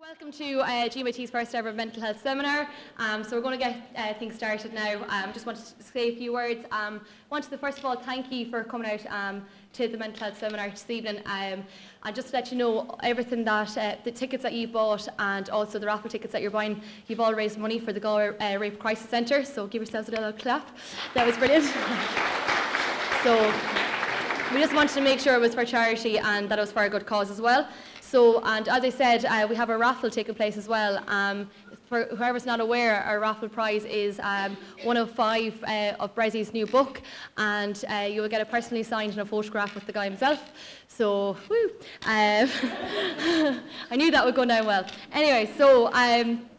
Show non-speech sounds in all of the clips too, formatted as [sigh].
Welcome to uh, GMIT's first ever mental health seminar. Um, so we're going to get uh, things started now. Um, just wanted to say a few words. Um, wanted to first of all thank you for coming out um, to the mental health seminar this evening. Um, and just to let you know everything that uh, the tickets that you've bought and also the raffle tickets that you're buying, you've all raised money for the Galway uh, Rape Crisis Centre. So give yourselves a little clap. That was brilliant. [laughs] so we just wanted to make sure it was for charity and that it was for a good cause as well. So, and as I said, uh, we have a raffle taking place as well. Um, for whoever's not aware, our raffle prize is um, one of five uh, of Bressie's new book, and uh, you will get a personally signed and a photograph with the guy himself. So, woo! Um, [laughs] I knew that would go down well. Anyway, so um,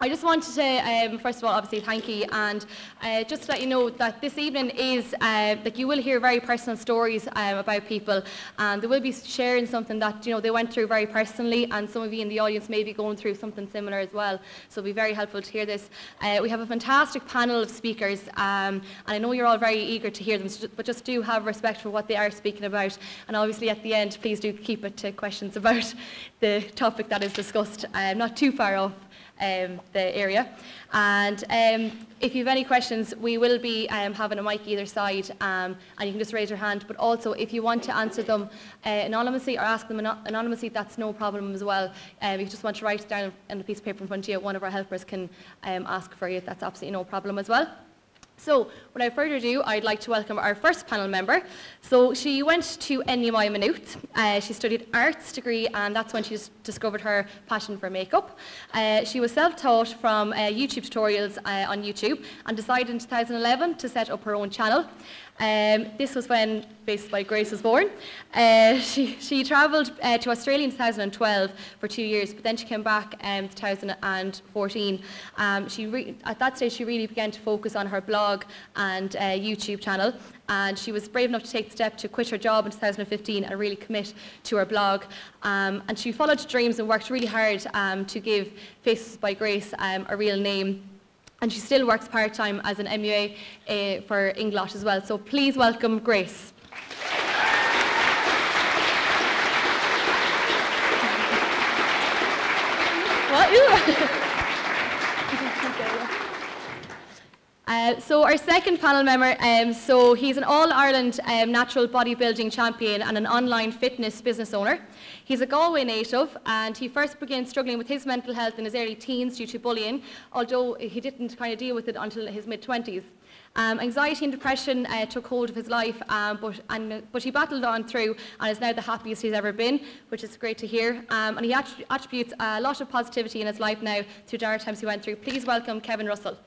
I just wanted to, um, first of all, obviously thank you, and uh, just to let you know that this evening is uh, that you will hear very personal stories um, about people, and they will be sharing something that you know they went through very personally, and some of you in the audience may be going through something similar as well. So it'll be very helpful to hear this. Uh, we have a fantastic panel of speakers, um, and I know you're all very eager to hear them, but just do have respect for what they are speaking about, and obviously at the end, please do keep it to questions about [laughs] the topic that is discussed, uh, not too far off um, the area. And um, if you have any questions, we will be um, having a mic either side, um, and you can just raise your hand. But also, if you want to answer them uh, anonymously or ask them anonymously, that's no problem as well. Um, if you just want to write it down on a piece of paper in front of you, one of our helpers can um, ask for you. That's absolutely no problem as well. So, without further ado, I'd like to welcome our first panel member. So, she went to NUI Maynooth. Uh, she studied arts degree, and that's when she discovered her passion for makeup. Uh, she was self-taught from uh, YouTube tutorials uh, on YouTube, and decided in 2011 to set up her own channel. Um, this was when by Grace was born. Uh, she she travelled uh, to Australia in 2012 for two years, but then she came back in um, 2014. Um, she at that stage, she really began to focus on her blog and uh, YouTube channel, and she was brave enough to take the step to quit her job in 2015 and really commit to her blog. Um, and she followed dreams and worked really hard um, to give Faces by Grace um, a real name and she still works part-time as an MUA uh, for Inglot as well. So please welcome Grace. what? [laughs] [laughs] Uh, so our second panel member, um, so he's an All-Ireland um, natural bodybuilding champion and an online fitness business owner. He's a Galway native and he first began struggling with his mental health in his early teens due to bullying, although he didn't kind of deal with it until his mid-20s. Um, anxiety and depression uh, took hold of his life, um, but, and, but he battled on through and is now the happiest he's ever been, which is great to hear. Um, and he attributes a lot of positivity in his life now through hard times he went through. Please welcome Kevin Russell.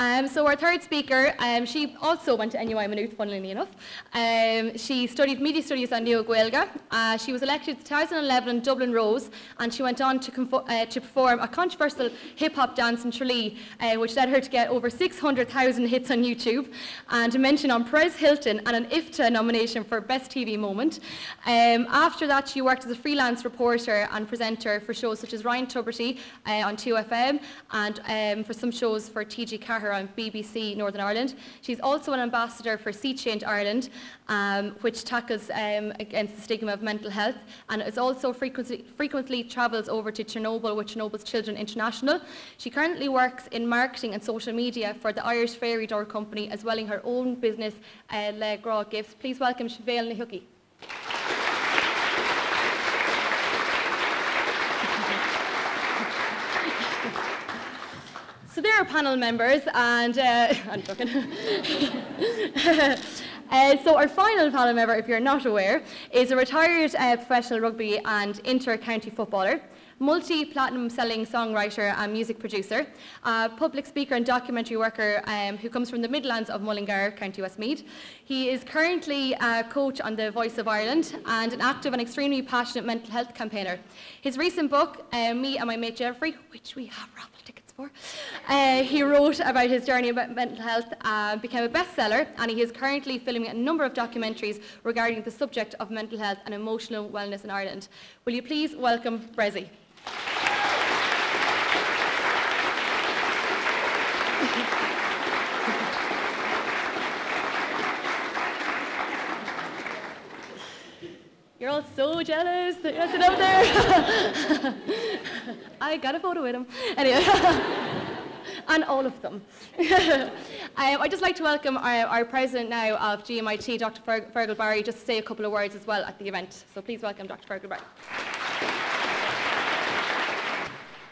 Um, so our third speaker, um, she also went to NUI Maynooth, funnily enough. Um, she studied media studies at Neo Gaeilge. Uh, she was elected 2011 in Dublin Rose, and she went on to, uh, to perform a controversial hip-hop dance in Tralee, uh, which led her to get over 600,000 hits on YouTube, and a mention on Perez Hilton and an IFTA nomination for Best TV Moment. Um, after that, she worked as a freelance reporter and presenter for shows such as Ryan Tubridy uh, on 2FM, and um, for some shows for TG Carr on BBC Northern Ireland. She's also an ambassador for See Change Ireland, um, which tackles um, against the stigma of mental health, and is also frequently, frequently travels over to Chernobyl with Chernobyl's Children International. She currently works in marketing and social media for the Irish Fairy Door Company, as well as her own business, uh, Le Gras Gifts. Please welcome Siobhéal Nic Eochaidh. Are panel members, and uh, [laughs] I'm joking. [laughs] uh, so our final panel member, if you're not aware, is a retired uh, professional rugby and inter-county footballer multi-platinum selling songwriter and music producer, a public speaker and documentary worker um, who comes from the Midlands of Mullingar, County Westmeath. He is currently a coach on the Voice of Ireland and an active and extremely passionate mental health campaigner. His recent book, uh, Me and My Mate Jeffrey, which we have raffle Uh, he wrote about his journey about mental health, uh, became a bestseller, and he is currently filming a number of documentaries regarding the subject of mental health and emotional wellness in Ireland. Will you please welcome Bressie? So jealous that has it up there. [laughs] I got a photo with him. Anyway. [laughs] and all of them. [laughs] um, I'd just like to welcome our, our, president now of GMIT, Dr. Fer- Fergal Barry, just to say a couple of words as well at the event. So please welcome Dr. Fergal Barry.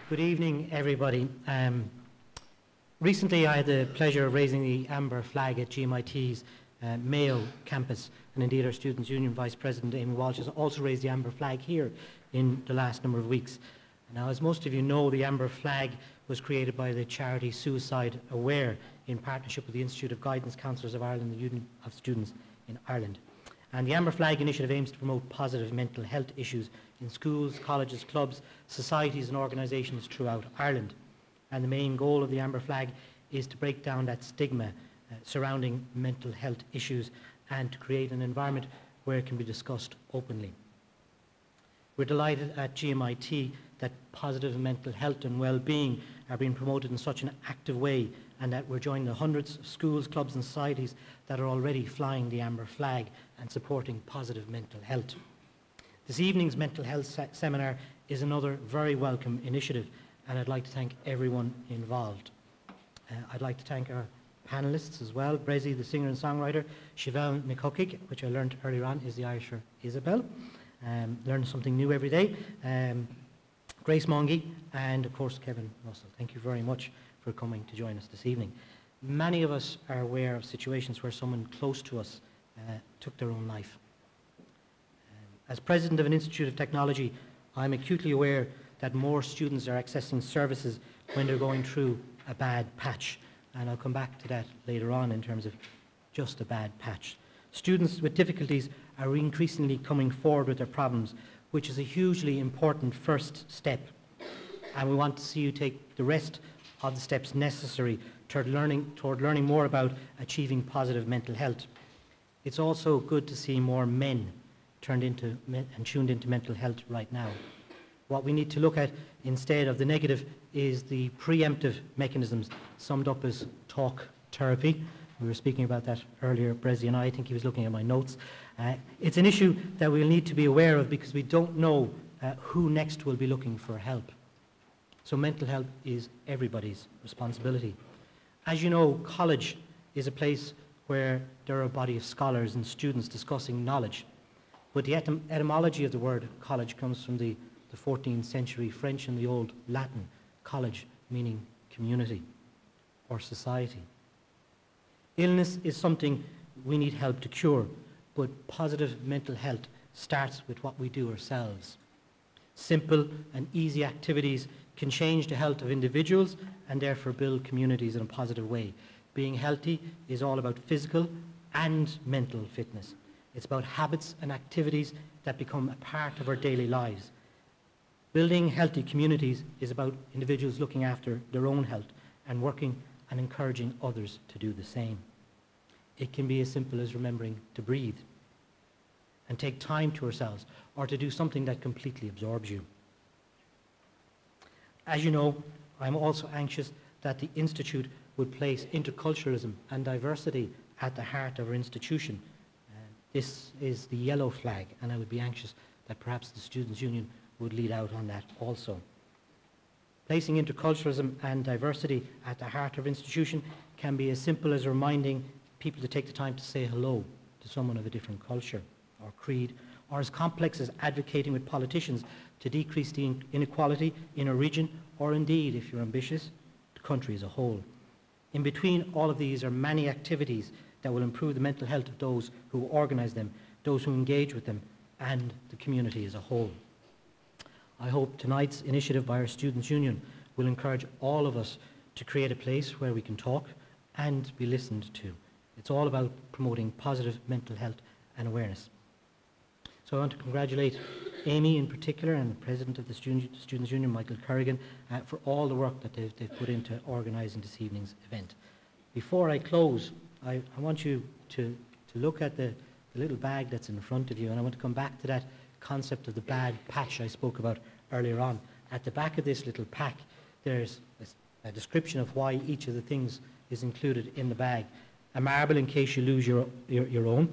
Good evening, everybody. Um, recently, I had the pleasure of raising the amber flag at GMIT's uh, Mayo campus, and indeed our Students' Union Vice President Amy Walsh has also raised the amber flag here in the last number of weeks. Now, as most of you know, the amber flag was created by the charity Suicide Aware in partnership with the Institute of Guidance Counsellors of Ireland and the Union of Students in Ireland. And the Amber Flag initiative aims to promote positive mental health issues in schools, colleges, clubs, societies and organisations throughout Ireland. And the main goal of the Amber Flag is to break down that stigma uh, surrounding mental health issues and to create an environment where it can be discussed openly. We're delighted at GMIT that positive mental health and well-being are being promoted in such an active way and that we're joining the hundreds of schools, clubs and societies that are already flying the amber flag and supporting positive mental health. This evening's mental health se seminar is another very welcome initiative and I'd like to thank everyone involved. Uh, I'd like to thank our panellists as well, Bressie, the singer and songwriter, Siobhéal McCuckig, which I learned earlier on is the Irisher Isabel. Um, learn something new every day. Um, Grace Mongey, and of course Kevin Russell. Thank you very much for coming to join us this evening. Many of us are aware of situations where someone close to us uh, took their own life. Um, as president of an Institute of Technology, I'm acutely aware that more students are accessing services when they're going through a bad patch. And I'll come back to that later on in terms of just a bad patch. Students with difficulties are increasingly coming forward with their problems which is a hugely important first step. And we want to see you take the rest of the steps necessary toward learning, toward learning more about achieving positive mental health. It's also good to see more men turned into and tuned into mental health right now. What we need to look at instead of the negative is the preemptive mechanisms summed up as talk therapy. We were speaking about that earlier, Bressie and I. I think he was looking at my notes. Uh, it's an issue that we'll need to be aware of because we don't know uh, who next will be looking for help. So mental health is everybody's responsibility. As you know, college is a place where there are a body of scholars and students discussing knowledge. But the etym etymology of the word college comes from the, the 14th century French and the old Latin, college meaning community or society. Illness is something we need help to cure, but positive mental health starts with what we do ourselves. Simple and easy activities can change the health of individuals and therefore build communities in a positive way. Being healthy is all about physical and mental fitness. It's about habits and activities that become a part of our daily lives. Building healthy communities is about individuals looking after their own health and working and encouraging others to do the same. It can be as simple as remembering to breathe and take time to ourselves or to do something that completely absorbs you. As you know, I'm also anxious that the Institute would place interculturalism and diversity at the heart of our institution. Uh, this is the yellow flag, and I would be anxious that perhaps the Students' Union would lead out on that also. Placing interculturalism and diversity at the heart of institution can be as simple as reminding people to take the time to say hello to someone of a different culture or creed, or as complex as advocating with politicians to decrease the inequality in a region, or indeed, if you're ambitious, the country as a whole. In between all of these are many activities that will improve the mental health of those who organise them, those who engage with them, and the community as a whole. I hope tonight's initiative by our Students' Union will encourage all of us to create a place where we can talk and be listened to. It's all about promoting positive mental health and awareness. So I want to congratulate Amy in particular and the President of the Students' Union, Michael Kerrigan, uh, for all the work that they've, they've put into organising this evening's event. Before I close, I, I want you to, to look at the, the little bag that's in front of you, and I want to come back to that concept of the bad patch I spoke about earlier on. At the back of this little pack, there's a, description of why each of the things is included in the bag. A marble in case you lose your, your, your own,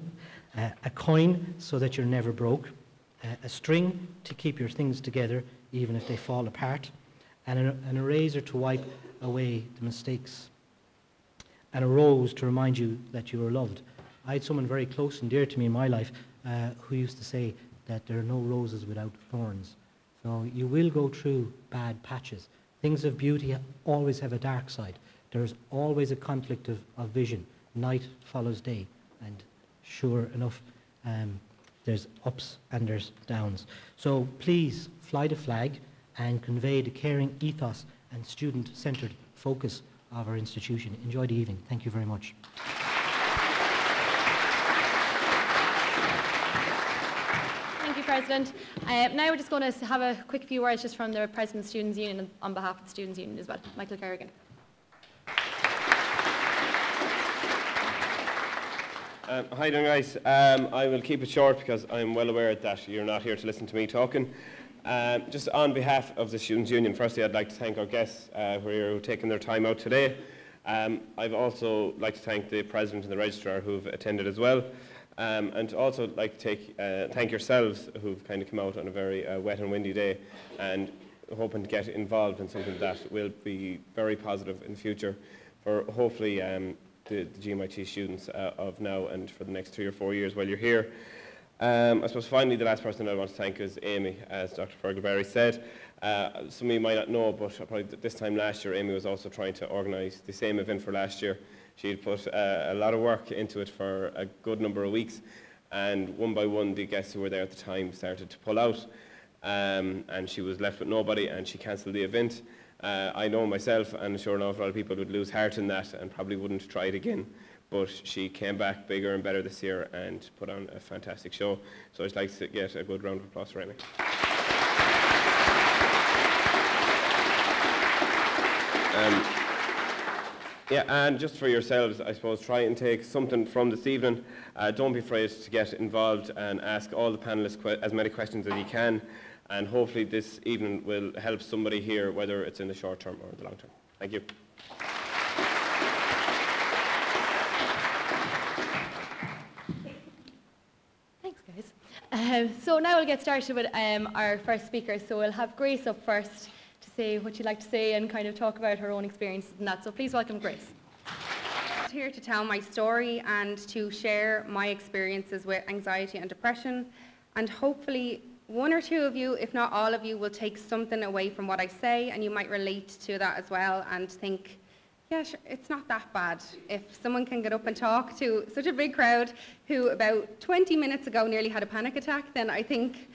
uh, a coin so that you're never broke, uh, a string to keep your things together, even if they fall apart, and an, an eraser to wipe away the mistakes, and a rose to remind you that you are loved. I had someone very close and dear to me in my life uh, who used to say that there are no roses without thorns. So you will go through bad patches. Things of beauty always have a dark side. There's always a conflict of, of vision. Night follows day. And sure enough, um, there's ups and there's downs. So please fly the flag and convey the caring ethos and student-centred focus of our institution. Enjoy the evening. Thank you very much. Thank you, President. Uh, now we're just going to have a quick few words just from the President of Students' Union on behalf of the Students' Union as well. Michael Kerrigan. Um, hi there, guys. Um, I will keep it short because I'm well aware that you're not here to listen to me talking. Um, just on behalf of the Students' Union, firstly, I'd like to thank our guests uh, who are taken their time out today. Um, I'd also like to thank the President and the Registrar who've attended as well. Um, and also like to take, uh, thank yourselves who've kind of come out on a very uh, wet and windy day and hoping to get involved in something that will be very positive in the future for hopefully um, the, the GMIT students uh, of now and for the next three or four years while you're here. Um, I suppose finally the last person I want to thank is Amy, as Dr. Fergal Barry said. Uh, some of you might not know, but probably this time last year Amy was also trying to organise the same event for last year. She had put uh, a lot of work into it for a good number of weeks, and one by one the guests who were there at the time started to pull out, um, and she was left with nobody, and she cancelled the event. Uh, I know myself, and sure enough, a lot of people would lose heart in that and probably wouldn't try it again. But she came back bigger and better this year and put on a fantastic show. So I'd like to get a good round of applause for Amy. Um, yeah, and just for yourselves, I suppose, try and take something from this evening. Uh, don't be afraid to get involved and ask all the panelists as many questions as you can and hopefully this evening will help somebody here, whether it's in the short term or the long term. Thank you. Thanks, guys. Um, so now we'll get started with um, our first speaker. So we'll have Grace up first say what you'd like to say and kind of talk about her own experiences and that. So please welcome Grace. I'm here to tell my story and to share my experiences with anxiety and depression and hopefully one or two of you, if not all of you, will take something away from what I say and you might relate to that as well and think, yeah, sure, it's not that bad. If someone can get up and talk to such a big crowd who about 20 minutes ago nearly had a panic attack, then I think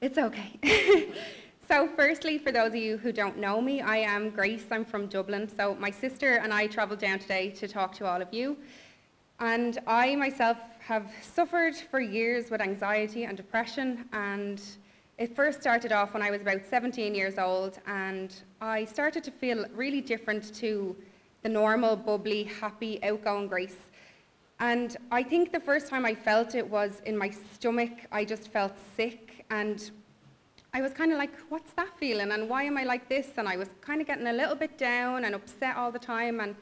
it's okay. [laughs] so firstly, for those of you who don't know me, I am Grace, I'm from Dublin. So my sister and I travelled down today to talk to all of you. And I myself have suffered for years with anxiety and depression. And it first started off when I was about 17 years old. And I started to feel really different to the normal, bubbly, happy, outgoing Grace. And I think the first time I felt it was in my stomach. I just felt sick. And I was kind of like, what's that feeling? And why am I like this? And I was kind of getting a little bit down and upset all the time. And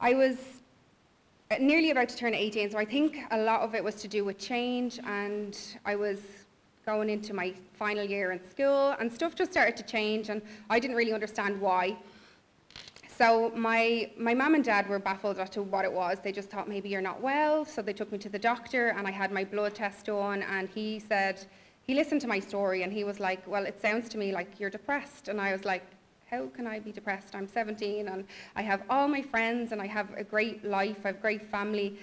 I was uh, nearly about to turn 18, so I think a lot of it was to do with change, and I was going into my final year in school, and stuff just started to change, and I didn't really understand why. So my my mum and dad were baffled as to what it was. They just thought maybe you're not well, so they took me to the doctor, and I had my blood test done, and he said he listened to my story, and he was like, "Well, it sounds to me like you're depressed," and I was like, how can I be depressed? I'm 17 and I have all my friends and I have a great life, I have great family.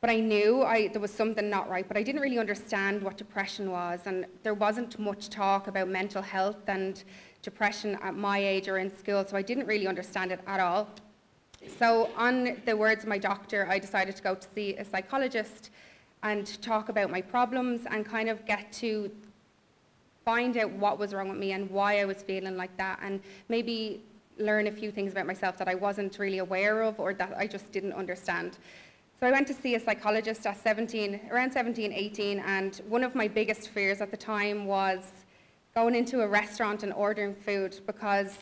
But I knew I, there was something not right, but I didn't really understand what depression was. And there wasn't much talk about mental health and depression at my age or in school, so I didn't really understand it at all. So, on the words of my doctor, I decided to go to see a psychologist and talk about my problems and kind of get to find out what was wrong with me and why I was feeling like that and maybe learn a few things about myself that I wasn't really aware of or that I just didn't understand. So I went to see a psychologist at 17, around 17, 18, and one of my biggest fears at the time was going into a restaurant and ordering food because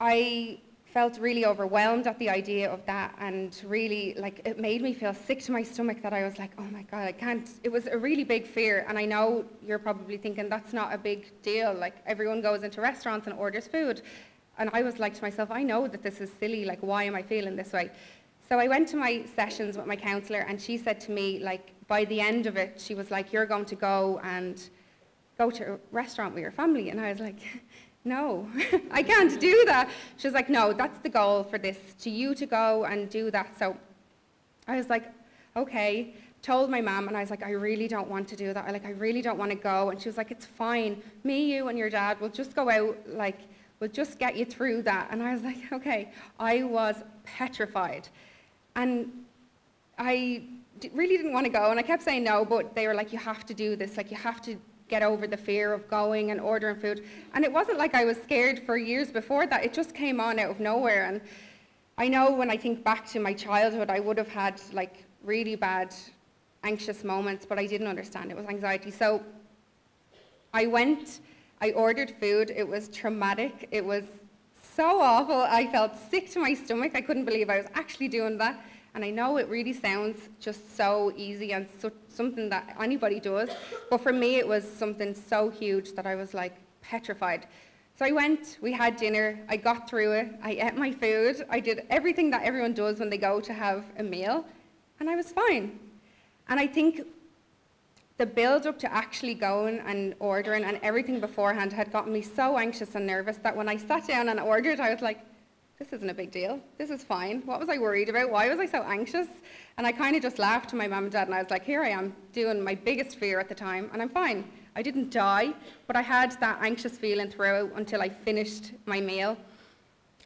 I felt really overwhelmed at the idea of that and really like it made me feel sick to my stomach that I was like, oh my God, I can't. It was a really big fear. And I know you're probably thinking that's not a big deal. Like everyone goes into restaurants and orders food. And I was like to myself, I know that this is silly. Like, why am I feeling this way? So I went to my sessions with my counsellor and she said to me, like, by the end of it, she was like, you're going to go and go to a restaurant with your family. And I was like, no, [laughs] I can't do that. She was like, no, that's the goal for this, to you to go and do that. So I was like, okay. Told my mom, and I was like, I really don't want to do that. I like, I really don't want to go. And she was like, it's fine. Me, you, and your dad will just go out. Like, we'll just get you through that. And I was like, [laughs] okay. I was petrified, and I really didn't want to go. And I kept saying no, but they were like, you have to do this. Like, you have to get over the fear of going and ordering food. And it wasn't like I was scared for years before that. It just came on out of nowhere. And I know when I think back to my childhood, I would have had like really bad anxious moments, but I didn't understand it was anxiety. So I went, I ordered food. It was traumatic. It was so awful. I felt sick to my stomach. I couldn't believe I was actually doing that. And I know it really sounds just so easy and so, something that anybody does, but for me it was something so huge that I was like petrified. So I went, we had dinner, I got through it, I ate my food, I did everything that everyone does when they go to have a meal, and I was fine. And I think the build up to actually going and ordering and everything beforehand had gotten me so anxious and nervous that when I sat down and ordered, I was like, this isn't a big deal. This is fine. What was I worried about? Why was I so anxious? And I kind of just laughed to my mum and dad, and I was like, here I am doing my biggest fear at the time, and I'm fine. I didn't die, but I had that anxious feeling throughout until I finished my meal.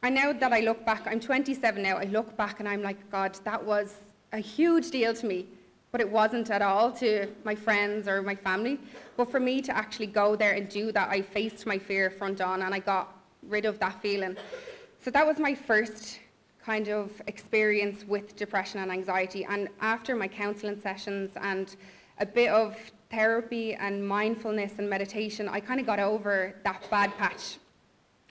And now that I look back, I'm 27 now, I look back and I'm like, God, that was a huge deal to me, but it wasn't at all to my friends or my family. But for me to actually go there and do that, I faced my fear front on and I got rid of that feeling. So that was my first kind of experience with depression and anxiety. And after my counseling sessions and a bit of therapy and mindfulness and meditation, I kind of got over that bad patch.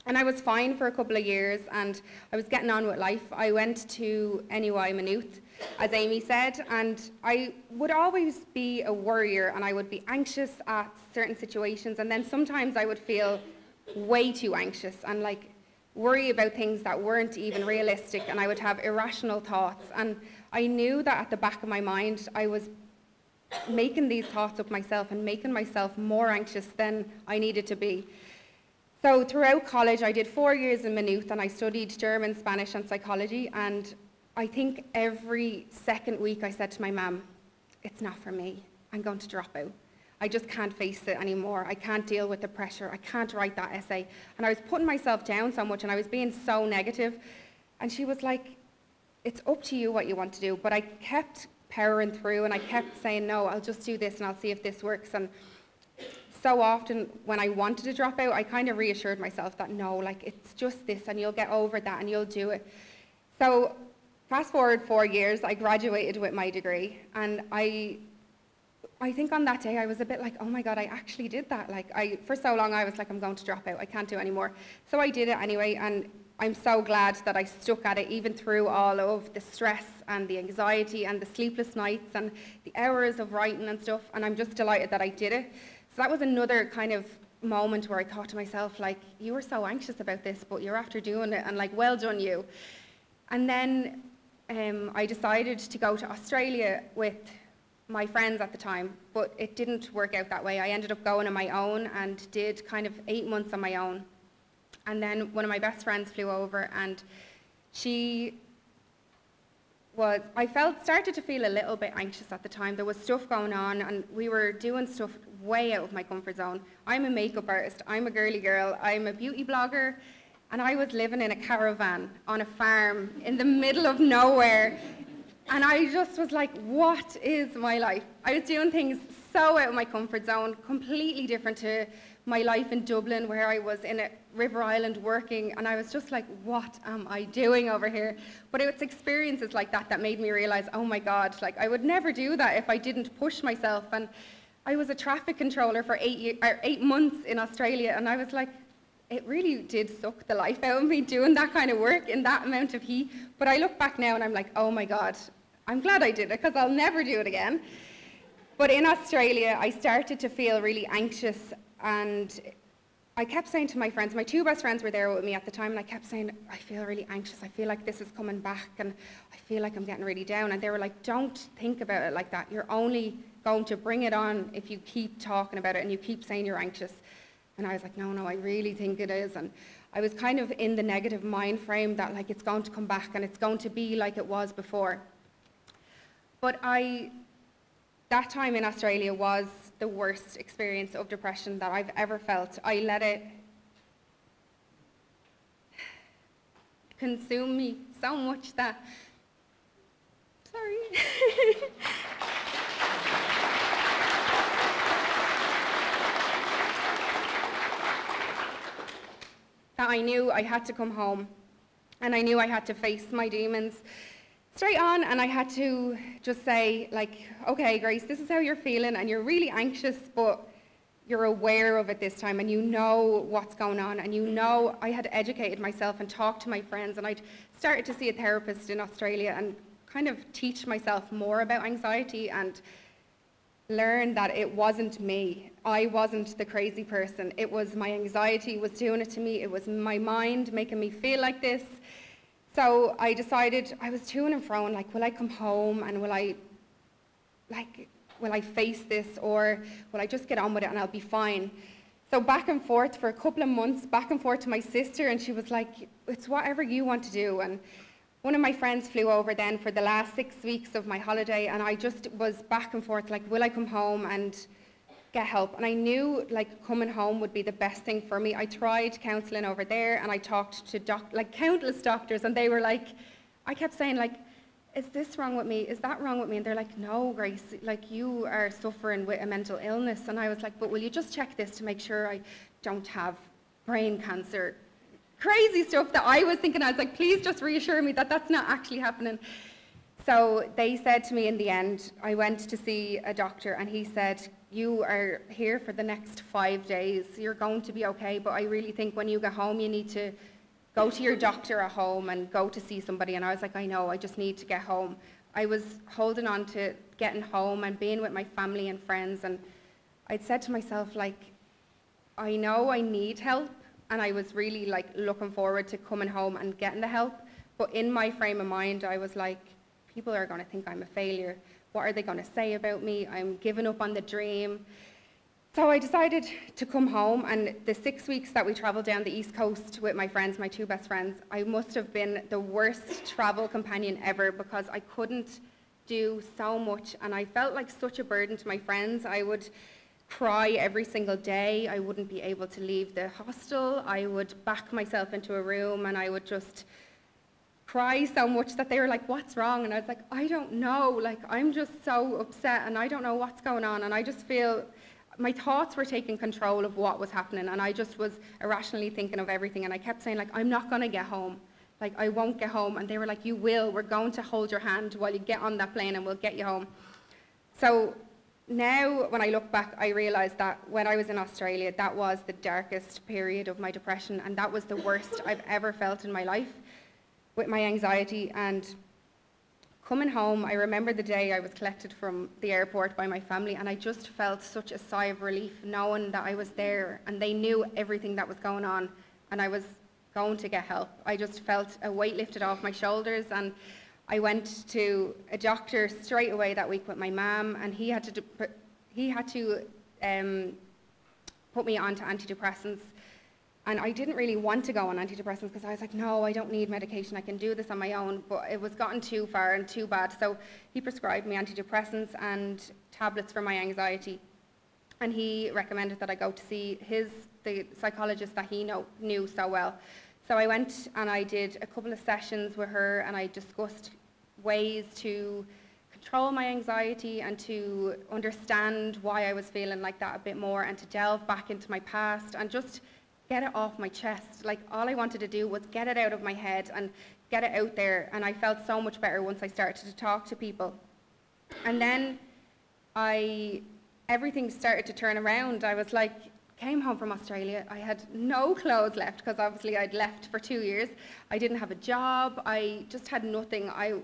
And I was fine for a couple of years and I was getting on with life. I went to NUI Maynooth, as Amy said, and I would always be a worrier and I would be anxious at certain situations. And then sometimes I would feel way too anxious and like worry about things that weren't even realistic and I would have irrational thoughts. And I knew that at the back of my mind, I was making these thoughts up myself and making myself more anxious than I needed to be. So throughout college, I did four years in Maynooth and I studied German, Spanish and psychology. And I think every second week I said to my mum, it's not for me. I'm going to drop out. I just can't face it anymore. I can't deal with the pressure. I can't write that essay. And I was putting myself down so much and I was being so negative. And she was like, it's up to you what you want to do. But I kept powering through and I kept saying, no, I'll just do this and I'll see if this works. And so often when I wanted to drop out, I kind of reassured myself that no, like it's just this and you'll get over that and you'll do it. So fast forward four years, I graduated with my degree and I I think on that day I was a bit like, oh my God, I actually did that. Like I, for so long I was like, I'm going to drop out. I can't do anymore. So I did it anyway, and I'm so glad that I stuck at it even through all of the stress and the anxiety and the sleepless nights and the hours of writing and stuff. And I'm just delighted that I did it. So that was another kind of moment where I thought to myself, like, you were so anxious about this, but you're after doing it, and like, well done you. And then um, I decided to go to Australia with my friends at the time, but it didn't work out that way. I ended up going on my own and did kind of eight months on my own. And then one of my best friends flew over and she was, I felt, started to feel a little bit anxious at the time. There was stuff going on and we were doing stuff way out of my comfort zone. I'm a makeup artist, I'm a girly girl, I'm a beauty blogger, and I was living in a caravan on a farm in the middle of nowhere and I just was like, what is my life? I was doing things so out of my comfort zone, completely different to my life in Dublin, where I was in a River Island working, and I was just like, what am I doing over here? But it's experiences like that that made me realize, oh my God, like I would never do that if I didn't push myself. And I was a traffic controller for eight, year, eight months in Australia, and I was like, it really did suck the life out of me doing that kind of work in that amount of heat. But I look back now and I'm like, oh my God, I'm glad I did it because I'll never do it again. But in Australia, I started to feel really anxious and I kept saying to my friends, my two best friends were there with me at the time, and I kept saying, I feel really anxious. I feel like this is coming back, and I feel like I'm getting really down. And they were like, Don't think about it like that. You're only going to bring it on if you keep talking about it and you keep saying you're anxious. And I was like, No, no, I really think it is. And I was kind of in the negative mind frame that like it's going to come back and it's going to be like it was before. But I, that time in Australia was the worst experience of depression that I've ever felt. I let it consume me so much that. Sorry. [laughs] that I knew I had to come home and I knew I had to face my demons straight on and I had to just say like, okay, Grace, this is how you're feeling and you're really anxious, but you're aware of it this time and you know what's going on and you know I had educated myself and talked to my friends and I'd started to see a therapist in Australia and kind of teach myself more about anxiety and learn that it wasn't me. I wasn't the crazy person. It was my anxiety was doing it to me. It was my mind making me feel like this. So I decided I was to and fro and like, will I come home and will I, like, will I face this or will I just get on with it and I'll be fine? So back and forth for a couple of months, back and forth to my sister, and she was like, it's whatever you want to do. And one of my friends flew over then for the last six weeks of my holiday, and I just was back and forth, like, will I come home and get help? And I knew like coming home would be the best thing for me. I tried counselling over there, and I talked to doc- like countless doctors, and they were like, I kept saying like, is this wrong with me? Is that wrong with me? And they're like, no, Grace, like you are suffering with a mental illness. And I was like, but will you just check this to make sure I don't have brain cancer? Crazy stuff that I was thinking. I was like, please just reassure me that that's not actually happening. So they said to me in the end, I went to see a doctor and he said, You are here for the next five days. You're going to be okay, but I really think when you get home, you need to go to your doctor at home and go to see somebody. And I was like, I know, I just need to get home. I was holding on to getting home and being with my family and friends. And I'd said to myself, like, I know I need help, and I was really like looking forward to coming home and getting the help. But in my frame of mind, I was like, people are going to think I'm a failure. What are they going to say about me? I'm giving up on the dream. So I decided to come home, and the six weeks that we traveled down the East Coast with my friends, my two best friends, I must have been the worst travel companion ever because I couldn't do so much, and I felt like such a burden to my friends. I would cry every single day. I wouldn't be able to leave the hostel. I would back myself into a room and I would just cry so much that they were like, What's wrong? And I was like, I don't know. Like, I'm just so upset and I don't know what's going on. And I just feel my thoughts were taking control of what was happening. And I just was irrationally thinking of everything. And I kept saying, like, I'm not going to get home. Like, I won't get home. And they were like, You will. We're going to hold your hand while you get on that plane and we'll get you home. So now when I look back, I realise that when I was in Australia, that was the darkest period of my depression, and that was the worst I've ever felt in my life with my anxiety. And coming home, I remember the day I was collected from the airport by my family, and I just felt such a sigh of relief knowing that I was there and they knew everything that was going on, and I was going to get help. I just felt a weight lifted off my shoulders, and I went to a doctor straight away that week with my mum, and he had to he had to um, put me onto antidepressants. And I didn't really want to go on antidepressants because I was like, no, I don't need medication. I can do this on my own. But it was gotten too far and too bad. So he prescribed me antidepressants and tablets for my anxiety. And he recommended that I go to see his the psychologist that he know, knew so well. So I went and I did a couple of sessions with her and I discussed ways to control my anxiety and to understand why I was feeling like that a bit more and to delve back into my past and just get it off my chest. Like all I wanted to do was get it out of my head and get it out there and I felt so much better once I started to talk to people. And then I everything started to turn around. I was like, came home from Australia. I had no clothes left because obviously I'd left for two years. I didn't have a job. I just had nothing. I,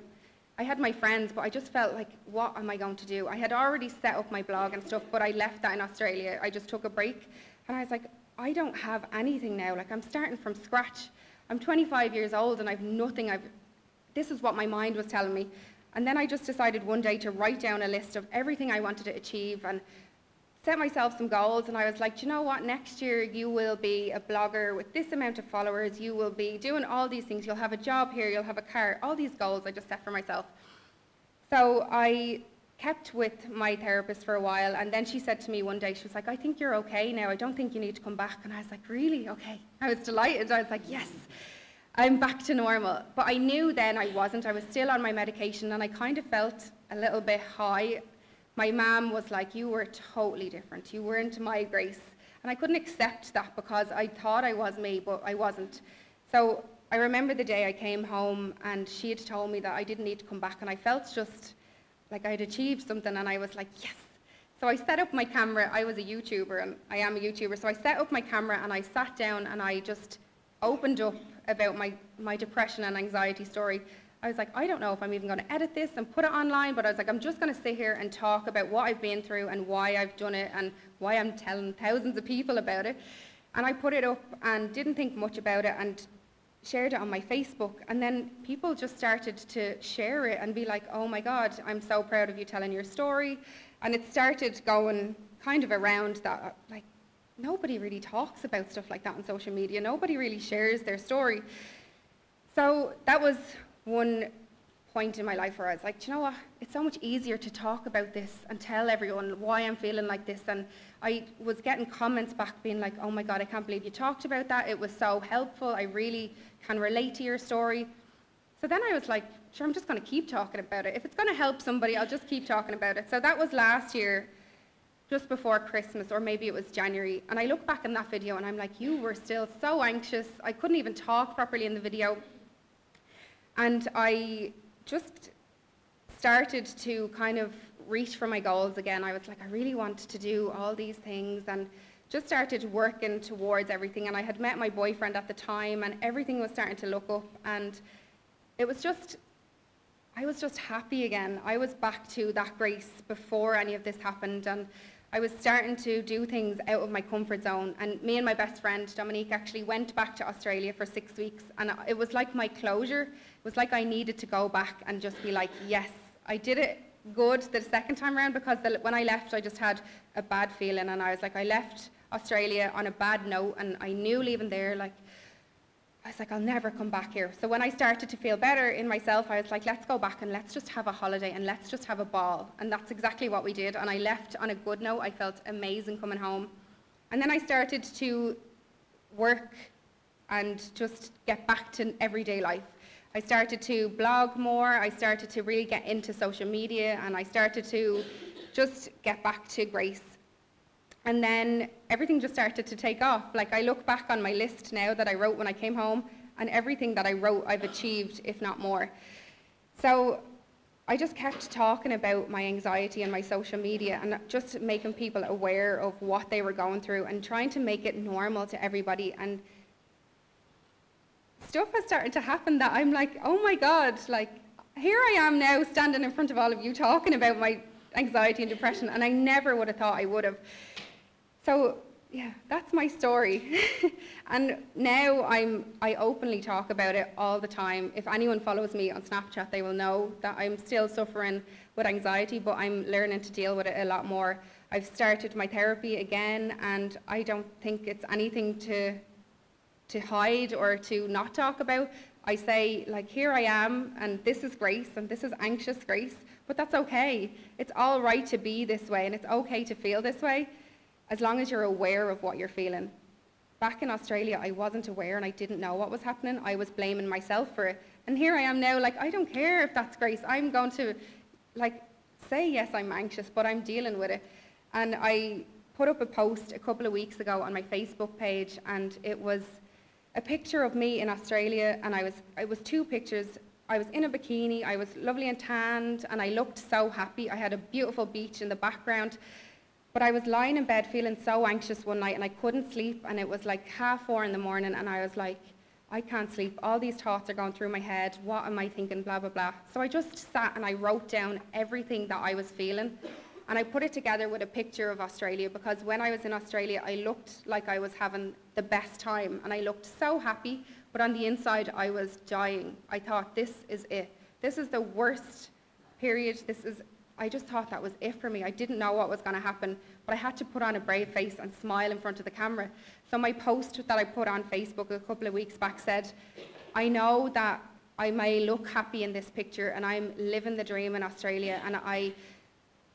I had my friends, but I just felt like, what am I going to do? I had already set up my blog and stuff, but I left that in Australia. I just took a break. And I was like, I don't have anything now. Like, I'm starting from scratch. I'm 25 years old and I've nothing. I've, this is what my mind was telling me. And then I just decided one day to write down a list of everything I wanted to achieve and set myself some goals. And I was like, you know what? Next year you will be a blogger with this amount of followers. You will be doing all these things. You'll have a job here. You'll have a car. All these goals I just set for myself. So I kept with my therapist for a while. And then she said to me one day, she was like, I think you're okay now. I don't think you need to come back. And I was like, really? Okay. I was delighted. I was like, yes. I'm back to normal. But I knew then I wasn't. I was still on my medication and I kind of felt a little bit high. My mum was like, You were totally different. You weren't my grace. And I couldn't accept that because I thought I was me, but I wasn't. So I remember the day I came home and she had told me that I didn't need to come back and I felt just like I'd achieved something and I was like, Yes. So I set up my camera. I was a YouTuber and I am a YouTuber. So I set up my camera and I sat down and I just opened up about my, my depression and anxiety story, I was like, I don't know if I'm even going to edit this and put it online, but I was like, I'm just going to sit here and talk about what I've been through and why I've done it and why I'm telling thousands of people about it. And I put it up and didn't think much about it and shared it on my Facebook. And then people just started to share it and be like, oh my God, I'm so proud of you telling your story. And it started going kind of around that, like, nobody really talks about stuff like that on social media. Nobody really shares their story. So that was one point in my life where I was like, you know what? It's so much easier to talk about this and tell everyone why I'm feeling like this. And I was getting comments back being like, oh my God, I can't believe you talked about that. It was so helpful. I really can relate to your story. So then I was like, sure, I'm just going to keep talking about it. If it's going to help somebody, I'll just keep talking about it. So that was last year just before Christmas, or maybe it was January. And I look back in that video and I'm like, you were still so anxious. I couldn't even talk properly in the video. And I just started to kind of reach for my goals again. I was like, I really want to do all these things and just started working towards everything. And I had met my boyfriend at the time and everything was starting to look up. And it was just, I was just happy again. I was back to that grace before any of this happened. And I was starting to do things out of my comfort zone. And me and my best friend, Dominique, actually went back to Australia for six weeks. And it was like my closure. It was like I needed to go back and just be like, yes, I did it good the second time around because the, when I left, I just had a bad feeling. And I was like, I left Australia on a bad note. And I knew leaving there, like, I was like, I'll never come back here. So when I started to feel better in myself, I was like, let's go back and let's just have a holiday and let's just have a ball. And that's exactly what we did. And I left on a good note. I felt amazing coming home. And then I started to work and just get back to everyday life. I started to blog more. I started to really get into social media and I started to just get back to grace. And then everything just started to take off. Like I look back on my list now that I wrote when I came home, and everything that I wrote I've achieved, if not more. So I just kept talking about my anxiety and my social media and just making people aware of what they were going through and trying to make it normal to everybody. And stuff has started to happen that I'm like, oh my God, like here I am now standing in front of all of you talking about my anxiety and depression, and I never would have thought I would have. So yeah, that's my story. [laughs] and now I'm, I openly talk about it all the time. If anyone follows me on Snapchat, they will know that I'm still suffering with anxiety, but I'm learning to deal with it a lot more. I've started my therapy again, and I don't think it's anything to, to hide or to not talk about. I say, like, here I am, and this is grace, and this is anxious grace, but that's okay. It's all right to be this way, and it's okay to feel this way as long as you're aware of what you're feeling. Back in Australia, I wasn't aware and I didn't know what was happening. I was blaming myself for it. And here I am now, like, I don't care if that's grace. I'm going to, like, say, yes, I'm anxious, but I'm dealing with it. And I put up a post a couple of weeks ago on my Facebook page, and it was a picture of me in Australia, and I was, it was two pictures. I was in a bikini, I was lovely and tanned, and I looked so happy. I had a beautiful beach in the background, But I was lying in bed feeling so anxious one night and I couldn't sleep and it was like half four in the morning and I was like, I can't sleep. All these thoughts are going through my head. What am I thinking? Blah, blah, blah. So I just sat and I wrote down everything that I was feeling. And I put it together with a picture of Australia because when I was in Australia, I looked like I was having the best time and I looked so happy. But on the inside, I was dying. I thought, this is it. This is the worst period. This is, I just thought that was it for me. I didn't know what was going to happen, but I had to put on a brave face and smile in front of the camera. So my post that I put on Facebook a couple of weeks back said, I know that I may look happy in this picture and I'm living the dream in Australia and I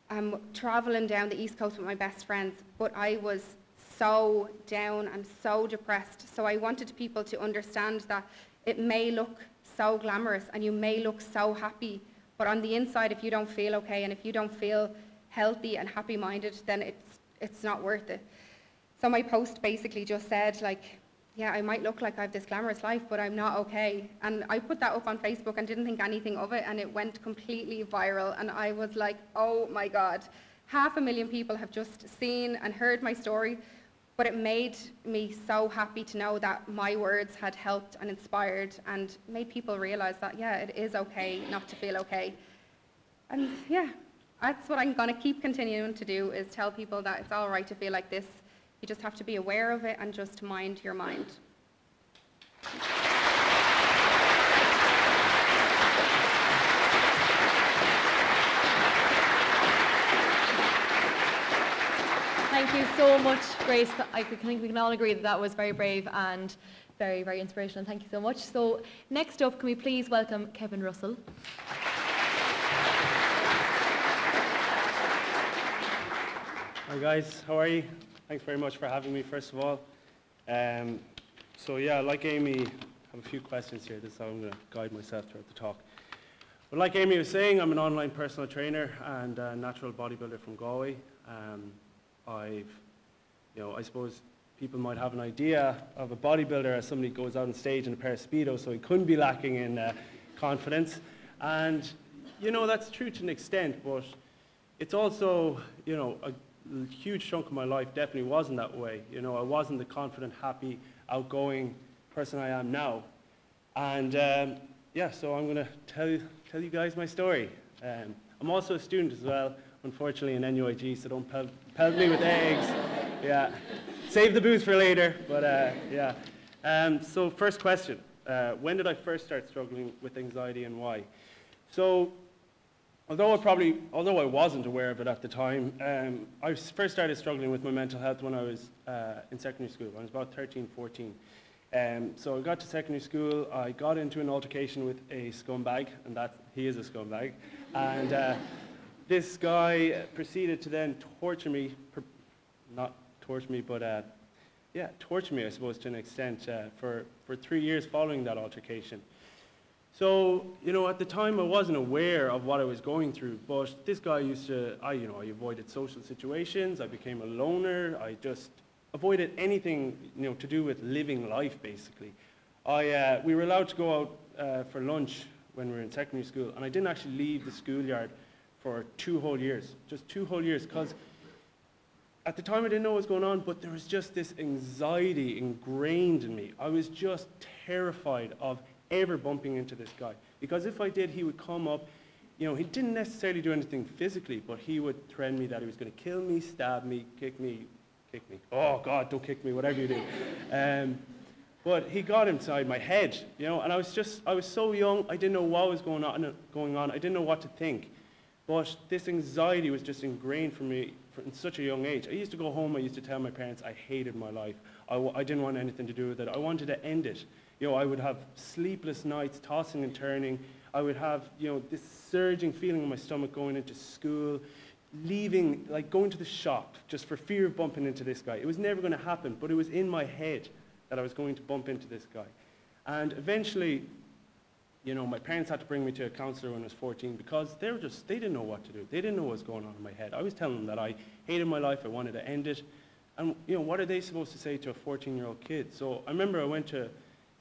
am traveling down the East Coast with my best friends, but I was so down and so depressed. So I wanted people to understand that it may look so glamorous and you may look so happy, but on the inside, if you don't feel okay and if you don't feel healthy and happy minded, then it's, it's not worth it. So my post basically just said, like, yeah, I might look like I have this glamorous life, but I'm not okay. And I put that up on Facebook and didn't think anything of it, and it went completely viral. And I was like, oh my God, half a million people have just seen and heard my story, but it made me so happy to know that my words had helped and inspired and made people realize that, yeah, it is okay not to feel okay. And yeah, that's what I'm going to keep continuing to do is tell people that it's all right to feel like this. You just have to be aware of it and just mind your mind. Thank you so much, Grace. I think we can all agree that that was very brave and very, very inspirational. Thank you so much. So next up, can we please welcome Kevin Russell? Hi guys, how are you? Thanks very much for having me, first of all. Um, so yeah, like Amy, I have a few questions here. This is how I'm going to guide myself throughout the talk. But like Amy was saying, I'm an online personal trainer and a natural bodybuilder from Galway. Um, I've, you know, I suppose people might have an idea of a bodybuilder as somebody goes out on stage in a pair of Speedos, so he couldn't be lacking in uh, confidence. And, you know, that's true to an extent, but it's also, you know, a huge chunk of my life definitely wasn't that way. You know, I wasn't the confident, happy, outgoing person I am now. And um, yeah, so I'm going to tell you, tell you guys my story. Um, I'm also a student as well, unfortunately in NUIG, so don't pelt, pelt me with eggs. Yeah, save the booze for later, but uh, yeah. Um, so first question, uh, when did I first start struggling with anxiety and why? So although I probably, although I wasn't aware of it at the time, um, I first started struggling with my mental health when I was uh, in secondary school. I was about 13, 14. Um, so I got to secondary school, I got into an altercation with a scumbag, and that, he is a scumbag. And uh, this guy proceeded to then torture me, not torture me, but uh, yeah, torture me, I suppose, to an extent, uh, for, for three years following that altercation. So, you know, at the time I wasn't aware of what I was going through, but this guy used to, I, you know, I avoided social situations, I became a loner, I just avoided anything, you know, to do with living life, basically. I, uh, we were allowed to go out uh, for lunch when we were in secondary school, and I didn't actually leave the schoolyard for two whole years, just two whole years, because at the time I didn't know what was going on, but there was just this anxiety ingrained in me. I was just terrified of ever bumping into this guy. Because if I did, he would come up, you know, he didn't necessarily do anything physically, but he would threaten me that he was going to kill me, stab me, kick me, kick me. Oh, God, don't kick me, whatever you do. [laughs] Um, but he got inside my head, you know, and I was just, I was so young, I didn't know what was going on, going on. I didn't know what to think. But this anxiety was just ingrained for me from such a young age. I used to go home, I used to tell my parents I hated my life. I didn't want anything to do with it. I wanted to end it. You know, I would have sleepless nights, tossing and turning. I would have, you know, this surging feeling in my stomach going into school, leaving, like going to the shop just for fear of bumping into this guy. It was never going to happen, but it was in my head that I was going to bump into this guy. And eventually, you know, my parents had to bring me to a counselor when I was 14 because they were just, they didn't know what to do. They didn't know what was going on in my head. I was telling them that I hated my life, I wanted to end it. And, you know, what are they supposed to say to a 14-year-old kid? So I remember I went to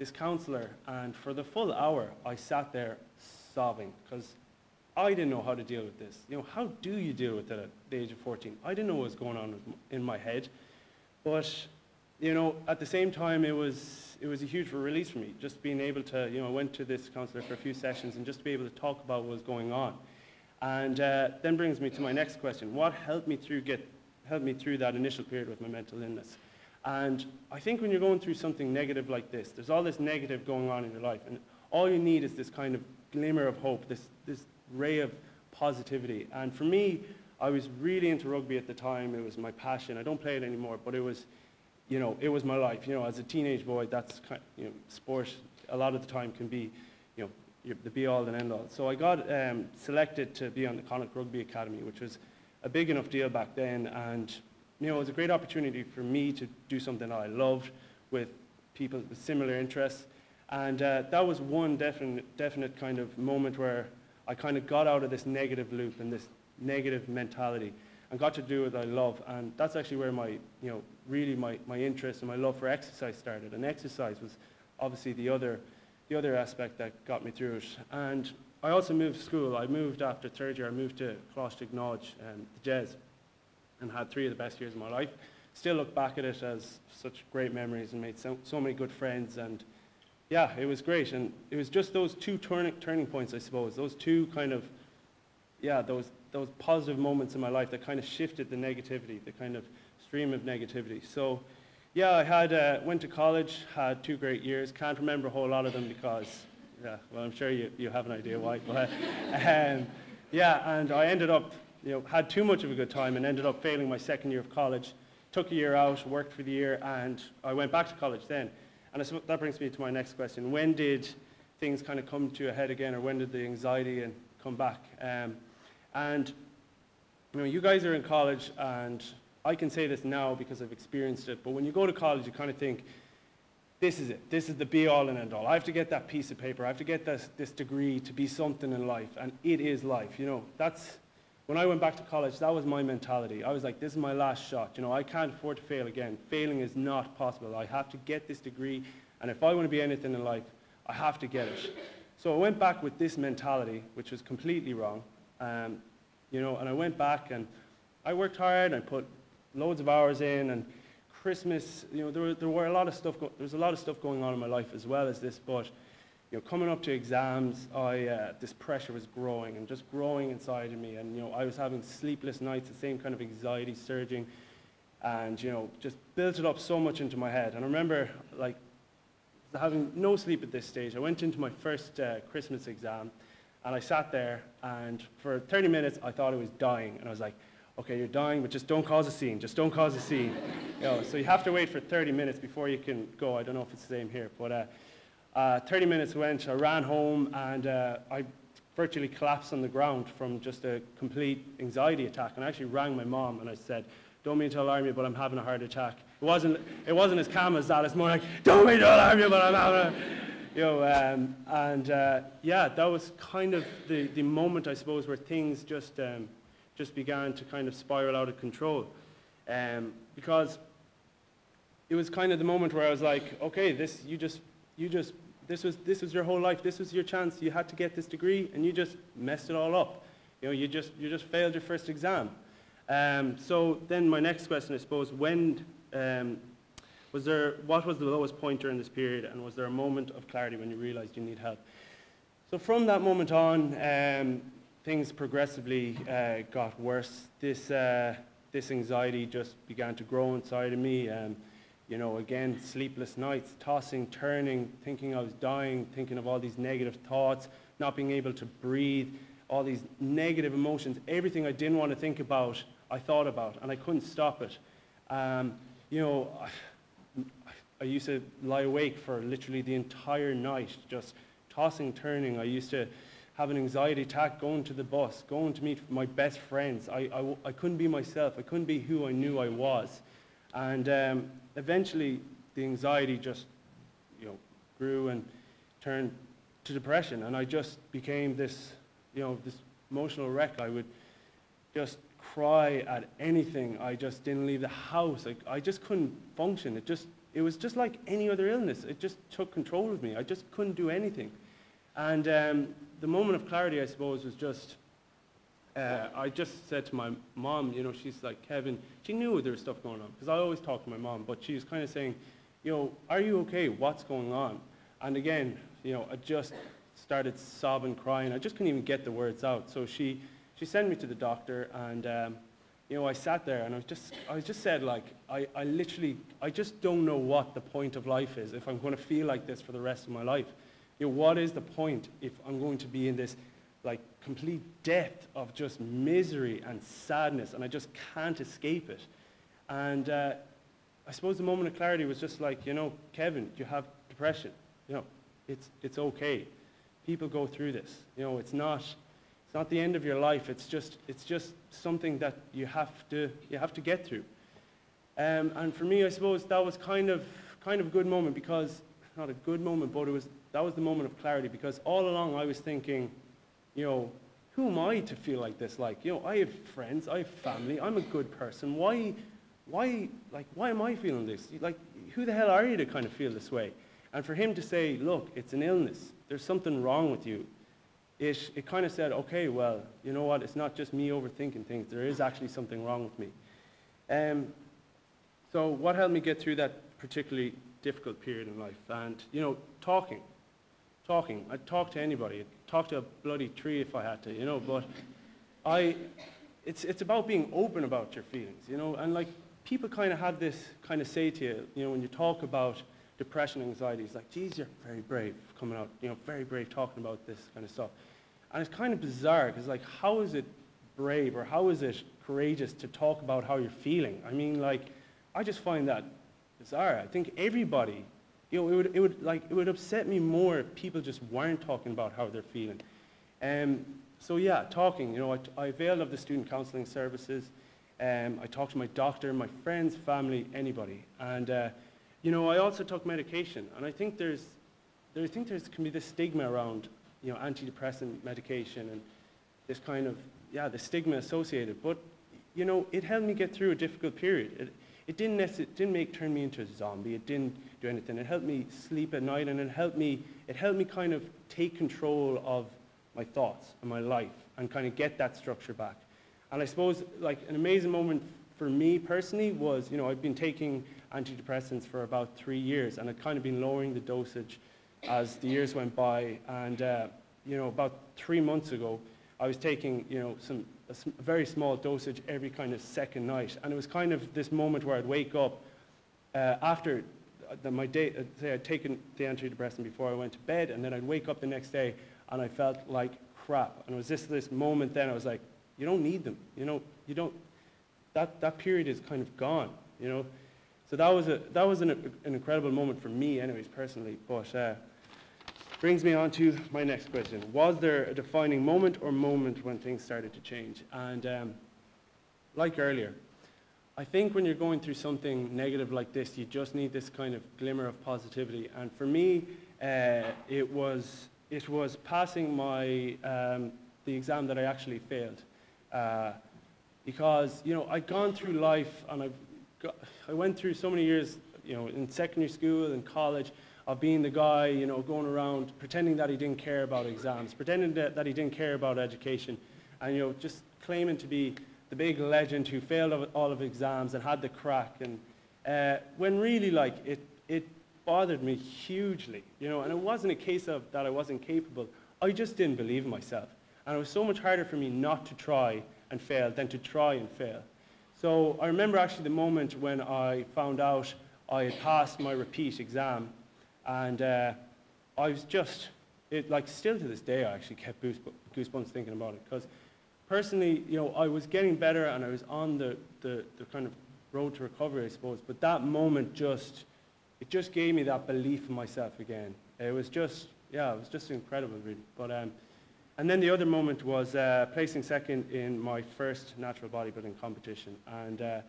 this counselor, and for the full hour, I sat there sobbing because I didn't know how to deal with this. You know, how do you deal with it at the age of 14? I didn't know what was going on in my head. But, you know, at the same time, it was, it was a huge release for me, just being able to, you know, I went to this counselor for a few sessions and just to be able to talk about what was going on. And uh, then brings me to my next question. What helped me through get, helped me through that initial period with my mental illness? And I think when you're going through something negative like this, there's all this negative going on in your life, and all you need is this kind of glimmer of hope, this, this ray of positivity. And for me, I was really into rugby at the time. It was my passion. I don't play it anymore, but it was, you know, it was my life. You know, as a teenage boy, that's kind, of, you know, sport a lot of the time can be, you know, the be all and end all. So I got um, selected to be on the Connacht Rugby Academy, which was a big enough deal back then, and you know, it was a great opportunity for me to do something that I loved with people with similar interests. And uh, that was one definite, definite kind of moment where I kind of got out of this negative loop and this negative mentality and got to do what I love. And that's actually where my, you know, really my, my interest and my love for exercise started. And exercise was obviously the other, the other aspect that got me through it. And I also moved school. I moved after third year, I moved to Coláiste Iognáid, um, the Jes and had three of the best years of my life. Still look back at it as such great memories and made so, so many good friends and yeah, it was great. And it was just those two turning, turning points, I suppose, those two kind of, yeah, those, those positive moments in my life that kind of shifted the negativity, the kind of stream of negativity. So yeah, I had, uh, went to college, had two great years. Can't remember a whole lot of them because, yeah, well, I'm sure you, you have an idea why. But, [laughs] um, yeah, and I ended up you know, had too much of a good time and ended up failing my second year of college. Took a year out, worked for the year, and I went back to college then. And that brings me to my next question. When did things kind of come to a head again, or when did the anxiety and come back? Um, and you know, you guys are in college, and I can say this now because I've experienced it, but when you go to college, you kind of think, this is it. This is the be all and end all. I have to get that piece of paper. I have to get this, this degree to be something in life. And it is life. You know, that's, when I went back to college, that was my mentality. I was like, this is my last shot. You know, I can't afford to fail again. Failing is not possible. I have to get this degree. And if I want to be anything in life, I have to get it. So I went back with this mentality, which was completely wrong. Um, you know, and I went back and I worked hard. I put loads of hours in and Christmas, you know, there were, there were a lot of stuff, there was a lot of stuff going on in my life as well as this, but, you know, coming up to exams, I, uh, this pressure was growing and just growing inside of me, and, you know, I was having sleepless nights, the same kind of anxiety surging, and, you know, just built it up so much into my head. And I remember, like, having no sleep at this stage, I went into my first uh, Christmas exam, and I sat there, and for 30 minutes, I thought I was dying, and I was like, okay, you're dying, but just don't cause a scene. Just don't cause a scene. [laughs] you know, so you have to wait for 30 minutes before you can go. I don't know if it's the same here, but uh, uh, 30 minutes went. I ran home and uh, I virtually collapsed on the ground from just a complete anxiety attack. And I actually rang my mom and I said, "Don't mean to alarm you, but I'm having a heart attack." It wasn't. It wasn't as calm as that. It's more like, "Don't mean to alarm you, but I'm having a." You know, um, and uh, yeah, that was kind of the, the moment, I suppose, where things just um, just began to kind of spiral out of control. Um, because it was kind of the moment where I was like, okay, this, you just, you just, this was, this was your whole life. This was your chance. You had to get this degree and you just messed it all up. You know, you just, you just failed your first exam. Um, so then my next question, I suppose, when, um, was there, what was the lowest point during this period and was there a moment of clarity when you realized you need help? So from that moment on, um, things progressively uh, got worse. This, uh, this anxiety just began to grow inside of me. Um, you know, again, sleepless nights, tossing, turning, thinking I was dying, thinking of all these negative thoughts, not being able to breathe, all these negative emotions. Everything I didn't want to think about, I thought about, and I couldn't stop it. Um, you know, I, I used to lie awake for literally the entire night, just tossing, turning. I used to have an anxiety attack going to the bus, going to meet my best friends. I, I, I couldn't be myself. I couldn't be who I knew I was. And um, eventually, the anxiety just, you know, grew and turned to depression. And I just became this, you know, this emotional wreck. I would just cry at anything. I just didn't leave the house. I, I just couldn't function. It just, it was just like any other illness. It just took control of me. I just couldn't do anything. And um, the moment of clarity, I suppose, was just uh, I just said to my mom, you know, she's like, Kevin, she knew there was stuff going on, because I always talk to my mom, but she was kind of saying, you know, are you okay? What's going on? And again, you know, I just started sobbing, crying. I just couldn't even get the words out. So she, she sent me to the doctor, and um, you know, I sat there and I just, I just said like, I, I literally, I just don't know what the point of life is if I'm going to feel like this for the rest of my life. You know, what is the point if I'm going to be in this like complete depth of just misery and sadness and I just can't escape it. And uh, I suppose the moment of clarity was just like, you know, Kevin, you have depression. You know, it's, it's okay. People go through this. You know, it's not, it's not the end of your life. It's just, it's just something that you have to, you have to get through. Um, and for me, I suppose that was kind of, kind of a good moment because, not a good moment, but it was, that was the moment of clarity because all along I was thinking, you know, who am I to feel like this? Like, you know, I have friends, I have family, I'm a good person. Why, why, like, why am I feeling this? Like, who the hell are you to kind of feel this way? And for him to say, look, it's an illness, there's something wrong with you, it, it kind of said, okay, well, you know what, it's not just me overthinking things, there is actually something wrong with me. Um, so what helped me get through that particularly difficult period in life? And, you know, talking. Talking. I'd talk to anybody. Talk to a bloody tree if I had to, you know, but I, it's, it's about being open about your feelings, you know, and like people kind of have this kind of say to you, you know, when you talk about depression, anxiety, it's like, geez, you're very brave coming out, you know, very brave talking about this kind of stuff. And it's kind of bizarre because like, how is it brave or how is it courageous to talk about how you're feeling? I mean, like, I just find that bizarre. I think everybody, you know, it would, it would, like, it would upset me more if people just weren't talking about how they're feeling. Um, so yeah, talking, you know, I, I availed of the student counselling services. Um, I talked to my doctor, my friends, family, anybody. And, uh, you know, I also took medication. And I think there's, there, I think there's can be this stigma around, you know, antidepressant medication and this kind of, yeah, the stigma associated. But, you know, it helped me get through a difficult period. It, it didn't, it didn't make, turn me into a zombie. It didn't do anything. It helped me sleep at night and it helped me, it helped me kind of take control of my thoughts and my life and kind of get that structure back. And I suppose like an amazing moment for me personally was, you know, I've been taking antidepressants for about three years and I'd kind of been lowering the dosage as the years went by. And, uh, you know, about three months ago, I was taking, you know, some a, very small dosage every kind of second night. And it was kind of this moment where I'd wake up uh, after the, my day, uh, say I'd taken the antidepressant before I went to bed, and then I'd wake up the next day and I felt like crap. And it was just this moment then I was like, you don't need them. You know, you don't, that, that period is kind of gone, you know. So that was, a, that was an, an incredible moment for me anyways, personally. But uh, brings me on to my next question. Was there a defining moment or moment when things started to change? And um, like earlier, I think when you're going through something negative like this, you just need this kind of glimmer of positivity. And for me, uh, it, was, it was passing my, um, the exam that I actually failed. Uh, because, you know, I'd gone through life and I've got, I went through so many years, you know, in secondary school and college, of being the guy, you know, going around pretending that he didn't care about exams, pretending that, that he didn't care about education, and, you know, just claiming to be the big legend who failed all of exams and had the crack. And uh, when really, like, it, it bothered me hugely, you know, and it wasn't a case of that I wasn't capable. I just didn't believe in myself. And it was so much harder for me not to try and fail than to try and fail. So I remember actually the moment when I found out I had passed my repeat exam and uh, I was just, it, like still to this day, I actually kept goosebumps thinking about it. Because personally, you know, I was getting better and I was on the, the, the kind of road to recovery, I suppose. But that moment just, it just gave me that belief in myself again. It was just, yeah, it was just incredible, really. But, um, and then the other moment was uh, placing second in my first natural bodybuilding competition. And uh,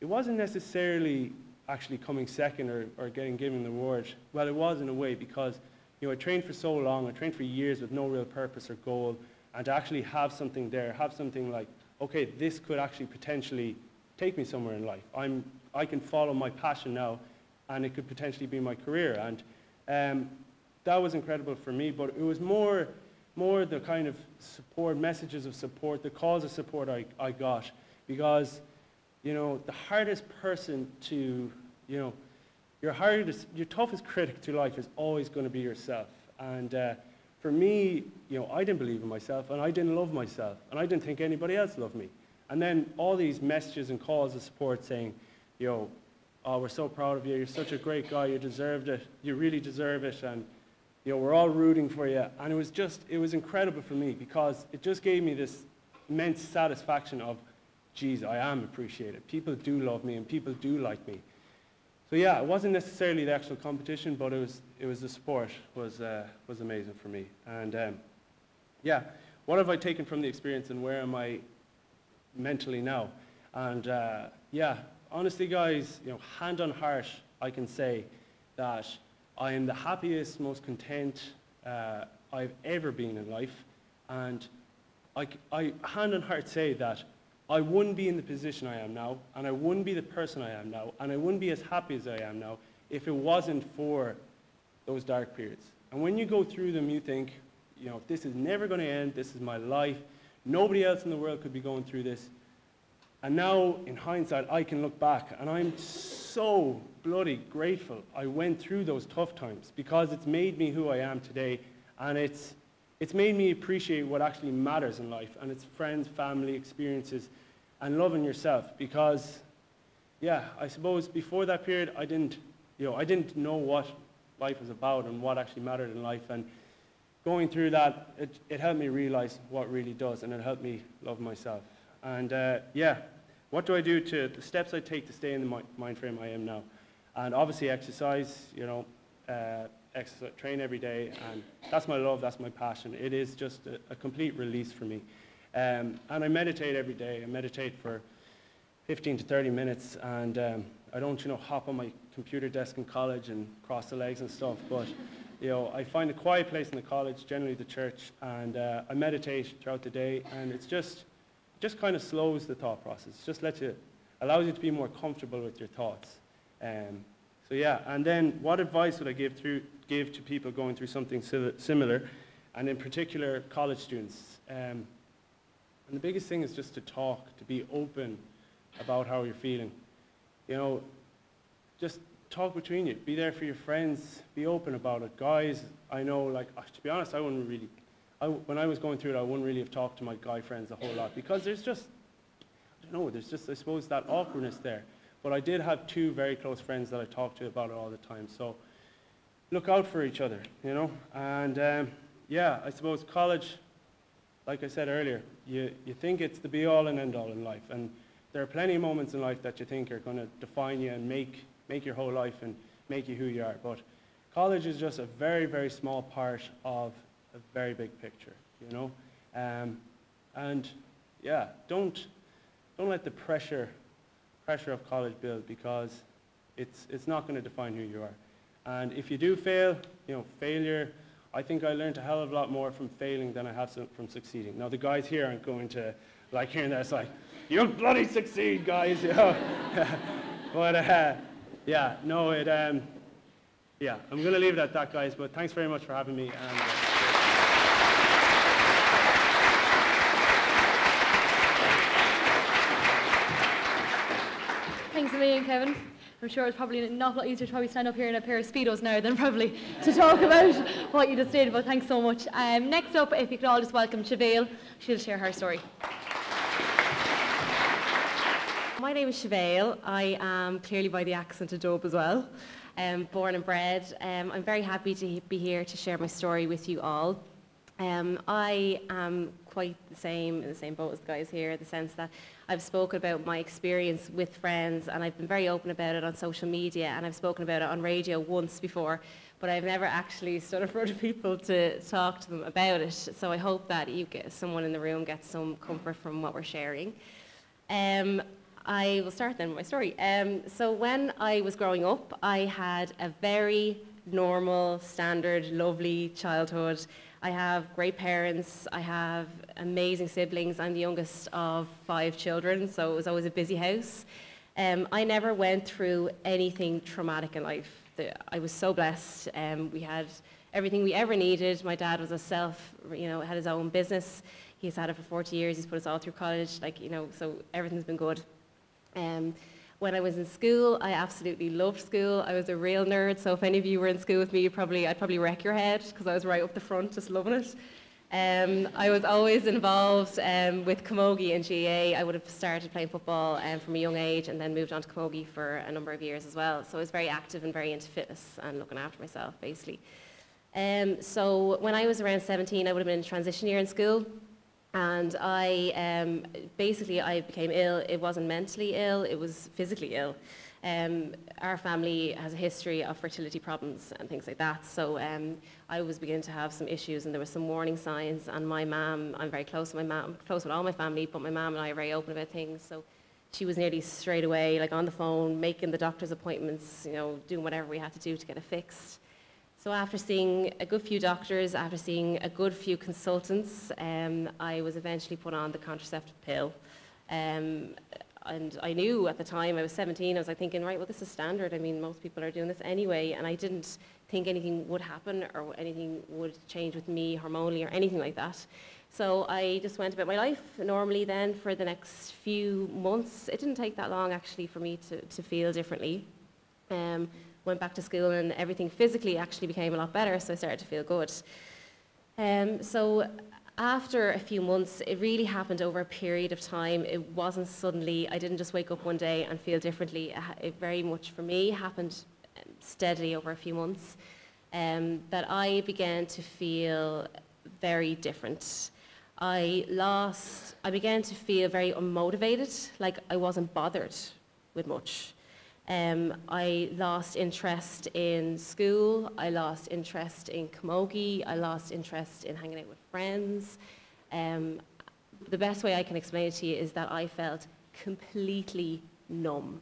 it wasn't necessarily actually coming second or, or getting given the award? Well, it was in a way because you know, I trained for so long, I trained for years with no real purpose or goal, and to actually have something there, have something like, okay, this could actually potentially take me somewhere in life. I'm, I can follow my passion now, and it could potentially be my career. And um, that was incredible for me, but it was more, more the kind of support, messages of support, the calls of support I, I got. Because, you know, the hardest person to, you know, your hardest, your toughest critic to life is always going to be yourself. And uh, for me, you know, I didn't believe in myself and I didn't love myself and I didn't think anybody else loved me. And then all these messages and calls of support saying, you know, oh, we're so proud of you, you're such a great guy, you deserved it, you really deserve it, and you know, we're all rooting for you. And it was just, it was incredible for me because it just gave me this immense satisfaction of, geez, I am appreciated. People do love me and people do like me. So yeah, it wasn't necessarily the actual competition, but it was, it was the sport was, uh, was amazing for me. And um, yeah, what have I taken from the experience and where am I mentally now? And uh, yeah, honestly, guys, you know, hand on heart, I can say that I am the happiest, most content uh, I've ever been in life. And I, I, hand on heart, say that I wouldn't be in the position I am now, and I wouldn't be the person I am now, and I wouldn't be as happy as I am now if it wasn't for those dark periods. And when you go through them, you think, you know, this is never going to end. This is my life. Nobody else in the world could be going through this. And now, in hindsight, I can look back and I'm so bloody grateful I went through those tough times because it's made me who I am today and it's, it's made me appreciate what actually matters in life and it's friends, family, experiences, and loving yourself because, yeah, I suppose before that period, I didn't, you know, I didn't know what life was about and what actually mattered in life. And going through that, it, it helped me realize what really does and it helped me love myself. And uh, yeah, what do I do to the steps I take to stay in the mind frame I am now? And obviously exercise, you know, uh, exercise, train every day, and that's my love, that's my passion. It is just a, a complete release for me. Um, and I meditate every day. I meditate for 15 to 30 minutes, and um, I don't, you know, hop on my computer desk in college and cross the legs and stuff, but you know, I find a quiet place in the college, generally the church, and uh, I meditate throughout the day, and it's just just kind of slows the thought process. Just lets you, allows you to be more comfortable with your thoughts. Um, so yeah, and then what advice would I give, through, give to people going through something similar, and in particular college students? Um, and the biggest thing is just to talk, to be open about how you're feeling. You know, just talk between you. Be there for your friends. Be open about it. Guys, I know, like, to be honest, I wouldn't really I, when I was going through it, I wouldn't really have talked to my guy friends a whole lot because there's just, I don't know, there's just, I suppose, that awkwardness there. But I did have two very close friends that I talked to about it all the time. So look out for each other, you know. And um, yeah, I suppose college, like I said earlier, you, you think it's the be all and end all in life. And there are plenty of moments in life that you think are going to define you and make, make your whole life and make you who you are. But college is just a very, very small part of a very big picture, you know? Um, and yeah, don't, don't let the pressure, pressure of college build because it's, it's not going to define who you are. And if you do fail, you know, failure, I think I learned a hell of a lot more from failing than I have from succeeding. Now, the guys here aren't going to like hearing that. It's like, you bloody succeed, guys, [laughs] you know? [laughs] but uh, yeah, no, it, um, yeah, I'm going to leave it at that, guys, but thanks very much for having me. And, uh, Thanks a million, Kevin. I'm sure it's probably an awful lot easier to probably stand up here in a pair of Speedos now than probably to talk about what you just did, but thanks so much. Um, next up, if you could all just welcome Siobhéal. She'll share her story. My name is Siobhéal. I am clearly by the accent a dub as well. Um, born and bred. Um, I'm very happy to be here to share my story with you all. Um, I am quite the same, in the same boat as the guys here, in the sense that I've spoken about my experience with friends and I've been very open about it on social media and I've spoken about it on radio once before, but I've never actually stood in front of people to talk to them about it. So I hope that you get someone in the room gets some comfort from what we're sharing. Um, I will start then with my story. Um, so when I was growing up, I had a very normal, standard, lovely childhood. I have great parents. I have amazing siblings. I'm the youngest of five children, so it was always a busy house. Um, I never went through anything traumatic in life. The, I was so blessed. Um, we had everything we ever needed. My dad was a self, you know, had his own business. He's had it for 40 years. He's put us all through college, like, you know, so everything's been good. Um, when I was in school, I absolutely loved school. I was a real nerd, so if any of you were in school with me, you probably, I'd probably wreck your head because I was right up the front, just loving it. Um, I was always involved um, with Camogie and GAA. I would have started playing football um, from a young age and then moved on to Camogie for a number of years as well. So I was very active and very into fitness and looking after myself, basically. Um, so when I was around 17, I would have been in transition year in school. And I um, basically I became ill. It wasn't mentally ill; it was physically ill. Um, our family has a history of fertility problems and things like that. So um, I was beginning to have some issues, and there were some warning signs. And my mum, I'm very close with my mum, close with all my family, but my mum and I are very open about things. So she was nearly straight away, like on the phone, making the doctor's appointments, you know, doing whatever we had to do to get it fixed. So after seeing a good few doctors, after seeing a good few consultants, um, I was eventually put on the contraceptive pill. Um, and I knew at the time, I was 17, I was like thinking, right, well, this is standard. I mean, most people are doing this anyway. And I didn't think anything would happen or anything would change with me hormonally or anything like that. So I just went about my life normally then for the next few months. It didn't take that long actually for me to, to feel differently. Um, went back to school and everything physically actually became a lot better, so I started to feel good. Um, so after a few months, it really happened over a period of time. It wasn't suddenly, I didn't just wake up one day and feel differently. It very much, for me, happened um, steadily over a few months. Um, that I began to feel very different. I lost, I began to feel very unmotivated, like I wasn't bothered with much. Um, I lost interest in school. I lost interest in camogie. I lost interest in hanging out with friends. Um, the best way I can explain it to you is that I felt completely numb.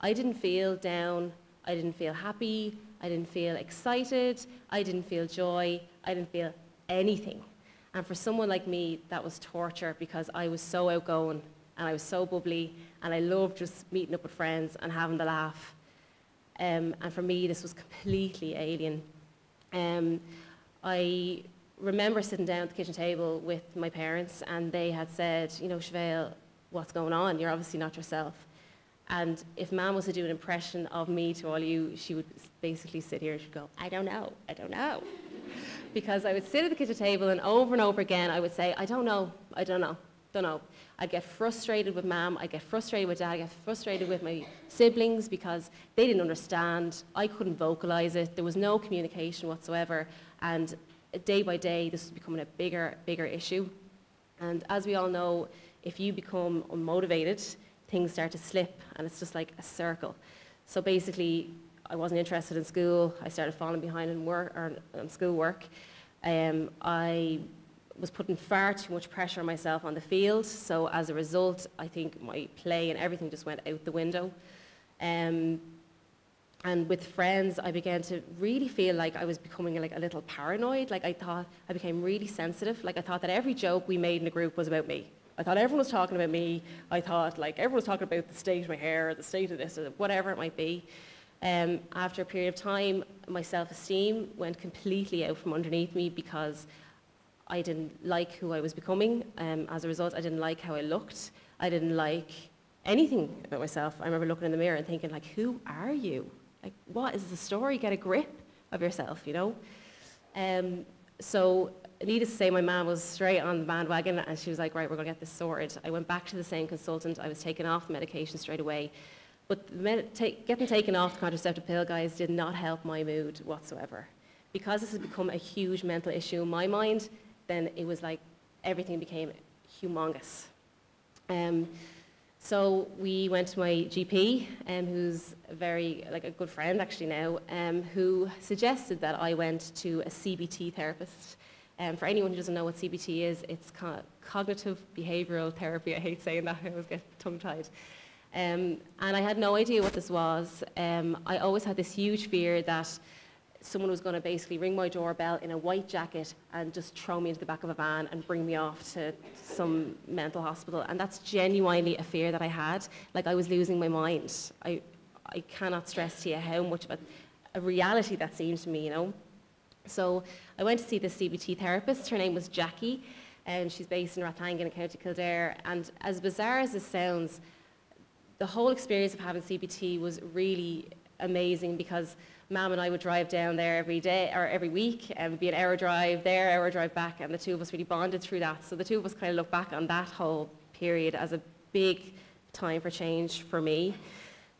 I didn't feel down. I didn't feel happy. I didn't feel excited. I didn't feel joy. I didn't feel anything. And for someone like me, that was torture because I was so outgoing and I was so bubbly and I loved just meeting up with friends and having the laugh. Um, and for me, this was completely alien. Um, I remember sitting down at the kitchen table with my parents, and they had said, You know, Siobhéal, what's going on? You're obviously not yourself. And if Mum was to do an impression of me to all you, she would basically sit here and she'd go, I don't know, I don't know. [laughs] because I would sit at the kitchen table and over and over again I would say, I don't know, I don't know, don't know. I get frustrated with mom, I get frustrated with dad, I get frustrated with my siblings because they didn't understand. I couldn't vocalize it. There was no communication whatsoever. And day by day, this was becoming a bigger, bigger issue. And as we all know, if you become unmotivated, things start to slip and it's just like a circle. So basically, I wasn't interested in school. I started falling behind in work or on schoolwork. Um, I was putting far too much pressure on myself on the field. So as a result, I think my play and everything just went out the window. Um, and with friends, I began to really feel like I was becoming like a little paranoid. Like I thought I became really sensitive. Like I thought that every joke we made in the group was about me. I thought everyone was talking about me. I thought like everyone was talking about the state of my hair, the state of this, or whatever it might be. Um, after a period of time, my self-esteem went completely out from underneath me because I didn't like who I was becoming. Um, as a result, I didn't like how I looked. I didn't like anything about myself. I remember looking in the mirror and thinking, like, who are you? Like, what is the story? Get a grip of yourself, you know? Um, so, needless to say, my mom was straight on the bandwagon and she was like, right, we're going to get this sorted. I went back to the same consultant. I was taken off the medication straight away. But getting taken off the contraceptive pill, guys, did not help my mood whatsoever. Because this has become a huge mental issue in my mind, then it was like everything became humongous. Um, so we went to my GP, um, who's a very, like a good friend actually now, um, who suggested that I went to a CBT therapist. Um, for anyone who doesn't know what CBT is, it's co cognitive behavioral therapy. I hate saying that, [laughs] I always get tongue-tied. Um, and I had no idea what this was. Um, I always had this huge fear that someone was going to basically ring my doorbell in a white jacket and just throw me into the back of a van and bring me off to some mental hospital. And that's genuinely a fear that I had. Like I was losing my mind. I, I cannot stress to you how much of a, a reality that seemed to me, you know. So I went to see this CBT therapist. Her name was Jackie, and she's based in Rathangan County Kildare. And as bizarre as this sounds, the whole experience of having CBT was really amazing because Mum and I would drive down there every day or every week, and it would be an hour drive there, hour drive back, and the two of us really bonded through that. So the two of us kind of look back on that whole period as a big time for change for me.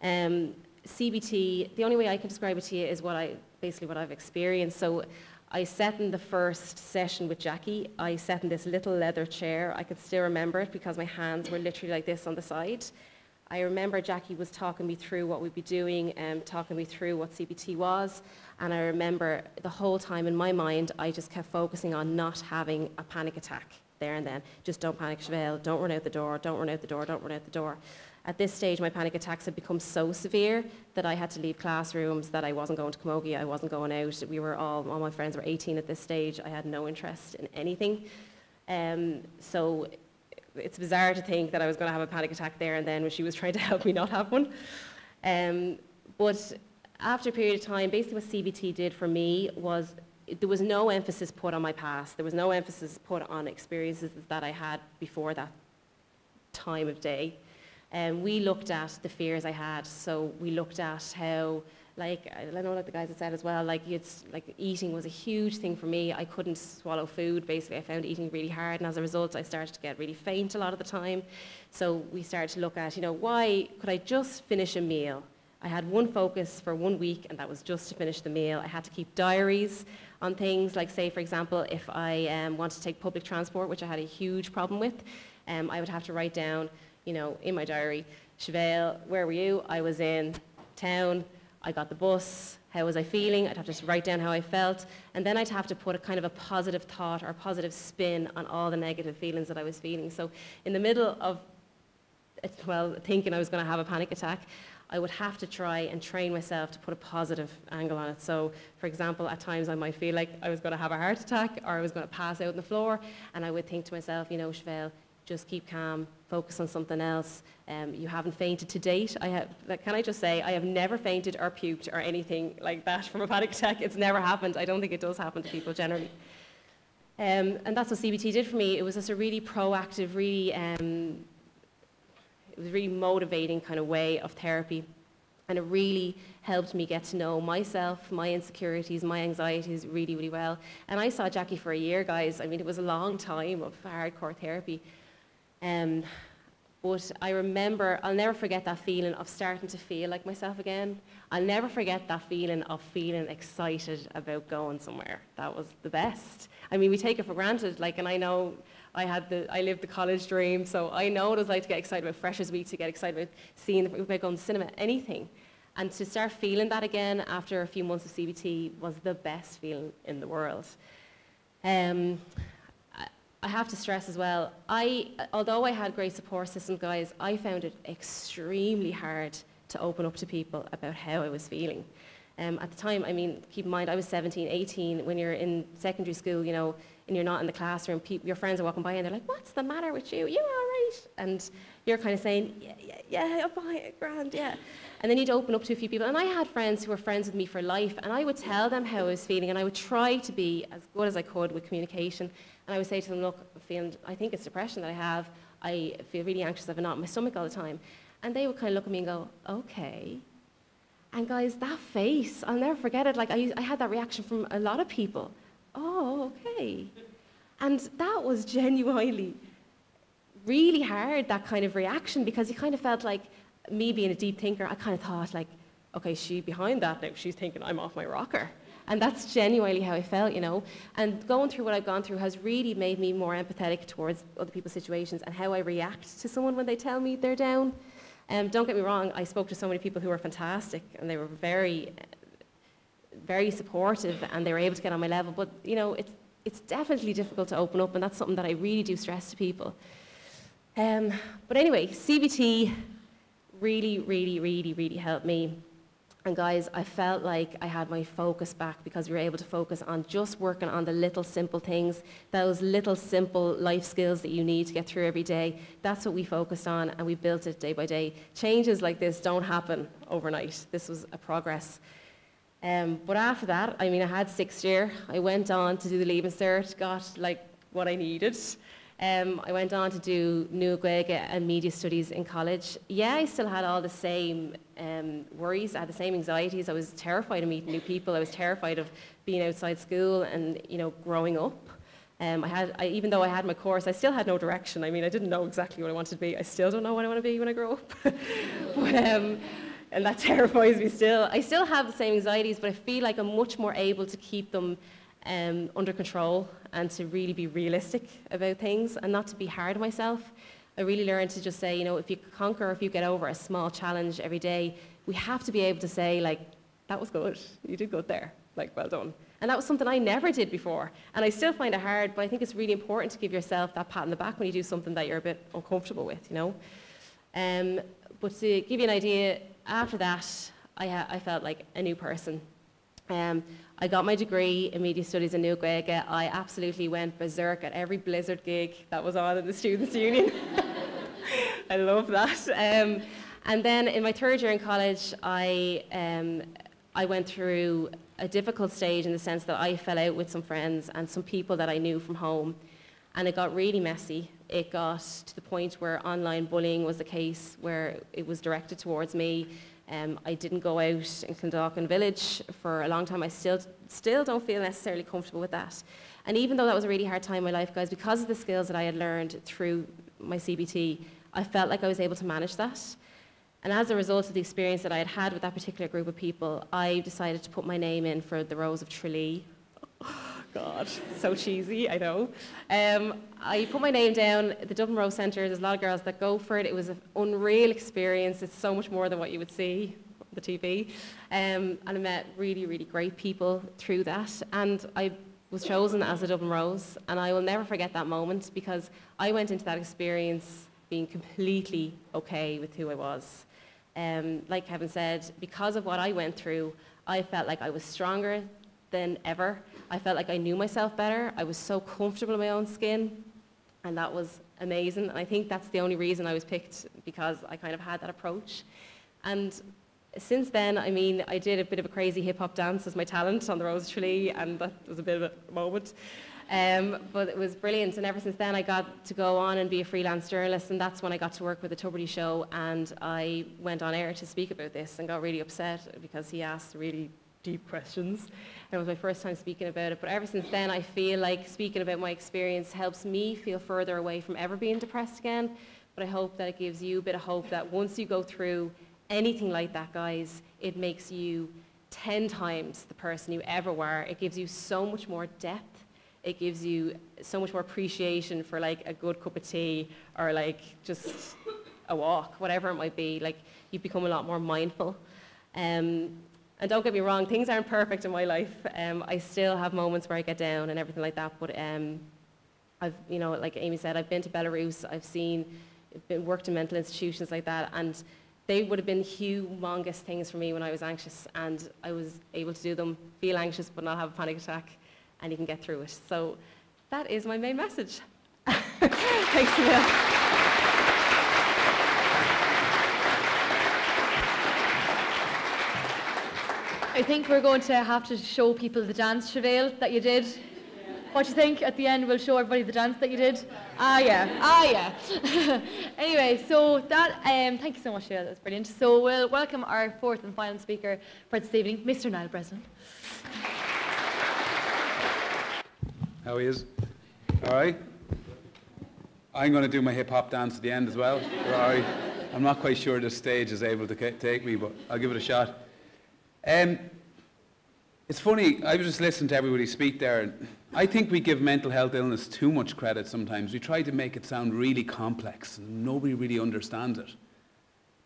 Um, CBT, the only way I can describe it to you is what I basically what I've experienced. So I sat in the first session with Jackie. I sat in this little leather chair. I could still remember it because my hands were literally like this on the side. I remember Jackie was talking me through what we'd be doing and um, talking me through what CBT was. And I remember the whole time in my mind, I just kept focusing on not having a panic attack there and then. Just don't panic, Siobhéal. Don't run out the door. Don't run out the door. Don't run out the door. At this stage, my panic attacks had become so severe that I had to leave classrooms, that I wasn't going to Camogie, I wasn't going out. We were all, all my friends were 18 at this stage. I had no interest in anything. Um, so it's bizarre to think that I was going to have a panic attack there and then when she was trying to help me not have one. Um, but after a period of time, basically what CBT did for me was there was no emphasis put on my past. There was no emphasis put on experiences that I had before that time of day. And um, we looked at the fears I had. So we looked at how like I know like the guys had said as well, like it's like eating was a huge thing for me. I couldn't swallow food. Basically, I found eating really hard, and as a result, I started to get really faint a lot of the time. So we started to look at, you know, why could I just finish a meal? I had one focus for one week, and that was just to finish the meal. I had to keep diaries on things, like say, for example, if I um, wanted to take public transport, which I had a huge problem with, um, I would have to write down, you know, in my diary, Siobhéal, where were you? I was in town I got the bus, how was I feeling? I'd have to write down how I felt. And then I'd have to put a kind of a positive thought or a positive spin on all the negative feelings that I was feeling. So in the middle of, [laughs] well, thinking I was going to have a panic attack, I would have to try and train myself to put a positive angle on it. So, for example, at times I might feel like I was going to have a heart attack or I was going to pass out on the floor, and I would think to myself, you know, Siobhéal, just keep calm, focus on something else. Um, you haven't fainted to date. I have, can I just say, I have never fainted or puked or anything like that from a panic attack. It's never happened. I don't think it does happen to people generally. Um, and that's what CBT did for me. It was just a really proactive, really, um, it was really motivating kind of way of therapy. And it really helped me get to know myself, my insecurities, my anxieties really, really well. And I saw Jackie for a year, guys. I mean, it was a long time of hardcore therapy. Um, but I remember, I'll never forget that feeling of starting to feel like myself again. I'll never forget that feeling of feeling excited about going somewhere. That was the best. I mean, we take it for granted, like, and I know I had the, I lived the college dream, so I know what it was like to get excited about Freshers Week, to get excited about seeing, about going to cinema, anything. And to start feeling that again after a few months of CBT was the best feeling in the world. Um, I have to stress as well, I, although I had great support systems, guys, I found it extremely hard to open up to people about how I was feeling. Um, at the time, I mean, keep in mind, I was 17, 18. When you're in secondary school, you know, and you're not in the classroom, your friends are walking by and they're like, what's the matter with you? You're all right. And you're kind of saying, yeah, yeah, yeah, I'm fine, grand, yeah. And then you'd open up to a few people. And I had friends who were friends with me for life, and I would tell them how I was feeling, and I would try to be as good as I could with communication. And I would say to them, look, I think it's depression that I have. I feel really anxious. I have a knot in my stomach all the time. And they would kind of look at me and go, okay. And guys, that face, I'll never forget it. Like I, I had that reaction from a lot of people. Oh, okay. And that was genuinely really hard, that kind of reaction, because you kind of felt like me being a deep thinker, I kind of thought like, okay, she behind that now, she's thinking I'm off my rocker. And that's genuinely how I felt, you know. And going through what I've gone through has really made me more empathetic towards other people's situations and how I react to someone when they tell me they're down. Um, don't get me wrong, I spoke to so many people who were fantastic and they were very, very supportive and they were able to get on my level. But, you know, it's, it's definitely difficult to open up and that's something that I really do stress to people. Um, but anyway, CBT really, really, really, really helped me and guys, I felt like I had my focus back because we were able to focus on just working on the little simple things, those little simple life skills that you need to get through every day. That's what we focused on and we built it day by day. Changes like this don't happen overnight. This was a progress. Um, but after that, I mean, I had sixth year. I went on to do the Leaving Cert, got like what I needed. Um, I went on to do Nua-Ghaeilge and media studies in college. Yeah, I still had all the same um, worries. I had the same anxieties. I was terrified of meeting new people. I was terrified of being outside school and you know growing up. Um, I had, I, even though I had my course, I still had no direction. I mean, I didn't know exactly what I wanted to be. I still don't know what I want to be when I grow up. [laughs] but, um, and that [laughs] terrifies me still. I still have the same anxieties, but I feel like I'm much more able to keep them um, under control and to really be realistic about things and not to be hard on myself. I really learned to just say, you know, if you conquer, if you get over a small challenge every day, we have to be able to say, like, that was good. You did good there. Like, well done. And that was something I never did before. And I still find it hard, but I think it's really important to give yourself that pat on the back when you do something that you're a bit uncomfortable with, you know. Um, but to give you an idea, after that, I, I felt like a new person. Um, I got my degree in media studies in Nua-Ghaeilge. I absolutely went berserk at every Blizzard gig that was on in the Students' Union. [laughs] I love that. Um, and then in my third year in college, I, um, I went through a difficult stage in the sense that I fell out with some friends and some people that I knew from home. And it got really messy. It got to the point where online bullying was the case, where it was directed towards me. Um, I didn't go out in Clondalkin Village for a long time. I still, still don't feel necessarily comfortable with that. And even though that was a really hard time in my life, guys, because of the skills that I had learned through my CBT, I felt like I was able to manage that. And as a result of the experience that I had had with that particular group of people, I decided to put my name in for the Rose of Tralee. God, so cheesy, I know. Um, I put my name down at the Dublin Rose Centre. There's a lot of girls that go for it. It was an unreal experience. It's so much more than what you would see on the TV. Um, and I met really, really great people through that. And I was chosen as a Dublin Rose. And I will never forget that moment because I went into that experience being completely okay with who I was. Um, like Kevin said, because of what I went through, I felt like I was stronger than ever. I felt like I knew myself better. I was so comfortable in my own skin, and that was amazing. And I think that's the only reason I was picked because I kind of had that approach. And since then, I mean, I did a bit of a crazy hip hop dance as my talent on the Rose Tree, and that was a bit of a moment. Um, but it was brilliant, and ever since then I got to go on and be a freelance journalist, and that's when I got to work with the Tubridy Show, and I went on air to speak about this and got really upset because he asked really deep questions. And it was my first time speaking about it, but ever since then I feel like speaking about my experience helps me feel further away from ever being depressed again, but I hope that it gives you a bit of hope that once you go through anything like that, guys, it makes you 10 times the person you ever were. It gives you so much more depth it gives you so much more appreciation for like a good cup of tea or like just a walk, whatever it might be. Like you become a lot more mindful. Um, and don't get me wrong, things aren't perfect in my life. Um, I still have moments where I get down and everything like that. But um, I've, you know, like Amy said, I've been to Belarus. I've seen, been, worked in mental institutions like that, and they would have been humongous things for me when I was anxious, and I was able to do them, feel anxious but not have a panic attack and you can get through it. So that is my main message. [laughs] Thanks, Neil. I think we're going to have to show people the dance, Siobhéal, that you did. What do you think? At the end, we'll show everybody the dance that you did. Ah, yeah. Ah, yeah. [laughs] anyway, so that. Um, thank you so much, Siobhéal. That was brilliant. So we'll welcome our fourth and final speaker for this evening, Mr. Niall Breslin. How he is? All right. I'm going to do my hip hop dance at the end as well. All right. I'm not quite sure this stage is able to take me, but I'll give it a shot. Um, it's funny, I was just listening to everybody speak there. And I think we give mental health illness too much credit sometimes. We try to make it sound really complex, and nobody really understands it.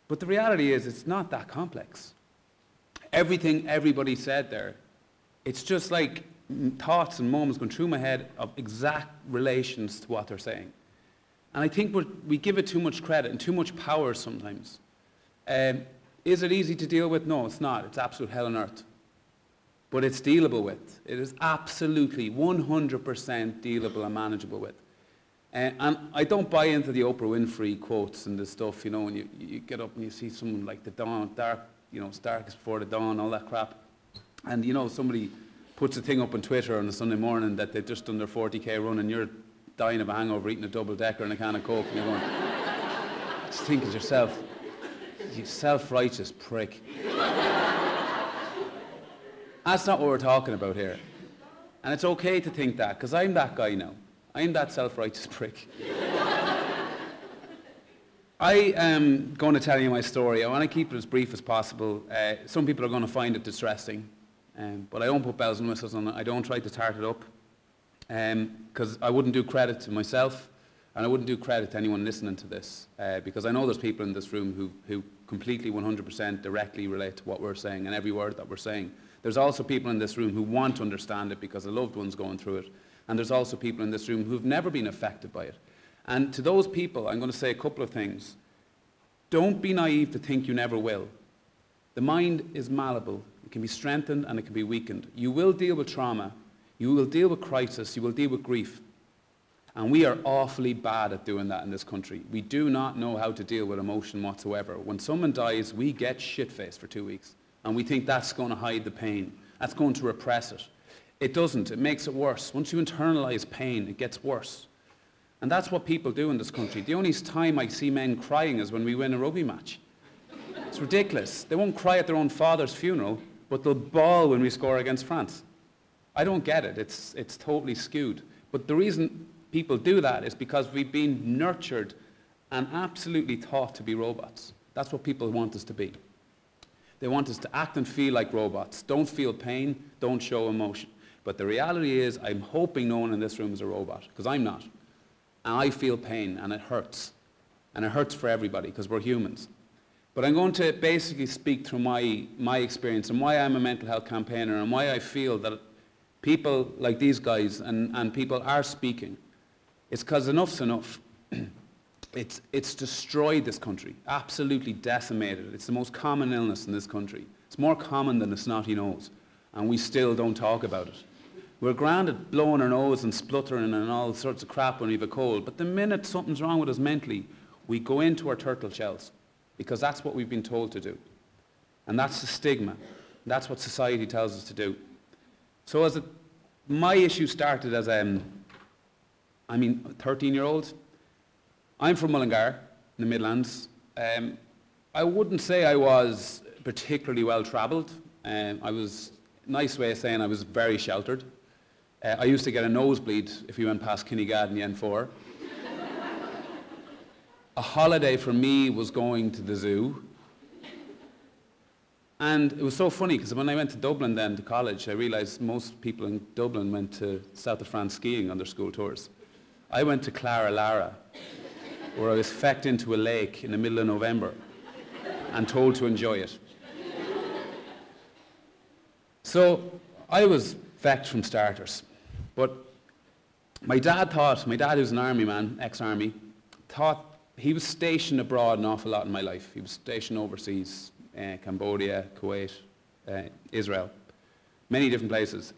But the reality is, it's not that complex. Everything everybody said there, it's just like thoughts and moments going through my head of exact relations to what they're saying. And I think we give it too much credit and too much power sometimes. Um, is it easy to deal with? No, it's not. It's absolute hell on earth. But it's dealable with. It is absolutely 100% dealable and manageable with. Uh, and I don't buy into the Oprah Winfrey quotes and the stuff, you know, when you, you get up and you see someone like the dawn, dark, you know, darkest before the dawn, all that crap. And you know, somebody puts a thing up on Twitter on a Sunday morning that they've just done their 40k run and you're dying of a hangover eating a double decker and a can of Coke and you're going, [laughs] just think of yourself, you self-righteous prick. That's not what we're talking about here. And it's okay to think that, because I'm that guy now. I'm that self-righteous [laughs] prick. I am going to tell you my story. I want to keep it as brief as possible. Uh, some people are going to find it distressing, um, but I don't put bells and whistles on it. I don't try to tart it up, because um, I wouldn't do credit to myself, and I wouldn't do credit to anyone listening to this, uh, because I know there's people in this room who, who completely 100% directly relate to what we're saying and every word that we're saying. There's also people in this room who want to understand it because a loved one's going through it. And there's also people in this room who've never been affected by it. And to those people, I'm going to say a couple of things. Don't be naive to think you never will. The mind is malleable. It can be strengthened and it can be weakened. You will deal with trauma. You will deal with crisis. You will deal with grief. And we are awfully bad at doing that in this country. We do not know how to deal with emotion whatsoever. When someone dies, we get shit-faced for two weeks and we think that's going to hide the pain. That's going to repress it. It doesn't. It makes it worse. Once you internalize pain, it gets worse. And that's what people do in this country. The only time I see men crying is when we win a rugby match. It's ridiculous. They won't cry at their own father's funeral, but they'll bawl when we score against France. I don't get it. It's, it's totally skewed. But the reason people do that is because we've been nurtured and absolutely taught to be robots. That's what people want us to be. They want us to act and feel like robots. Don't feel pain, don't show emotion. But the reality is, I'm hoping no one in this room is a robot, because I'm not. And I feel pain, and it hurts. And it hurts for everybody, because we're humans. But I'm going to basically speak through my, my experience and why I'm a mental health campaigner and why I feel that people like these guys and, and people are speaking. It's because enough's enough. [clears throat] It's, it's destroyed this country, absolutely decimated it. It's the most common illness in this country. It's more common than a snotty nose, and we still don't talk about it. We're grand at blowing our nose and spluttering and all sorts of crap when we have a cold, but the minute something's wrong with us mentally, we go into our turtle shells, because that's what we've been told to do. And that's the stigma. That's what society tells us to do. So as a, my issue started as, um, I mean, 13-year-old, I'm from Mullingar in the Midlands. Um, I wouldn't say I was particularly well travelled. Um, I was, nice way of saying I was very sheltered. Uh, I used to get a nosebleed if you went past Kinnegad in the N4. [laughs] a holiday for me was going to the zoo. And it was so funny because when I went to Dublin then to college, I realised most people in Dublin went to south of France skiing on their school tours. I went to Clara Lara, where I was fecked into a lake in the middle of November and told to enjoy it. So I was fecked from starters. But my dad thought, my dad who's an army man, ex-army, thought he was stationed abroad an awful lot in my life. He was stationed overseas, uh, Cambodia, Kuwait, uh, Israel, many different places.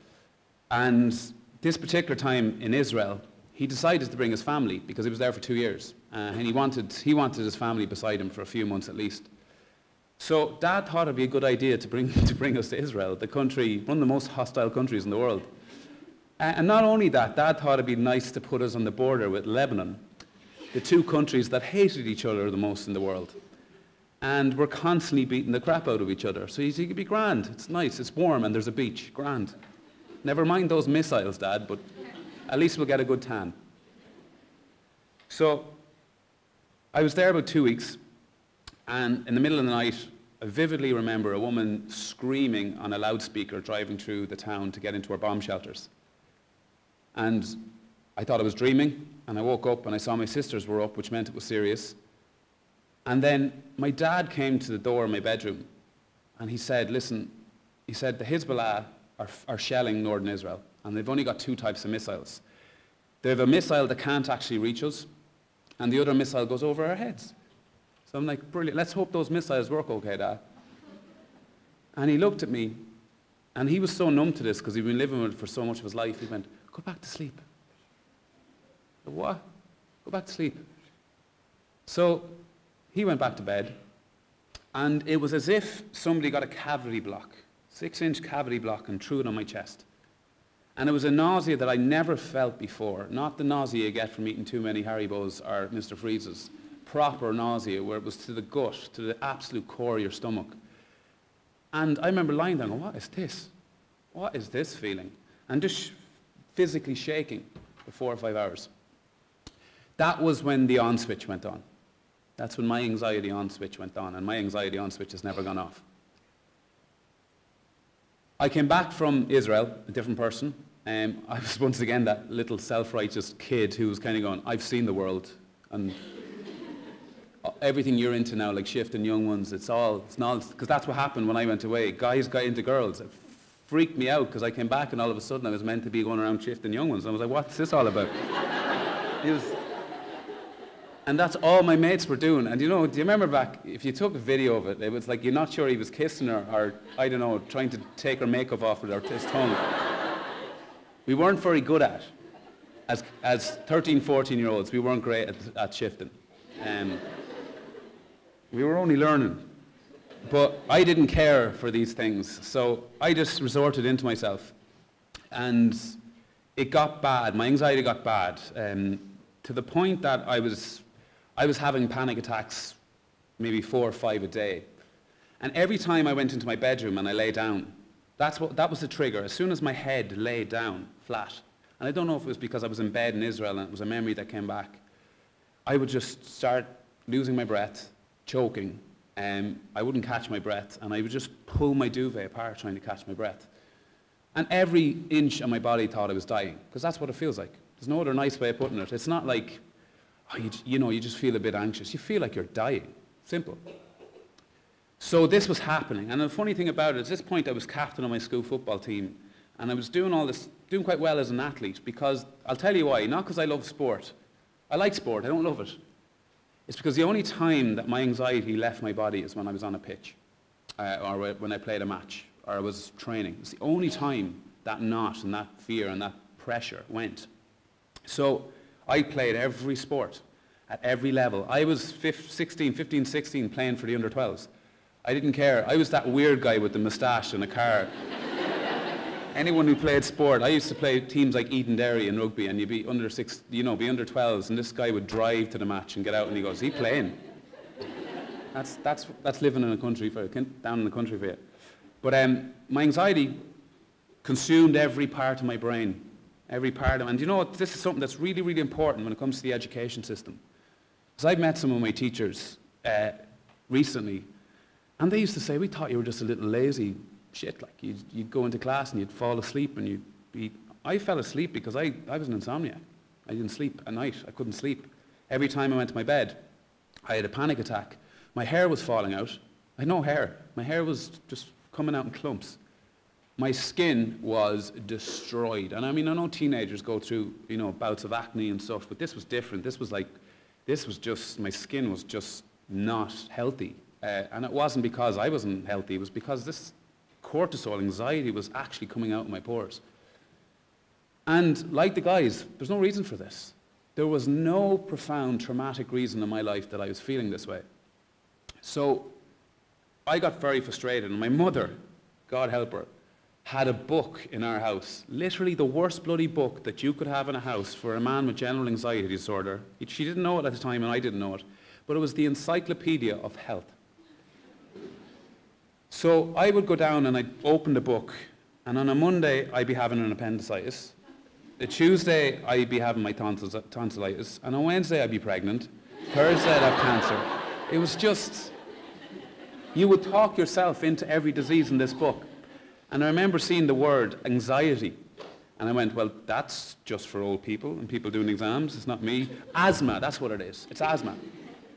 And this particular time in Israel, he decided to bring his family because he was there for two years. Uh, and he wanted, he wanted his family beside him for a few months at least. So dad thought it'd be a good idea to bring, [laughs] to bring us to Israel, the country, one of the most hostile countries in the world. Uh, and not only that, dad thought it'd be nice to put us on the border with Lebanon, the two countries that hated each other the most in the world. And were constantly beating the crap out of each other. So he said, it'd be grand, it's nice, it's warm, and there's a beach, grand. Never mind those missiles, dad, but at least we'll get a good tan. So I was there about two weeks, and in the middle of the night, I vividly remember a woman screaming on a loudspeaker driving through the town to get into her bomb shelters. And I thought I was dreaming, and I woke up and I saw my sisters were up, which meant it was serious. And then my dad came to the door of my bedroom, and he said, listen, he said, the Hezbollah are, are shelling northern Israel and they've only got two types of missiles. They have a missile that can't actually reach us, and the other missile goes over our heads. So I'm like, brilliant, let's hope those missiles work okay, Dad. And he looked at me, and he was so numb to this because he'd been living with it for so much of his life. He went, go back to sleep. Said, what? Go back to sleep. So he went back to bed, and it was as if somebody got a cavalry block six inch cavity block and threw it on my chest. And it was a nausea that I never felt before, not the nausea you get from eating too many Haribos or Mr. Freeze's, proper nausea where it was to the gut, to the absolute core of your stomach. And I remember lying there going, what is this? What is this feeling? And just physically shaking for four or five hours. That was when the on switch went on. That's when my anxiety on switch went on, and my anxiety on switch has never gone off. I came back from Israel, a different person. Um, [laughs] I was once again that little self-righteous kid who was kind of going, I've seen the world, and [laughs] everything you're into now, like shift and young ones, it's all, it's not, because that's what happened when I went away. Guys got into girls. It freaked me out because I came back and all of a sudden I was meant to be going around shifting young ones. And I was like, what's this all about? [laughs] it was, and that's all my mates were doing. And you know, do you remember back, if you took a video of it, it was like you're not sure he was kissing her or, I don't know, trying to take her makeup off with her, his tongue. We weren't very good at as, as 13, 14 year olds, we weren't great at, at shifting. Um, we were only learning. But I didn't care for these things, so I just resorted into myself. And it got bad, my anxiety got bad, um, to the point that I was I was having panic attacks maybe four or five a day. And every time I went into my bedroom and I lay down, that's what, that was the trigger. As soon as my head lay down flat, and I don't know if it was because I was in bed in Israel and it was a memory that came back, I would just start losing my breath, choking, and I wouldn't catch my breath, and I would just pull my duvet apart trying to catch my breath. And every inch of my body thought I was dying, because that's what it feels like. There's no other nice way of putting it. It's not like oh, you, you know, you just feel a bit anxious. You feel like you're dying. Simple. So this was happening. And the funny thing about it, at this point I was captain of my school football team. And I was doing all this, doing quite well as an athlete because, I'll tell you why, not because I love sport. I like sport, I don't love it. It's because the only time that my anxiety left my body is when I was on a pitch uh, or when I played a match or I was training. It's the only time that knot and that fear and that pressure went. So I played every sport at every level. I was 15, 16, 15, 16 playing for the under 12s. I didn't care. I was that weird guy with the moustache and a car. Anyone who played sport, I used to play teams like Edenderry in rugby, and you'd be under six, you know, be under 12s, and this guy would drive to the match and get out, and he goes, "He playing?" That's that's that's living in a country for down in the country for you. But um, my anxiety consumed every part of my brain every part of. And you know what, this is something that's really, really important when it comes to the education system. Because I've met some of my teachers uh, recently, and they used to say, we thought you were just a little lazy shit. Like, you'd, you'd go into class and you'd fall asleep and you'd be... I fell asleep because I, I was an insomniac. I didn't sleep at night. I couldn't sleep. Every time I went to my bed, I had a panic attack. My hair was falling out. I had no hair. My hair was just coming out in clumps my skin was destroyed. And I mean, I know teenagers go through, you know, bouts of acne and stuff, but this was different. This was like, this was just, my skin was just not healthy. Uh, and it wasn't because I wasn't healthy, it was because this cortisol, anxiety was actually coming out of my pores. And like the guys, there's no reason for this. There was no profound traumatic reason in my life that I was feeling this way. So I got very frustrated, and my mother, God help her, had a book in our house, literally the worst bloody book that you could have in a house for a man with general anxiety disorder. She didn't know it at the time and I didn't know it, but it was the Encyclopedia of Health. So I would go down and I'd open the book and on a Monday I'd be having an appendicitis. A Tuesday I'd be having my tonsillitis and on Wednesday I'd be pregnant. Thursday I'd have cancer. It was just, you would talk yourself into every disease in this book. And I remember seeing the word anxiety. And I went, well, that's just for old people and people doing exams. It's not me. Asthma, that's what it is. It's asthma.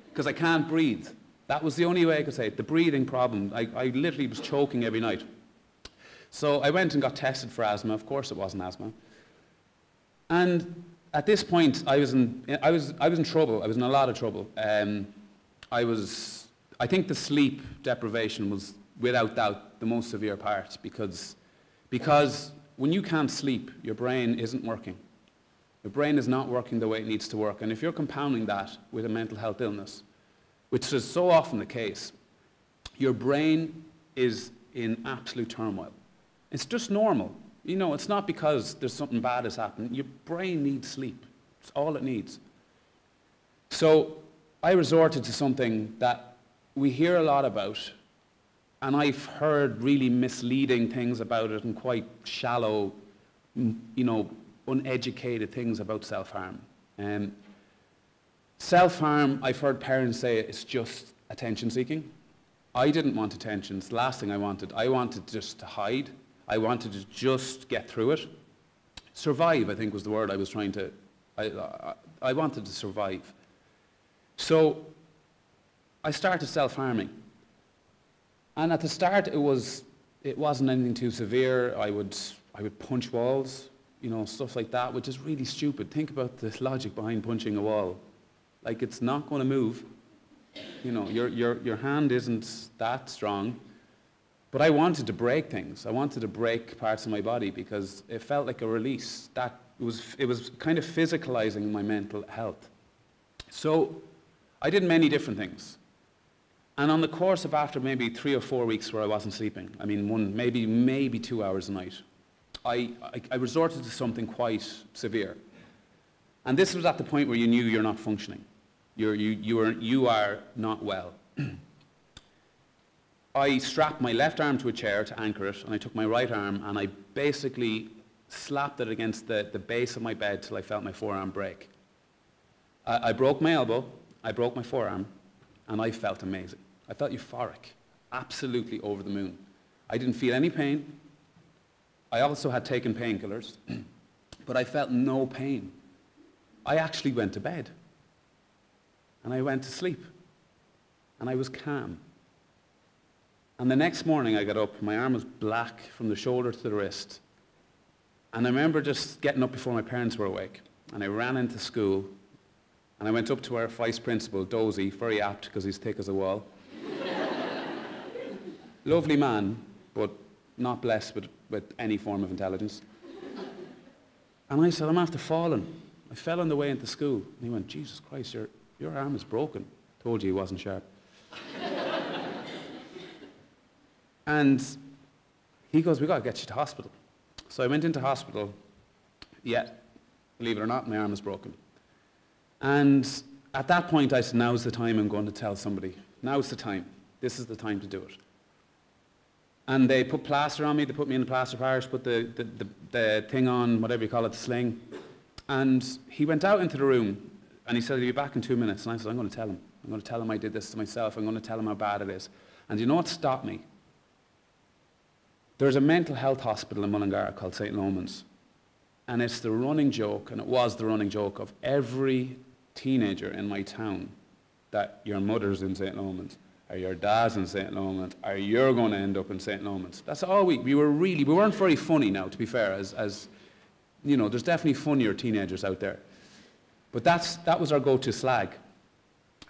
Because I can't breathe. That was the only way I could say it. The breathing problem. I, I literally was choking every night. So I went and got tested for asthma. Of course it wasn't asthma. And at this point, I was in, I was, I was in trouble. I was in a lot of trouble. Um, I was, I think the sleep deprivation was without doubt the most severe part because, because when you can't sleep, your brain isn't working. Your brain is not working the way it needs to work. And if you're compounding that with a mental health illness, which is so often the case, your brain is, in absolute turmoil. It's just normal. You know, it's not because there's something bad has happened. Your brain needs sleep. It's all it needs. So I resorted to something that we hear a lot about, and I've heard really misleading things about it and quite shallow, you know, uneducated things about self-harm. Um, self-harm, I've heard parents say it's just attention seeking. I didn't want attention. It's the last thing I wanted. I wanted just to hide. I wanted to just get through it. Survive, I think, was the word I was trying to. I, I, wanted to survive. So I started self-harming. And at the start, it, was, it wasn't anything too severe. I would, I would punch walls, you know, stuff like that, which is really stupid. Think about the logic behind punching a wall. Like, it's not going to move. You know, your, your, your hand isn't that strong. But I wanted to break things. I wanted to break parts of my body because it felt like a release. That was, it was kind of physicalizing my mental health. So I did many different things. And on the course of after maybe three or four weeks where I wasn't sleeping, I mean, one, maybe, maybe two hours a night, I, I, I resorted to something quite severe. And this was at the point where you knew you're not functioning. You're, you, you, are, you are not well. [clears throat] I strapped my left arm to a chair to anchor it, and I took my right arm and I basically slapped it against the, the base of my bed till I felt my forearm break. I, I broke my elbow, I broke my forearm, and I felt amazing. I felt euphoric, absolutely over the moon. I didn't feel any pain. I also had taken painkillers, [clears throat] but I felt no pain. I actually went to bed, and I went to sleep, and I was calm. And the next morning I got up, my arm was black from the shoulder to the wrist. And I remember just getting up before my parents were awake. And I ran into school and I went up to our vice principal, Dozy, very apt because he's thick as a wall. [laughs] Lovely man, but not blessed with, with any form of intelligence. And I said, I'm after falling. I fell on the way into school. And he went, Jesus Christ, your, your arm is broken. Told you he wasn't sharp. [laughs] And he goes, we got to get you to hospital. So I went into hospital. Yeah, believe it or not, my arm is broken. And at that point, I said, now's the time I'm going to tell somebody. Now's the time. This is the time to do it. And they put plaster on me. They put me in the plaster parish, put the, the, the, the thing on, whatever you call it, the sling. And he went out into the room and he said, I'll be back in two minutes. And I said, I'm going to tell him. I'm going to tell him I did this to myself. I'm going to tell him how bad it is. And you know what stopped me? There's a mental health hospital in Mullingar called St. Lomans. And it's the running joke, and it was the running joke of every teenager in my town that your mother's in St. Lomans, or your dad's in St. Lomans, or you're going to end up in St. Lomans. That's all we, we were really, we weren't very funny now, to be fair, as, as you know, there's definitely funnier teenagers out there. But that's, that was our go-to slag.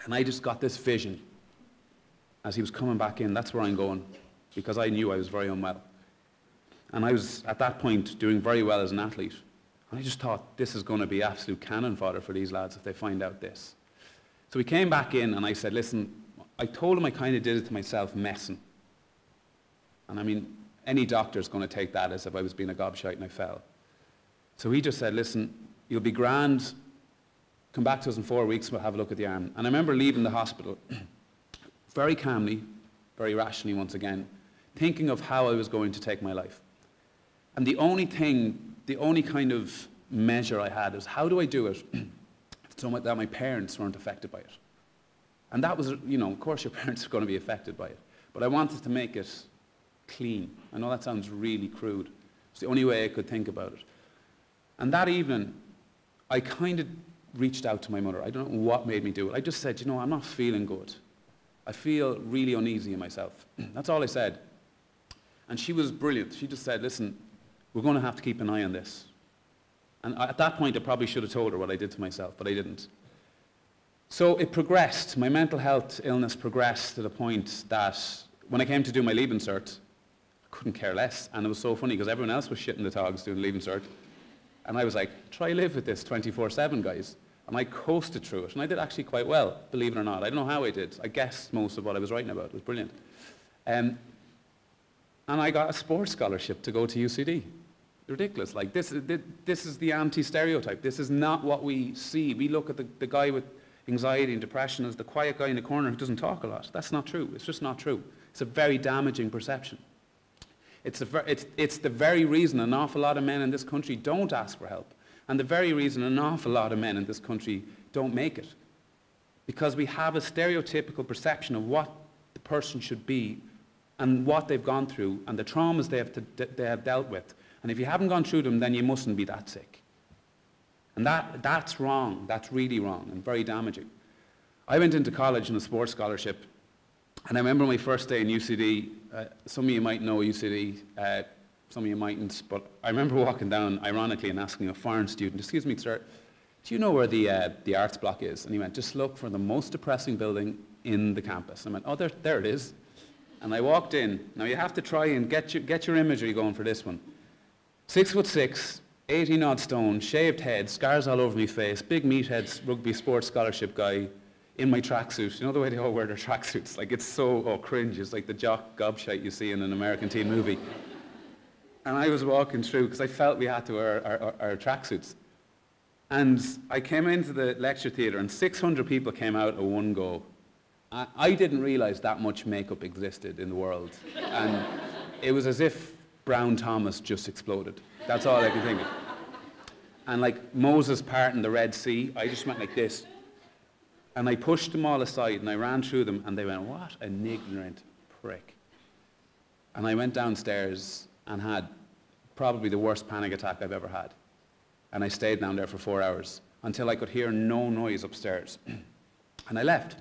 And I just got this vision as he was coming back in, that's where I'm going, because I knew I was very unwell. And I was, at that point, doing very well as an athlete. And I just thought, this is going to be absolute cannon fodder for these lads if they find out this. So we came back in and I said, listen, I told him I kind of did it to myself messing. And I mean, any doctor's going to take that as if I was being a gobshite and I fell. So he just said, listen, you'll be grand. Come back to us in four weeks, we'll have a look at the arm. And I remember leaving the hospital [clears throat] very calmly, very rationally once again, thinking of how I was going to take my life. And the only thing, the only kind of measure I had was how do I do it [clears throat] so that my parents weren't affected by it? And that was, you know, of course your [laughs] parents are going to be affected by it. But I wanted to make it clean. I know that sounds really crude. It's the only way I could think about it. And that evening, I kind of reached out to my mother. I don't know what made me do it. I just said, you know, I'm not feeling good. I feel really uneasy in myself. [clears throat] That's all I said. And she was brilliant. She just said, listen, we're going to have to keep an eye on this. And at that point, I probably should have told her what I did to myself, but I didn't. So it progressed. My mental health illness progressed to the point that when I came to do my Leaving Cert, I couldn't care less. And it was so funny because everyone else was shitting the togs doing Leaving Cert. And I was like, try live with this 24-7, guys. And I coasted through it. And I did actually quite well, believe it or not. I don't know how I did. I guessed most of what I was writing about. It was brilliant. Um, and I got a sports scholarship to go to UCD. Ridiculous. Like, this, is- this is the anti-stereotype. This is not what we see. We look at the, the guy with anxiety and depression as the quiet guy in the corner who doesn't talk a lot. That's not true. It's just not true. It's a very damaging perception. It's, ver- it's, it's the very reason an awful lot of men in this country don't ask for help. And the very reason an awful lot of men in this country don't make it. Because we have a stereotypical perception of what the person should be and what they've gone through and the traumas they have, to, they have dealt with. And if you haven't gone through them, then you mustn't be that sick. And that, that's wrong. That's really wrong and very damaging. I went into college on a sports scholarship, and I remember my first day in UCD. Uh, some of you might know UCD, uh, some of you mightn't, but I remember walking down, ironically, and asking a foreign student, excuse me, sir, do you know where the, uh, the arts block is? And he went, just look for the most depressing building in the campus. I went, oh, there, there it is. And I walked in. Now you have to try and get your, get your imagery going for this one. Six foot six, 18 odd stone, shaved head, scars all over my face, big meathead rugby sports scholarship guy in my tracksuit. You know the way they all wear their [laughs] tracksuits? Like it's so oh, cringe. It's like the jock gobshite you see in an American teen movie. And I was walking through because I felt we had to wear our, our, our tracksuits. And I came into the lecture theatre and 600 people came out at one go. I, I didn't realise that much makeup existed in the world. And it was as if Brown Thomas just exploded. That's all I can think of. And like Moses parting the Red Sea, I just went like this. And I pushed them all aside and I ran through them and they went, what an ignorant prick. And I went downstairs and had probably the worst panic attack I've ever had. And I stayed down there for four hours until I could hear no noise upstairs. [clears throat] and I left.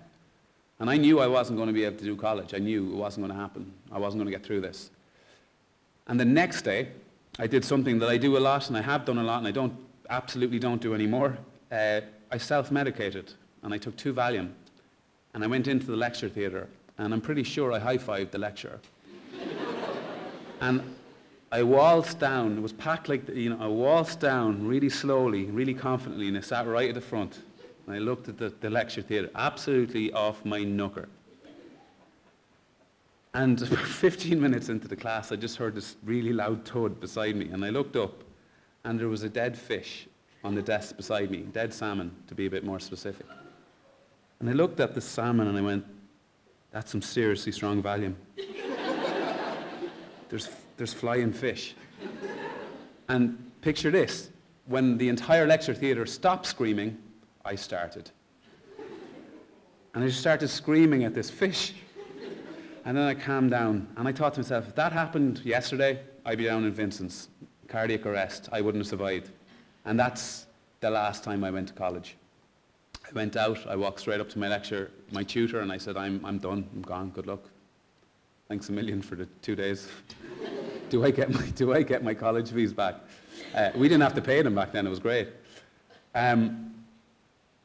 And I knew I wasn't going to be able to do college. I knew it wasn't going to happen. I wasn't going to get through this. And the next day, I did something that I do a lot, and I have done a lot, and I don't absolutely don't do anymore. Uh, I self-medicated, and I took two Valium, and I went into the lecture theatre, and I'm pretty sure I high-fived the lecturer. [laughs] and I waltzed down. It was packed like, the, you know, I waltzed down really slowly, really confidently, and I sat right at the front. And I looked at the, the lecture theatre, absolutely off my knucker. And [laughs] 15 minutes into the class, I just heard this really loud thud beside me, and I looked up, and there was a dead fish on the desk beside me, dead salmon, to be a bit more specific. And I looked at the salmon and I went, that's some seriously strong Valium. [laughs] there's, there's flying fish. And picture this, when the entire lecture theatre stopped screaming, I started. And I just started screaming at this fish. And then I calmed down and I thought to myself, if that happened yesterday, I'd be down in Vincent's, cardiac arrest, I wouldn't have survived. And that's the last time I went to college. I went out, I walked straight up to my lecturer, my tutor, and I said, I'm, I'm done, I'm gone, good luck. Thanks a million for the two days. [laughs] do, I get my, do I get my college fees back? Uh, we didn't have to pay them back then, it was great. Um,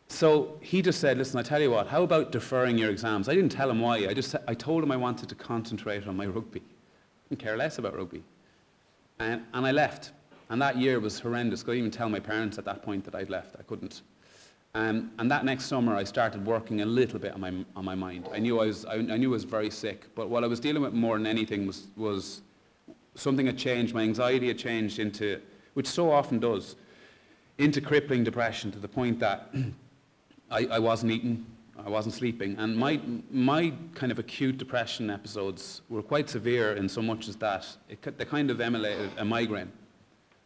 so he just said, listen, I tell you what, how about deferring your exams? I didn't tell him why, I just I told him I wanted to concentrate on my rugby. I didn't care less about rugby. And, and I left. And that year was horrendous. I couldn't even tell my parents at that point that I'd left. I couldn't. Um, and that next summer, I started working a little bit on my, on my mind. I knew I, was, I, I knew I was very sick, but what I was dealing with more than anything was, was something had changed. My anxiety had changed into, which so often does, into crippling depression to the point that [clears throat] I, I wasn't eating, I wasn't sleeping. And my, my kind of acute depression episodes were quite severe in so much as that it, they kind of emulated a migraine.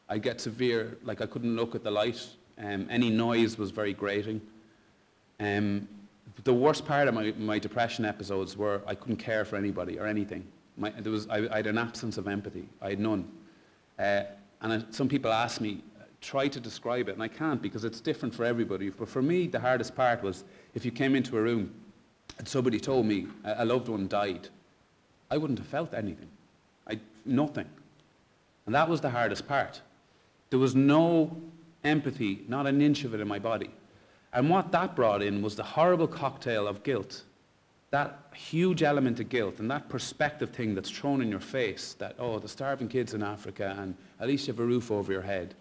I get severe, like I couldn't look at the light. Um, any noise was very grating. Um, the worst part of my, my depression episodes were I couldn't care for anybody or anything. My, there was, I, I, had an absence of empathy. I had none. Uh, and I, some people ask me, try to describe it, and I can't because it's different for everybody. But for me, the hardest part was if you came into a room and somebody told me a, a loved one died, I wouldn't have felt anything. I, nothing. And that was the hardest part. There was no empathy, not an inch of it in my body. And what that brought in was the horrible cocktail of guilt. That huge element of guilt and that perspective thing that's thrown in your face that, oh, the starving kids in Africa and at least you have a roof over your head.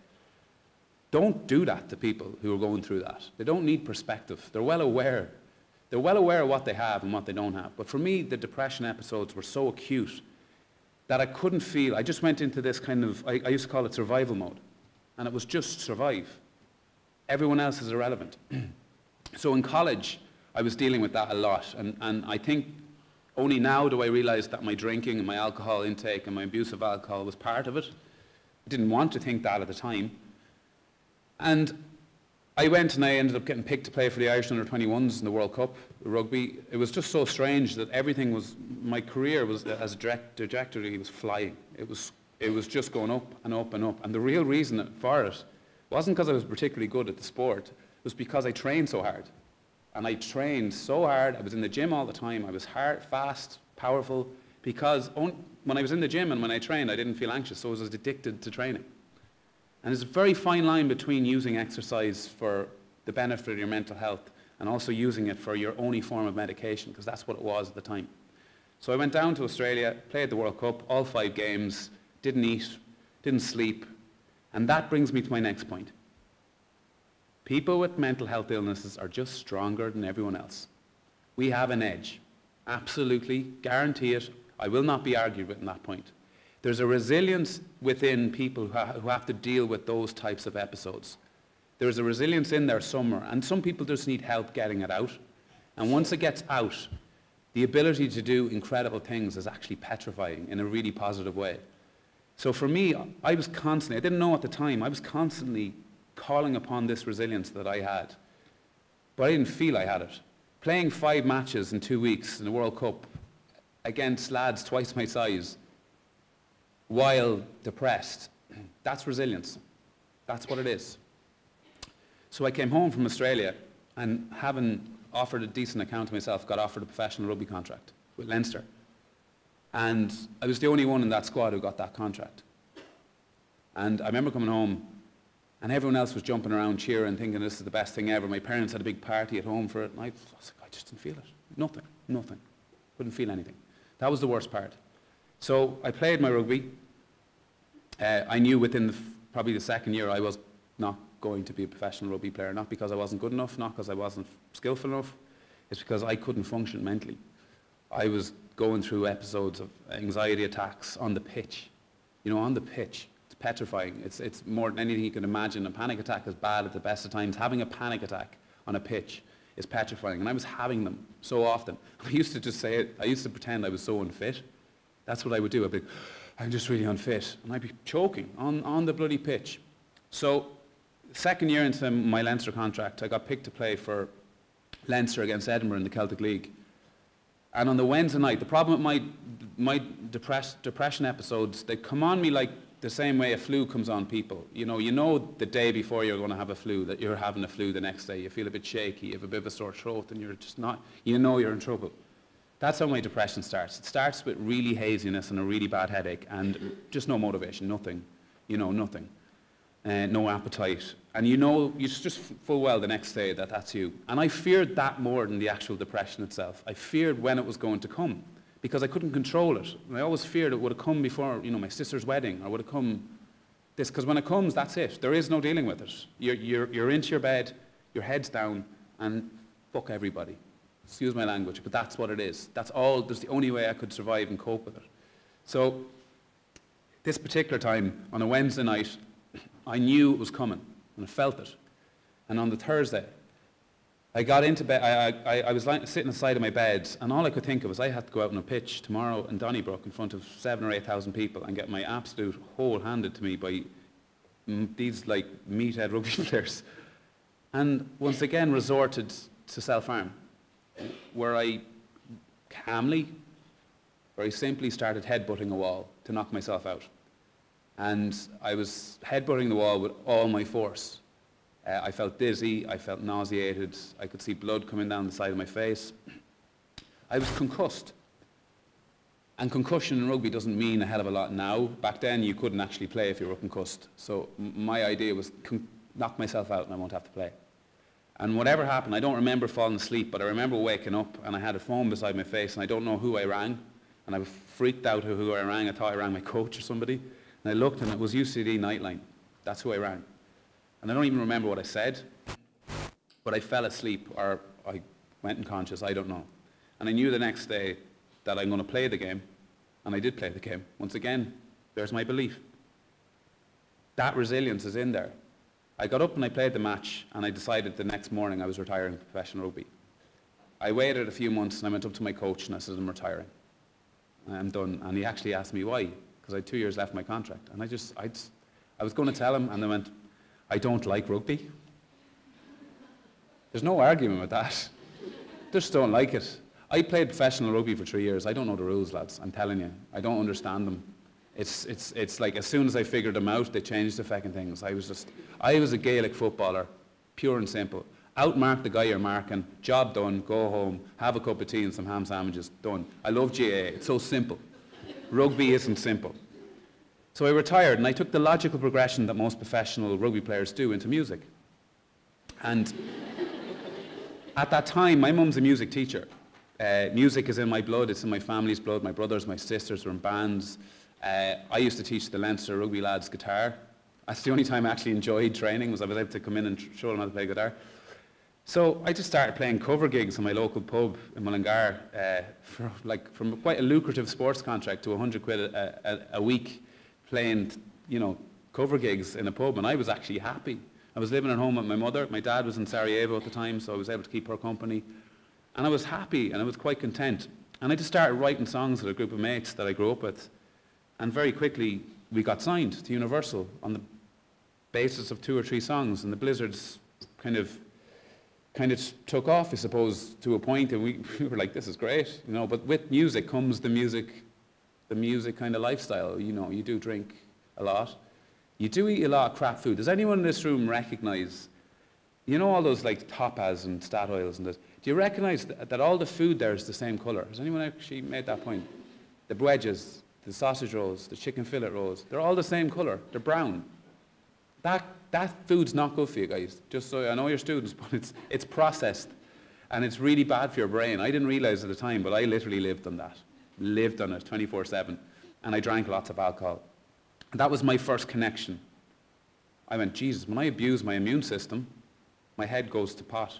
Don't do that to people who are going through that. They don't need perspective. They're well aware. They're well aware of what they have and what they don't have. But for me, the depression episodes were so acute that I couldn't feel. I just went into this kind of, I, I used to call it survival mode. And it was just survive. Everyone else is irrelevant. [clears throat] so in college, I was dealing with that a lot. And, and I think only now do I realize that my drinking and my alcohol intake and my abuse of alcohol was part of it. I didn't want to think that at the time. And I went and I ended up getting picked to play for the Irish under 21s in the World Cup rugby. It was just so strange that everything was, my career was as a direct, trajectory was flying. It was, it was just going up and up and up. And the real reason for it wasn't because I was particularly good at the sport, it was because I trained so hard. And I trained so hard, I was in the gym all the time, I was hard, fast, powerful, because on, when I was in the gym and when I trained, I didn't feel anxious, so I was addicted to training. And there's a very fine line between using exercise for the benefit of your mental health and also using it for your only form of medication, because that's what it was at the time. So I went down to Australia, played the World Cup, all five games, didn't eat, didn't sleep. And that brings me to my next point. People with mental health illnesses are just stronger than everyone else. We have an edge. Absolutely, guarantee it. I will not be argued with on that point. There's a resilience within people who, who have to deal with those types of episodes. There's a resilience in there somewhere, and some people just need help getting it out. And once it gets out, the ability to do incredible things is actually petrifying in a really positive way. So for me, I was constantly, I didn't know at the time, I was constantly calling upon this resilience that I had. But I didn't feel I had it. Playing five matches in two weeks in the World Cup against lads twice my size while depressed. [clears throat] That's resilience. That's what it is. So I came home from Australia and having offered a decent account to myself, got offered a professional rugby contract with Leinster. And I was the only one in that squad who got that contract. And I remember coming home and everyone else was jumping around cheering, thinking this is the best thing ever. My parents had a big party at home for it. And I, was like, I just didn't feel it. Nothing, nothing. Couldn't feel anything. That was the worst part. So I played my rugby. Uh, I knew within the, probably the second year I was not going to be a professional rugby player, not because I wasn't good enough, not because I wasn't skillful enough, it's because I couldn't function mentally. I was going through episodes of anxiety attacks on the pitch. You know, on the pitch. It's petrifying. It's, it's more than anything you can imagine. A panic attack is bad at the best of times. Having a panic attack on a pitch is petrifying. And I was having them so often. [laughs] I used to just say it. I used to pretend I was so unfit. That's what I would do. I'd be, oh, I'm just really unfit. And I'd be choking on, on the bloody pitch. So, second year into my Leinster contract, I got picked to play for Leinster against Edinburgh in the Celtic League. And on the Wednesday night, the problem with my, my depress, depression episodes, they come on me like the same way a flu comes on people. You know, you know the day before you're going to have a flu, that you're having a flu the next day. You feel a bit shaky, you have a bit of a sore throat, and you're just not, you know you're in trouble. That's how my depression starts. It starts with really haziness and a really bad headache and just no motivation, nothing, you know, nothing. Uh, no appetite. And you know, you just full well the next day that that's you. And I feared that more than the actual depression itself. I feared when it was going to come because I couldn't control it. And I always feared it would have come before, you know, my sister's wedding or would have come this. Because when it comes, that's it. There is no dealing with it. You're, you're, you're into your bed, your head's down, and fuck everybody excuse my language, but that's what it is. That's all, that's the only way I could survive and cope with it. So, this particular time, on a Wednesday night, I knew it was coming, and I felt it. And on the Thursday, I got into bed, I, I, I was lying, sitting aside of my bed, and all I could think of was I had to go out on a pitch tomorrow in Donnybrook in front of seven or eight thousand people and get my absolute whole handed to me by these like meathead rugby [laughs] players. And once again resorted to self-harm where I calmly, very simply started headbutting a wall to knock myself out. And I was headbutting the wall with all my force. Uh, I felt dizzy, I felt nauseated, I could see blood coming down the side of my face. [clears throat] I was concussed. And concussion in rugby doesn't mean a hell of a lot now. Back then, you couldn't actually play if you were concussed. So my idea was knock myself out and I won't have to play. And whatever happened, I don't remember falling asleep, but I remember waking up and I had a phone beside my face and I don't know who I rang. And I was freaked out who I rang. I thought I rang my coach or somebody. And I looked and it was UCD Nightline. That's who I rang. And I don't even remember what I said, but I fell asleep or I went unconscious, I don't know. And I knew the next day that I'm going to play the game and I did play the game. Once again, there's my belief. That resilience is in there. I got up and I played the match, and I decided the next morning I was retiring from professional rugby. I waited a few months, and I went up to my coach and I said, I'm retiring. I'm done. And he actually asked me why, because I had two years left my contract. And I just, I, I was going to tell him, and I went, I don't like rugby. There's no argument with that. Just don't like it. I played professional rugby for three years. I don't know the rules, lads. I'm telling you. I don't understand them. It's, it's, it's like as soon as I figured them out, they changed the fucking things. I was just, I was a Gaelic footballer, pure and simple. Outmark the guy you're marking, job done, go home, have a cup of tea and some ham sandwiches, done. I love GAA, it's so simple. Rugby isn't simple. So I retired and I took the logical progression that most professional rugby players do into music. And at that time, my mum's a music teacher. Uh, music is in my blood, it's in my family's blood. My brothers, my sisters were in bands. Uh, I used to teach the Leinster rugby lads guitar. That's the only time I actually enjoyed training was I was able to come in and show them how to play guitar. So I just started playing cover gigs in my local pub in Mullingar uh, for like from quite a lucrative sports contract to 100 quid a, a, a, week playing, you know, cover gigs in a pub and I was actually happy. I was living at home with my mother. My dad was in Sarajevo at the time, so I was able to keep her company. And I was happy and I was quite content. And I just started writing songs with a group of mates that I grew up with. And very quickly, we got signed to Universal on the basis of two or three songs. And the Blizzards kind of kind of took off, I suppose, to a point, and we, [laughs] we were like, this is great, you know. But with music comes the music, the music kind of lifestyle. You know, you do drink a lot. You do eat a lot of crap food. Does anyone in this room recognize, you know all those like Topaz and Statoils and this? Do you recognize that, that all the food there is the same color? Has anyone actually made that point? The wedges, the sausage rolls, the chicken fillet rolls, they're all the same color. They're brown. That, that food's not good for you guys. Just so I know you're students, [laughs] but it's, it's processed and it's really bad for your brain. I didn't realize at the time, but I literally lived on that. Lived on it 24-7. And I drank lots of alcohol. And that was my first connection. I went, Jesus, when I abuse my immune system, my head goes to pot.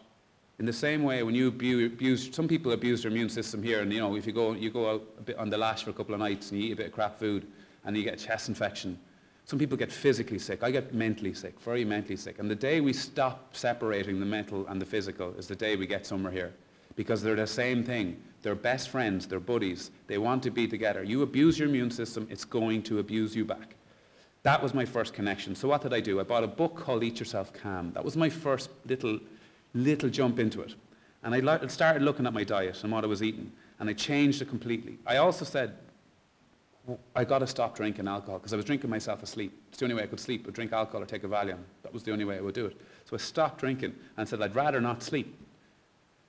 In the same way, when you abuse, some people abuse their immune system here, and you know, if you go, you go out a bit on the lash for a couple of nights and you eat a bit of crap food, and you get a chest infection. Some people get physically sick. I get mentally sick, very mentally sick. And the day we stop separating the mental and the physical is the day we get somewhere here. Because they're the same thing. They're best friends, they're buddies. They want to be together. You abuse your immune system, it's going to abuse you back. That was my first connection. So what did I do? I bought a book called Eat Yourself Calm. That was my first little, little jump into it. And I started looking at my diet and what I was eating. And I changed it completely. I also said, I got to stop drinking alcohol because I was drinking myself asleep. It's the only way I could sleep, would drink alcohol or take a Valium. That was the only way I would do it. So I stopped drinking and said I'd rather not sleep.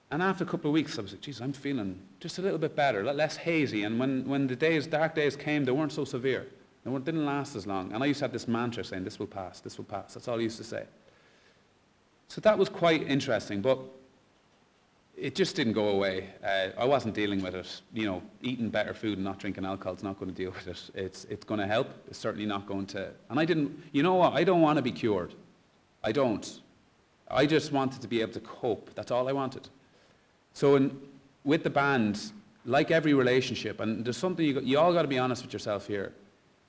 And after a couple of weeks, I was like, geez, I'm feeling just a little bit better, less hazy. And when, when the days, dark days came, they weren't so severe. They didn't last as long. And I used to have this mantra saying, this will pass, this will pass. That's all I used to say. So that was quite interesting. But it just didn't go away. Uh, I wasn't dealing with it. You know, eating better food and not drinking alcohol is not going to deal with it. It's, it's going to help. It's certainly not going to. And I didn't, you know what? I don't want to be cured. I don't. I just wanted to be able to cope. That's all I wanted. So in, with the band, like every relationship, and there's something you, you all got to be honest with yourself here.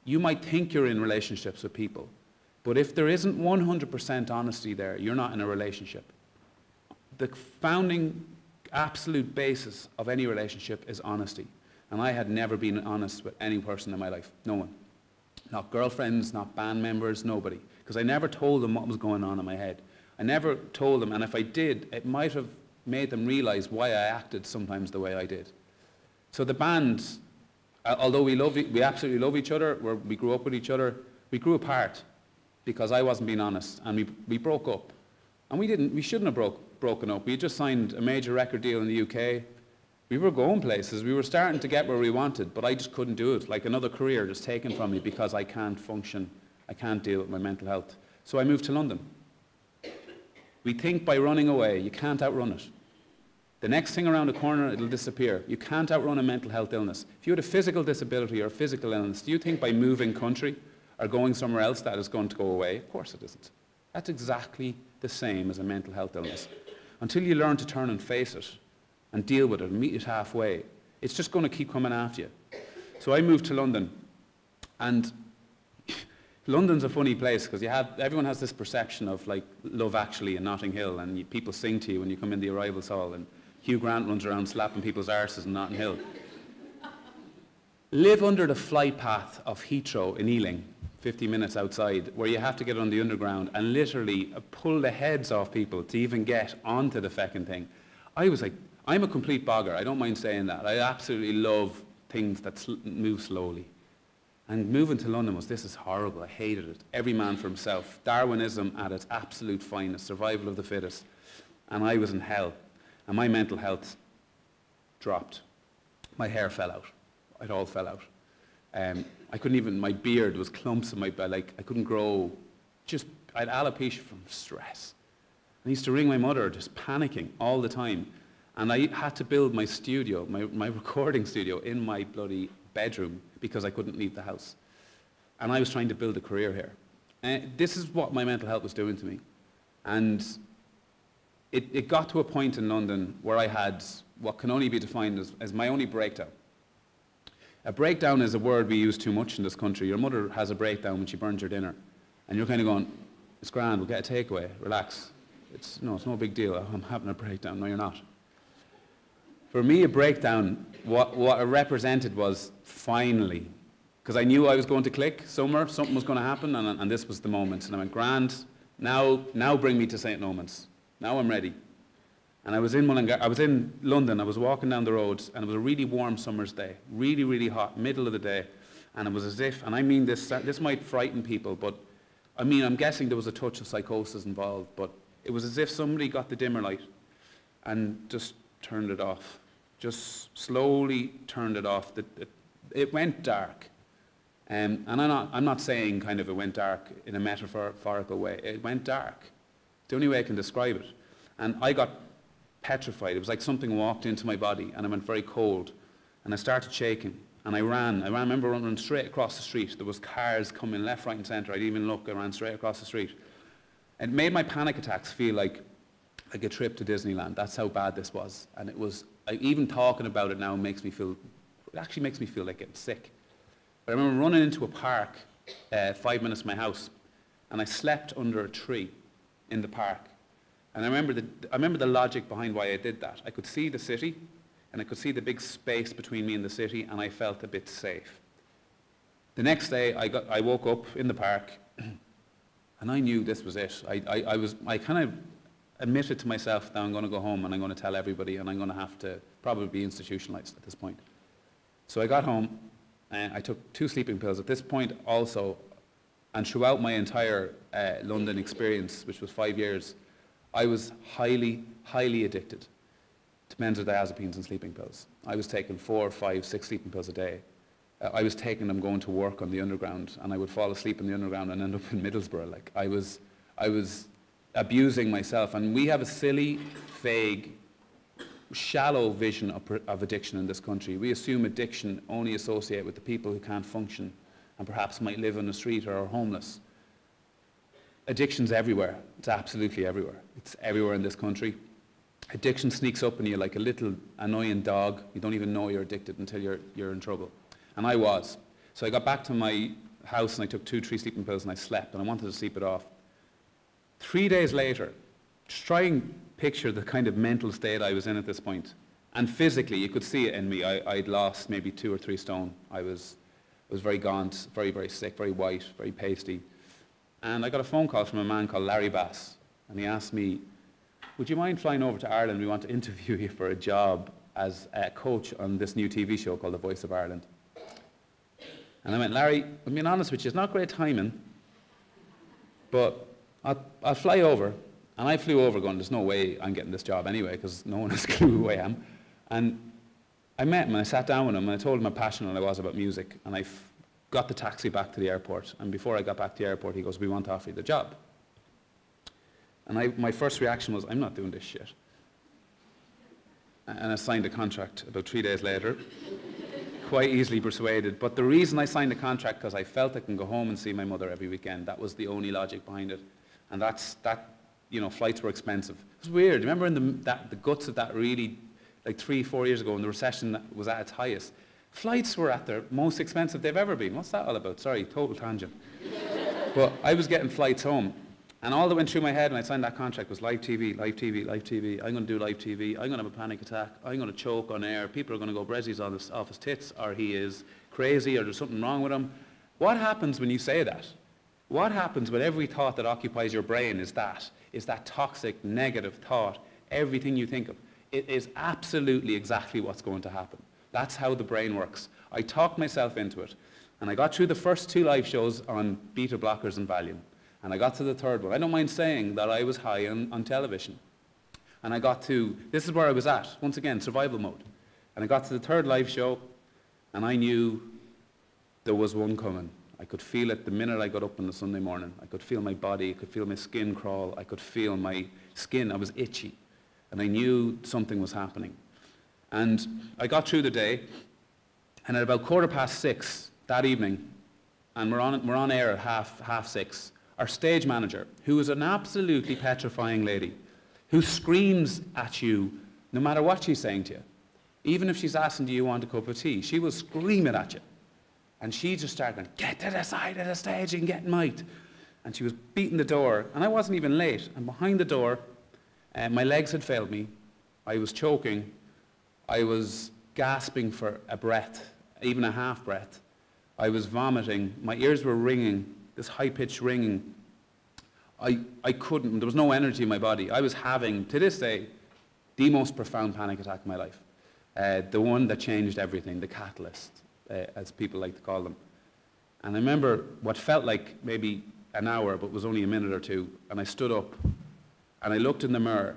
You might think you're in relationships with people, but if there isn't 100% honesty there, you're not in a relationship. The founding absolute basis of any relationship is honesty. And I had never been honest with any person in my life. No one. Not girlfriends, not band members, nobody. Because I never told them what was going on in my head. I never told them, and if I did, it might have made them realize why I acted sometimes the way I did. So the band, uh, although we, love, we absolutely love each other, we grew up with each other, we grew apart because I wasn't being honest, and we, we broke up. And we, didn't, we shouldn't have broke broken up. We just signed a major record deal in the UK. We were going places. We were starting to get where we wanted, but I just couldn't do it. Like another career just taken from me because I can't function. I can't deal with my mental health. So I moved to London. We think by running away, you can't outrun it. The next thing around the corner, it'll disappear. You can't outrun a mental health illness. If you had a physical disability or a physical illness, do you think by moving country or going somewhere else that is going to go away? Of course it isn't. That's exactly the same as a mental health illness until you learn to turn and face it and deal with it and meet it halfway, it's just going to keep coming after you. So I moved to London, and [laughs] London's a funny place because you have everyone has this perception of like Love Actually in Notting Hill, and you, people sing to you when you come in the arrivals hall, and Hugh Grant runs around slapping people's arses in Notting Hill. [laughs] Live under the flight path of Heathrow in Ealing, 50 minutes outside, where you have to get on the underground and literally pull the heads off people to even get onto the feckin' thing. I was like, I'm a complete bogger. I don't mind saying that. I absolutely love things that sl- move slowly. And moving to London was, this is horrible. I hated it. Every man for himself. Darwinism at its absolute finest, survival of the fittest. And I was in hell. And my mental health dropped. My hair fell out. It all fell out. Um, I couldn't even, my beard was clumps in my, like, I couldn't grow. Just, I had alopecia from stress. I used to ring my mother, just panicking all the time. And I had to build my studio, my, my recording studio, in my bloody bedroom because I couldn't leave the house. And I was trying to build a career here. And this is what my mental health was doing to me. And it, it got to a point in London where I had what can only be defined as, as my only breakdown. A breakdown is a word we use too much in this country. Your mother has a breakdown when she burns your dinner. And you're kind of going, it's grand, we'll get a takeaway, relax. It's, no, it's no big deal, I'm having a breakdown. No, you're not. For me, a breakdown, what, what it represented was finally, because I knew I was going to click somewhere, something was going to happen, and, and this was the moment. And I went, grand, now, now bring me to St. Loman's. Now I'm ready. And I was in Mullingar, I was in London, I was walking down the roads, and it was a really warm summer's day, really, really hot, middle of the day. And it was as if, and I mean this, this might frighten people, but I mean, I'm guessing there was a touch of psychosis involved, but it was as if somebody got the dimmer light and just turned it off. Just slowly turned it off. It, it went dark. Um, and I'm not, I'm not saying kind of it went dark in a metaphorical way. It went dark. The only way I can describe it. And I got petrified. It was like something walked into my body and I went very cold. And I started shaking. And I ran. I remember running straight across the street. There was cars coming left, right and centre. I didn't even look. I ran straight across the street. It made my panic attacks feel like, like a trip to Disneyland. That's how bad this was. And it was, I, even talking about it now makes me feel, it actually makes me feel like getting sick. But I remember running into a park uh, five minutes from my house, and I slept under a tree in the park. And I remember, the, I remember the logic behind why I did that. I could see the city, and I could see the big space between me and the city, and I felt a bit safe. The next day, I, got, I woke up in the park, [clears throat] and I knew this was it. I, I, I, was, I kind of admitted to myself that I'm going to go home and I'm going to tell everybody, and I'm going to have to probably be institutionalized at this point. So I got home, and I took two sleeping pills. At this point, also, and throughout my entire uh, London experience, which was five years, I was highly, highly addicted to benzodiazepines and sleeping pills. I was taking four, five, six sleeping pills a day. Uh, I was taking them going to work on the underground, and I would fall asleep in the underground and end up in Middlesbrough. Like I was, I was abusing myself, and we have a silly, vague, shallow vision of, of addiction in this country. We assume addiction only associate with the people who can't function and perhaps might live on the street or are homeless. Addiction's everywhere. It's absolutely everywhere. It's everywhere in this country. Addiction sneaks up on you like a little annoying dog. You don't even know you're addicted until you're, you're in trouble. And I was. So I got back to my house and I took two, three sleeping pills and I slept and I wanted to sleep it off. Three days later, just try and picture the kind of mental state I was in at this point. And physically, you could see it in me. I, I'd lost maybe two or three stone. I was, I was very gaunt, very, very sick, very white, very pasty. And I got a phone call from a man called Larry Bass, and he asked me, would you mind flying over to Ireland? We want to interview you for a job as a coach on this new TV show called The Voice of Ireland. And I went, Larry, I'm being honest with you, it's not great timing, but I'll, I'll fly over. And I flew over going, there's no way I'm getting this job anyway, because no one has [laughs] a clue who I am. And I met him and I sat down with him and I told him how passionate I was about music. And I got the taxi back to the airport. And before I got back to the airport, he goes, we want to offer you the job. And I, my first reaction was, I'm not doing this shit. And I signed a contract about three days later, quite easily persuaded. But the reason I signed the contract, because I felt I can go home and see my mother every weekend. That was the only logic behind it. And that's, that, you know, flights were expensive. It was weird. Remember in the, that, the guts of that really, like three, four years ago when the recession was at its highest, Flights were at their most expensive they've ever been. What's that all about? Sorry, total tangent. but I was getting flights home. And all that went through my head when I signed that contract was live TV, live TV, live TV. I'm going to do live TV. I'm going to have a panic attack. I'm going to choke on air. People are going to go, Bressie's on his, off his tits, or he is crazy, or there's something wrong with him. What happens when you say that? What happens when every thought that occupies your brain is that, is that toxic, negative thought, everything you think of? It is absolutely exactly what's going to happen. That's how the brain works. I talked myself into it. And I got through the first two live shows on beta blockers and Valium. And I got to the third one. I don't mind saying that I was high on, on television. And I got to, this is where I was at, once again, survival mode. And I got to the third live show, and I knew there was one coming. I could feel it the minute I got up on the Sunday morning. I could feel my body, I could feel my skin crawl, I could feel my skin, I was itchy. And I knew something was happening. And I got through the day, and at about quarter past six that evening, and we're on, we're on air at half, half six, our stage manager, who is an absolutely petrifying lady, who screams at you no matter what she's saying to you. Even if she's asking, do you want a cup of tea? She will scream it at you. And she just started going, get to the side of the stage and get might. And she was beating the door, and I wasn't even late. And behind the door, uh, my legs had failed me. I was choking. I was gasping for a breath, even a half breath. I was vomiting. My ears were ringing, this high-pitched ringing. I, I couldn't, there was no energy in my body. I was having, to this day, the most profound panic attack in my life. Uh, the one that changed everything, the catalyst, uh, as people like to call them. And I remember what felt like maybe an hour, but was only a minute or two, and I stood up, and I looked in the mirror,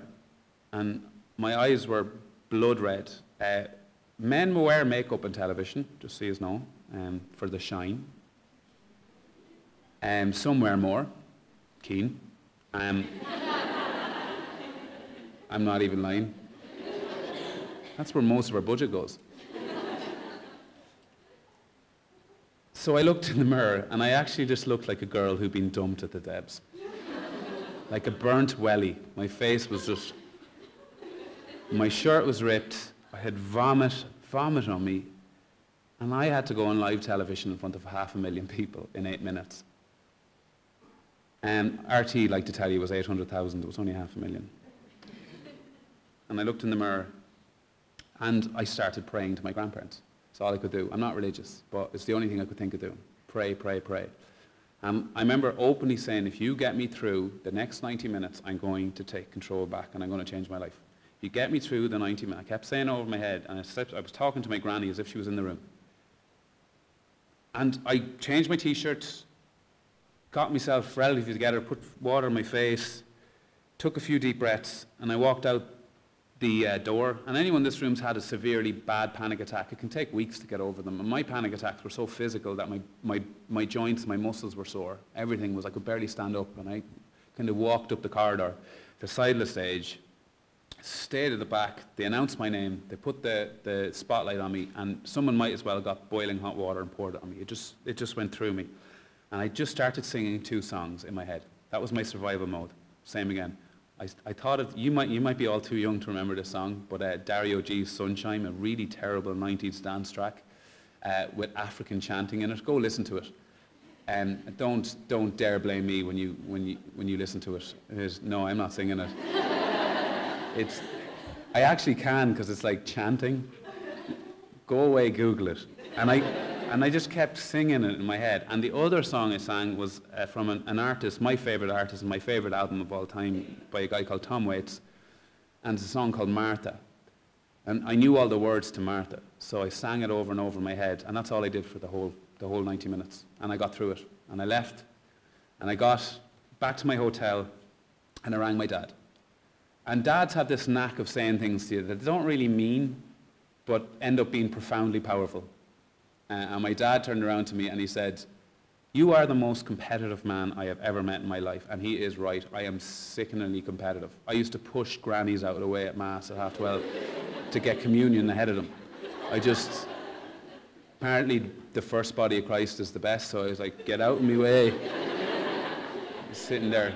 and my eyes were blood red. Uh, men wear makeup on television, just so you know, um, for the shine. Um, some wear more. Keen. Um, I'm not even lying. That's where most of our budget goes. So I looked in the mirror and I actually just looked like a girl who'd been dumped at the Debs. like a burnt welly. My face was just. My shirt was ripped. I had vomit, vomit on me. And I had to go on live television in front of half a million people in eight minutes. And RTÉ, like to tell you, was 800,000. It was only half a million. And I looked in the mirror and I started praying to my grandparents. That's all I could do. I'm not religious, but it's the only thing I could think of doing. Pray, pray, pray. Um, I remember openly saying, if you get me through the next 90 minutes, I'm going to take control back and I'm going to change my life. If you get me through the 90 minutes, I kept saying over my head, and I, I was talking to my granny as if she was in the room. And I changed my t-shirt, got myself relatively together, put water on my face, took a few deep breaths, and I walked out the uh, door. And anyone in this room's had a severely bad panic attack. It can take weeks to get over them. And my panic attacks were so physical that my, my, my joints, my muscles were sore. Everything was, I could barely stand up. And I kind of walked up the corridor, the side of the stage, stayed at the back. They announced my name. They put the, the spotlight on me. And someone might as well got boiling hot water and poured it on me. It just, it just went through me. And I just started singing two songs in my head. That was my survival mode. Same again. I, I thought of, you might, you might be all too young to remember this song, but uh, Dario G's Sunchyme, a really terrible 90s dance track uh, with African chanting in it. Go listen to it. Um, don't, don't dare blame me when you, when you, when you listen to it. no, I'm not singing it. [laughs] it's, I actually can because it's like chanting. Go away, Google it. And I, and I just kept singing it in my head. And the other song I sang was uh, from an, an, artist, my favorite artist, and my favorite album of all time, by a guy called Tom Waits. And it's a song called Martha. And I knew all the words to Martha, so I sang it over and over in my head, and that's all I did for the whole, the whole 90 minutes. And I got through it. And I left, and I got back to my hotel, and I rang my dad. And dads have this knack of saying things to you that they don't really mean, but end up being profoundly powerful. Uh, and my dad turned around to me and he said, you are the most competitive man I have ever met in my life. And he is right. I am sickeningly competitive. I used to push grannies out of the way at Mass at half 12 to get communion ahead of them. I just, apparently the first body of Christ is the best, so I was like, get out of my way. Sitting there.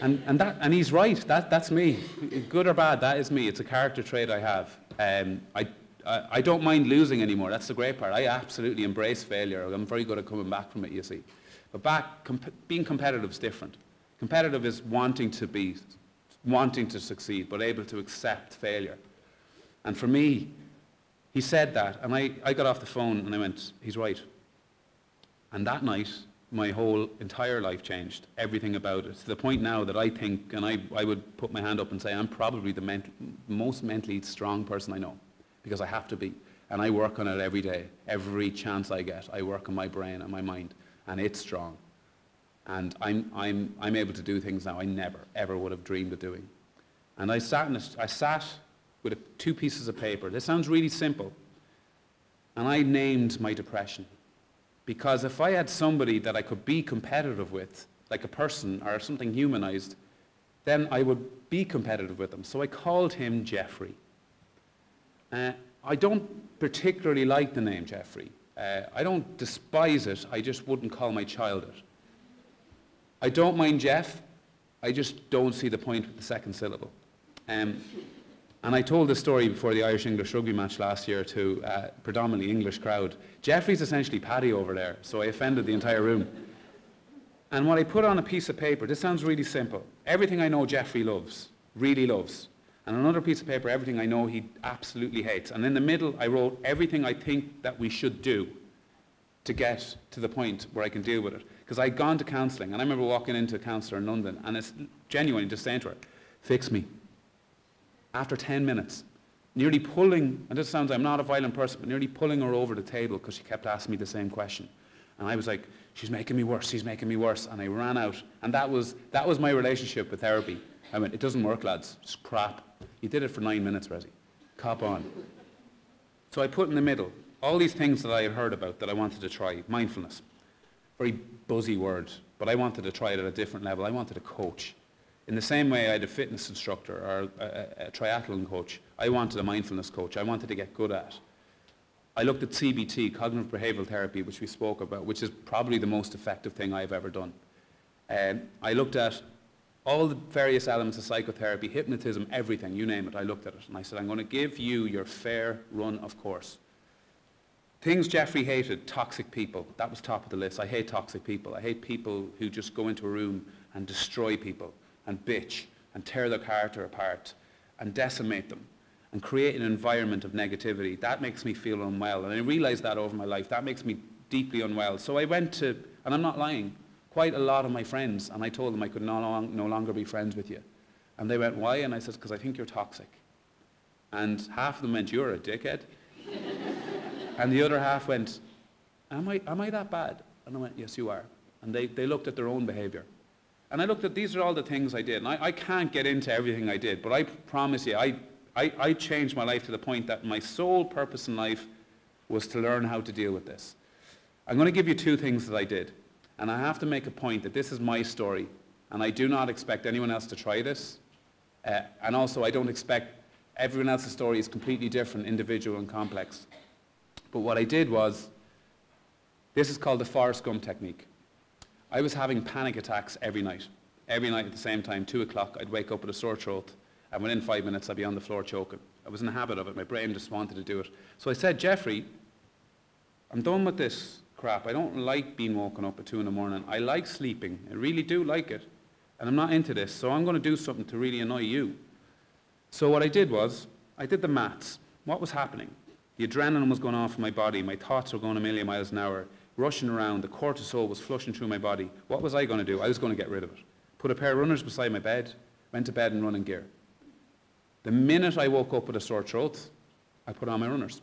And, and, that, and he's right. That, that's me. Good or bad, that is me. It's a character trait I have. Um, I I, I don't mind losing anymore. That's the great part. I absolutely embrace failure. I'm very good at coming back from it, you see. But back, comp- being competitive is different. Competitive is wanting to be, wanting to succeed, but able to accept failure. And for me, he said that, and I, I got off the phone and I went, he's right. And that night, my whole entire life changed, everything about it, to the point now that I think, and I, I would put my hand up and say, I'm probably the ment- most mentally strong person I know, because I have to be. And I work on it every day, every chance I get. I work on my brain and my mind, and it's strong. And I'm, I'm, I'm able to do things now I never, ever would have dreamed of doing. And I sat, in a, I sat with a, two pieces of paper. This sounds really simple. And I named my depression. Because if I had somebody that I could be competitive with, like a person or something humanized, then I would be competitive with them. So I called him Jeffrey. Uh, I don't particularly like the name Jeffrey. Uh, I don't despise it, I just wouldn't call my child it. I don't mind Jeff, I just don't see the point with the second syllable. Um, and I told this story before the Irish-English rugby match last year to a predominantly English crowd. Jeffrey's essentially Paddy over there, so I offended the entire room. And what I put on a piece of paper, this sounds really simple. Everything I know Jeffrey loves, really loves. And another piece of paper, everything I know he absolutely hates. And in the middle, I wrote everything I think that we should do to get to the point where I can deal with it. Because I'd gone to counselling, and I remember walking into a counsellor in London, and it's genuinely just saying to her, fix me, after 10 minutes, nearly pulling, and this sounds, I'm not a violent person, but nearly pulling her over the table because she kept asking me the same question. And I was like, she's making me worse, she's making me worse. And I ran out. And that was, that was my relationship with therapy. I went, it doesn't work, lads. It's crap. You did it for nine minutes, Bressie. Cop on. So I put in the middle all these things that I had heard about that I wanted to try. Mindfulness. Very buzzy word, but I wanted to try it at a different level. I wanted to coach. In the same way I had a fitness instructor or a, a, triathlon coach, I wanted a mindfulness coach. I wanted to get good at. I looked at CBT, cognitive behavioral therapy, which we spoke about, which is probably the most effective thing I've ever done. Um, I looked at all the various elements of psychotherapy, hypnotism, everything, you name it, I looked at it. And I said, I'm going to give you your fair run of course. Things Jeffrey hated, toxic people. That was top of the list. I hate toxic people. I hate people who just go into a room and destroy people and bitch and tear their character apart and decimate them and create an environment of negativity, that makes me feel unwell. And I realized that over my life. That makes me deeply unwell. So I went to, and I'm not lying, quite a lot of my friends, and I told them I could no, long, no longer be friends with you. And they went, why? And I said, because I think you're toxic. And half of them went, you're a dickhead. [laughs] and the other half went, am I, am I that bad? And I went, yes, you are. And they, they looked at their own behavior. And I looked at these are all the things I did. And I, I can't get into everything I did, but I promise you, I, I, I changed my life to the point that my sole purpose in life was to learn how to deal with this. I'm going to give you two things that I did. And I have to make a point that this is my story. And I do not expect anyone else to try this. Uh, and also, I don't expect everyone else's story is completely different, individual and complex. But what I did was, this is called the Forrest Gump technique. I was having panic attacks every night. Every night at the same time, 2 o'clock, I'd wake up with a sore throat, and within five minutes, I'd be on the floor choking. I was in the habit of it. My brain just wanted to do it. So I said, Jeffrey, I'm done with this crap. I don't like being woken up at 2 in the morning. I like sleeping. I really do like it. And I'm not into this, so I'm going to do something to really annoy you. So what I did was, I did the maths. What was happening? The adrenaline was going off in my body. My thoughts were going a million miles an hour rushing around, the cortisol was flushing through my body. What was I going to do? I was going to get rid of it. Put a pair of runners beside my bed, went to bed in running gear. The minute I woke up with a sore throat, I put on my runners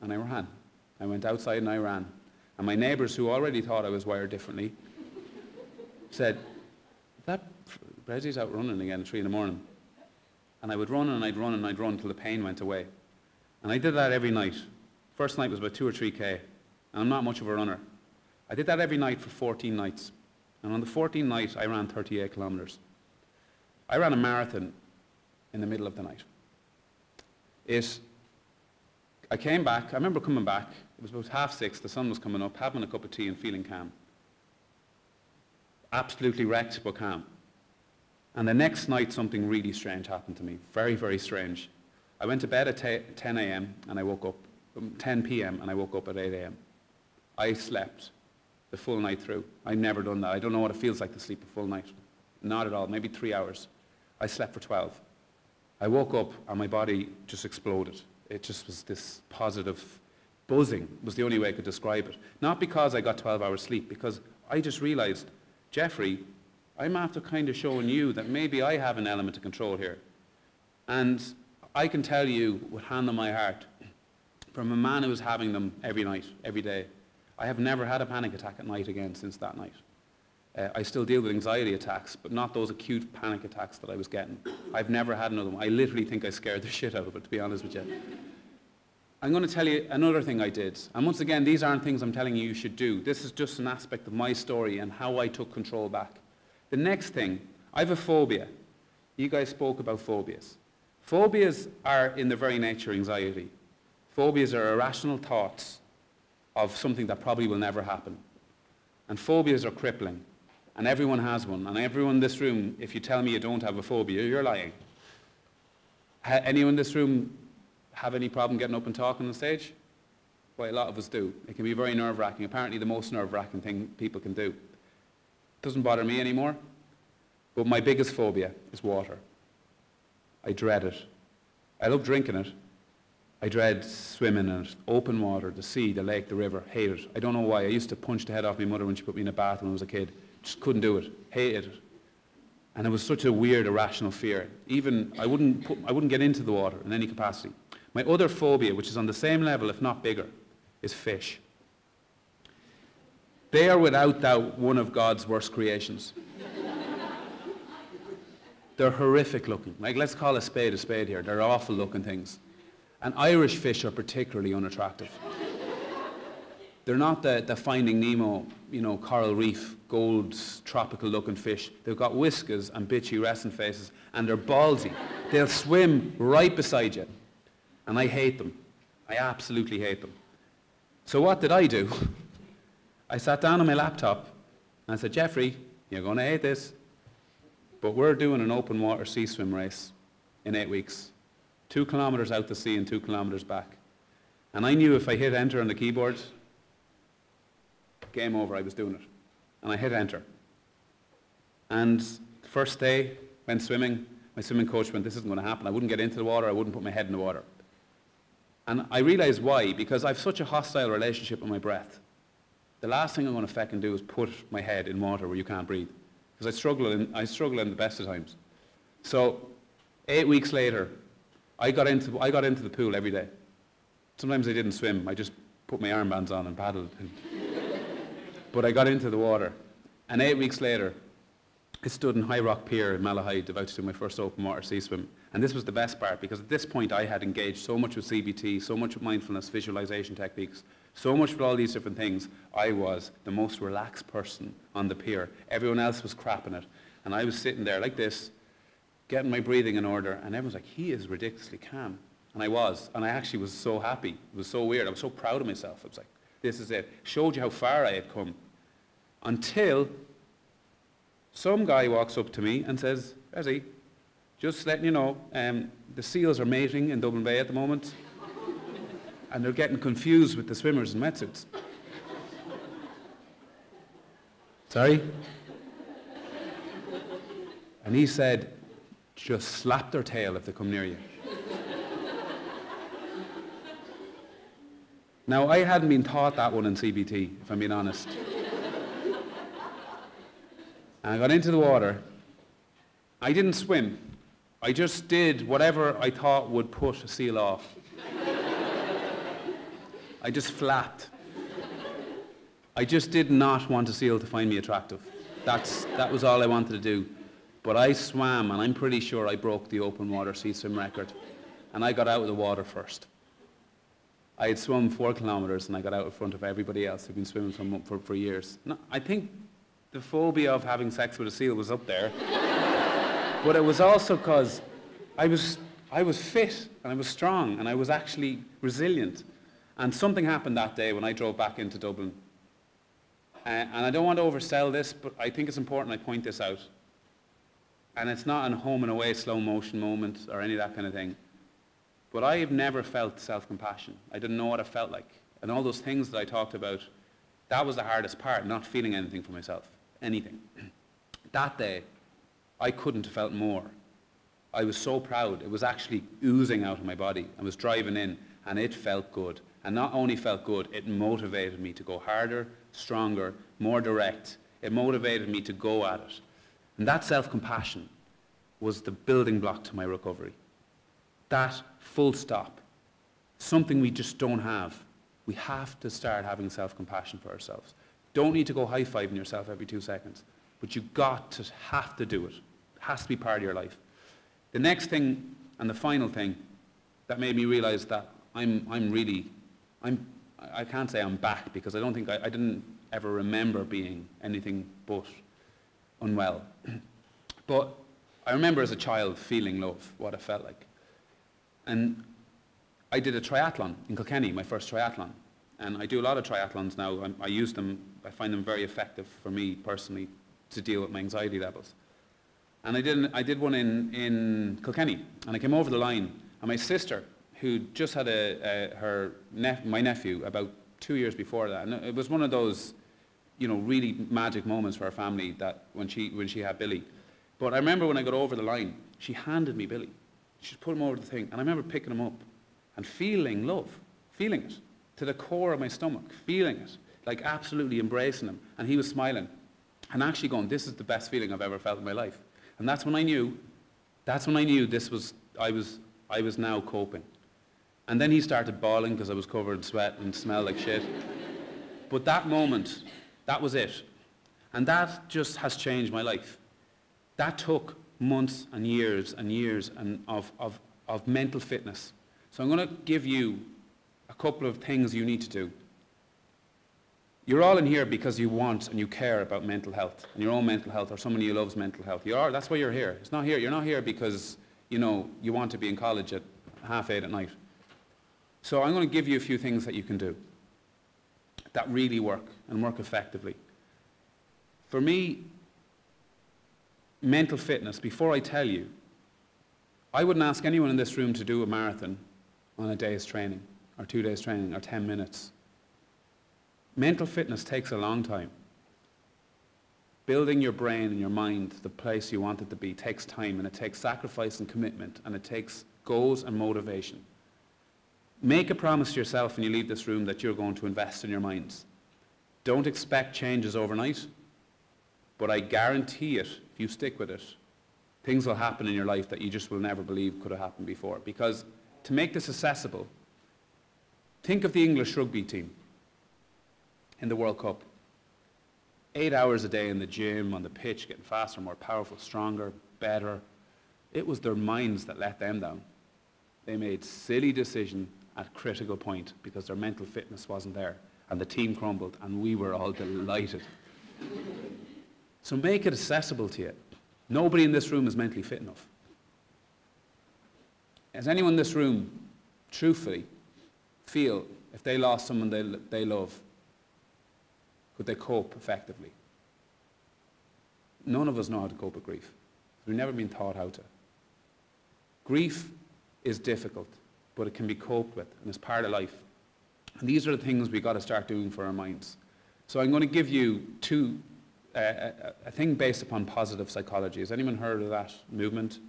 and I ran. I went outside and I ran. And my neighbours, who already thought I was wired differently, said, that Bressie's out running again at 3 in the morning. And I would run and I'd run and I'd run until the pain went away. And I did that every night. First night was about 2 or 3K. I'm not much of a runner. I did that every night for 14 nights. And on the 14th night, I ran 38 kilometres. I ran a marathon in the middle of the night. It, I came back, I remember coming back, it was about half six, the sun was coming up, having a cup of tea and feeling calm. Absolutely wrecked, but calm. And the next night, something really strange happened to me. Very, very strange. I went to bed at 10 a.m. and I woke up, um, 10 p.m. and I woke up at 8 a.m. I slept the full night through. I've never done that. I don't know what it feels like to sleep a full night. Not at all, maybe three hours. I slept for 12. I woke up and my body just exploded. It just was this positive buzzing was the only way I could describe it. Not because I got 12 hours sleep, because I just realized, Jeffrey, I'm after kind of showing you that maybe I have an element of control here. And I can tell you with hand on my heart, from a man who was having them every night, every day, I have never had a panic attack at night again since that night. Uh, I still deal with anxiety attacks, but not those acute panic attacks that I was getting. I've never had another one. I literally think I scared the [laughs] shit out of it, to be honest with you. I'm going to tell you another thing I did. And once again, these aren't things I'm telling you you should do. This is just an aspect of my story and how I took control back. The next thing, I have a phobia. You guys spoke about phobias. Phobias are in their very nature anxiety. Phobias are irrational thoughts of something that probably will never happen. And phobias are crippling. And everyone has one. And everyone in this room, if you tell me you don't have a phobia, you're lying. Anyone in this room have any problem getting up and talking on stage? Well, a lot of us do. It can be very nerve-wracking. Apparently the most nerve-wracking thing people can do. It Doesn't bother me anymore. But my biggest phobia is water. I dread it. I love drinking it. I dread swimming in it. Open water, the sea, the lake, the river. Hate it. I don't know why. I used to punch the head off my mother when she put me in a bath when I was a kid. Just couldn't do it. Hated it. And it was such a weird, irrational fear. Even, I wouldn't, put, I wouldn't get into the water in any capacity. My other phobia, which is on the same level, if not bigger, is fish. They are without doubt one of God's worst creations. [laughs] They're horrific looking. Like, let's call a spade a spade here. They're awful looking things. And Irish fish are particularly unattractive. [laughs] They're not the, the Finding Nemo, you know, coral reef, gold, tropical looking fish. They've got whiskers and bitchy resting faces, and they're ballsy. They'll swim right beside you. And I hate them. I absolutely hate them. So what did I do? [laughs] I sat down on my laptop and I said, Jeffrey, you're going to hate this, but we're doing an open water sea swim race in eight weeks. Two kilometres out to sea and two kilometres back. And I knew if I hit enter on the keyboard, game over, I was doing it. And I hit enter. And the first day, went swimming, my swimming coach went, this isn't going to happen. I wouldn't get into the water, I wouldn't put my head in the water. And I realized why, because I have such a hostile relationship with my breath. The last thing I'm going to fucking do is put my head in water where you can't breathe. Because I struggle, in, I struggle in the best of times. So, eight weeks later, I got, into, I got into the pool every day. Sometimes I didn't swim, I just put my armbands on and paddled. [laughs] but I got into the water. And eight weeks later, I stood in High Rock Pier in Malahide about to do my first open water sea swim. And this was the best part because at this point I had engaged so much with CBT, so much with mindfulness, visualization techniques, so much with all these different things. I was the most relaxed person on the pier. Everyone else was crapping it. And I was sitting there like this, getting my breathing in order, and everyone's like, he is ridiculously calm. And I was. And I actually was so happy. It was so weird. I was so proud of myself. I was like, this is it. Showed you how far I had come. Until some guy walks up to me and says, Bressie, just letting you know, um, the seals are mating in Dublin Bay at the moment, and they're getting confused with the swimmers in wetsuits. Sorry? And he said, just slap their tail if they come near you. now, I hadn't been taught that one in CBT, if I'm being honest. and I got into the water. I didn't swim. I just did whatever I thought would put a seal off. I just flapped. I just did not want a seal to find me attractive. That's, that was all I wanted to do. But I swam, and I'm pretty sure I broke the open water sea swim record. And I got out of the water first. I had swum four kilometres, and I got out in front of everybody else who'd been swimming for, for, for years. I think the phobia of having sex with a seal was up there. But it was also because I was, I was fit and I was strong and I was actually resilient. And something happened that day when I drove back into Dublin. Uh, and I don't want to oversell this, but I think it's important I point this out. And it's not a home and away slow motion moment or any of that kind of thing. But I have never felt self-compassion. I didn't know what it felt like. And all those things that I talked about, that was the hardest part, not feeling anything for myself, anything. [clears throat] that day, I couldn't have felt more. I was so proud. It was actually oozing out of my body. I was driving in, and it felt good. And not only felt good, it motivated me to go harder, stronger, more direct. It motivated me to go at it. And that self-compassion was the building block to my recovery. That full stop. Something we just don't have. We have to start having self-compassion for ourselves. Don't need to go high-fiving yourself every two seconds, but you've got to have to do it. Has to be part of your life. The next thing and the final thing that made me realize that I'm, I'm really, I'm, I can't say I'm back because I don't think I, I didn't ever remember being anything but unwell. [clears throat] but I remember as a child feeling love, what it felt like. And I did a triathlon in Kilkenny, my first triathlon. And I do a lot of triathlons now. I, I use them, I find them very effective for me personally to deal with my anxiety levels. And I did, I did one in, in Kilkenny, and I came over the line, and my sister, who just had a, a her nep- my nephew about two years before that, and it was one of those, you know, really magic moments for our family that when she, when she had Billy. But I remember when I got over the line, she handed me Billy. She put him over the thing, and I remember picking him up and feeling love, feeling it to the core of my stomach, feeling it, like absolutely embracing him. And he was smiling and actually going, this is the best feeling I've ever felt in my life. And that's when I knew, that's when I knew this was, I was, I was now coping. And then he started bawling because I was covered in sweat and smelled like shit. but that moment, that was it. And that just has changed my life. That took months and years and years and of, of, of mental fitness. So I'm going to give you a couple of things you need to do. You're all in here because you want and you care about mental health and your own mental health or somebody you loves mental health. You are, that's why you're here. It's not here. You're not here because, you know, you want to be in college at half eight at night. So I'm going to give you a few things that you can do that really work and work effectively. For me, mental fitness, before I tell you, I wouldn't ask anyone in this room to do a marathon on a day's training or two days training or 10 minutes. Mental fitness takes a long time. Building your brain and your mind the place you want it to be takes time and it takes sacrifice and commitment and it takes goals and motivation. Make a promise to yourself when you leave this room that you're going to invest in your minds. Don't expect changes overnight, but I guarantee it, if you stick with it, things will happen in your life that you just will never believe could have happened before. Because to make this accessible, think of the English rugby team in the World Cup. Eight hours a day in the gym, on the pitch, getting faster, more powerful, stronger, better. It was their minds that let them down. They made silly decisions at critical point because their mental fitness wasn't there. And the team crumbled, and we were all delighted. [laughs] so make it accessible to you. Nobody in this room is mentally fit enough. Does anyone in this room, truthfully, feel if they lost someone they, they love, could they cope effectively? None of us know how to cope with grief. We've never been taught how to. Grief is difficult, but it can be coped with, and it's part of life. And these are the things we've got to start doing for our minds. So I'm going to give you two, uh, a, a thing based upon positive psychology. Has anyone heard of that movement?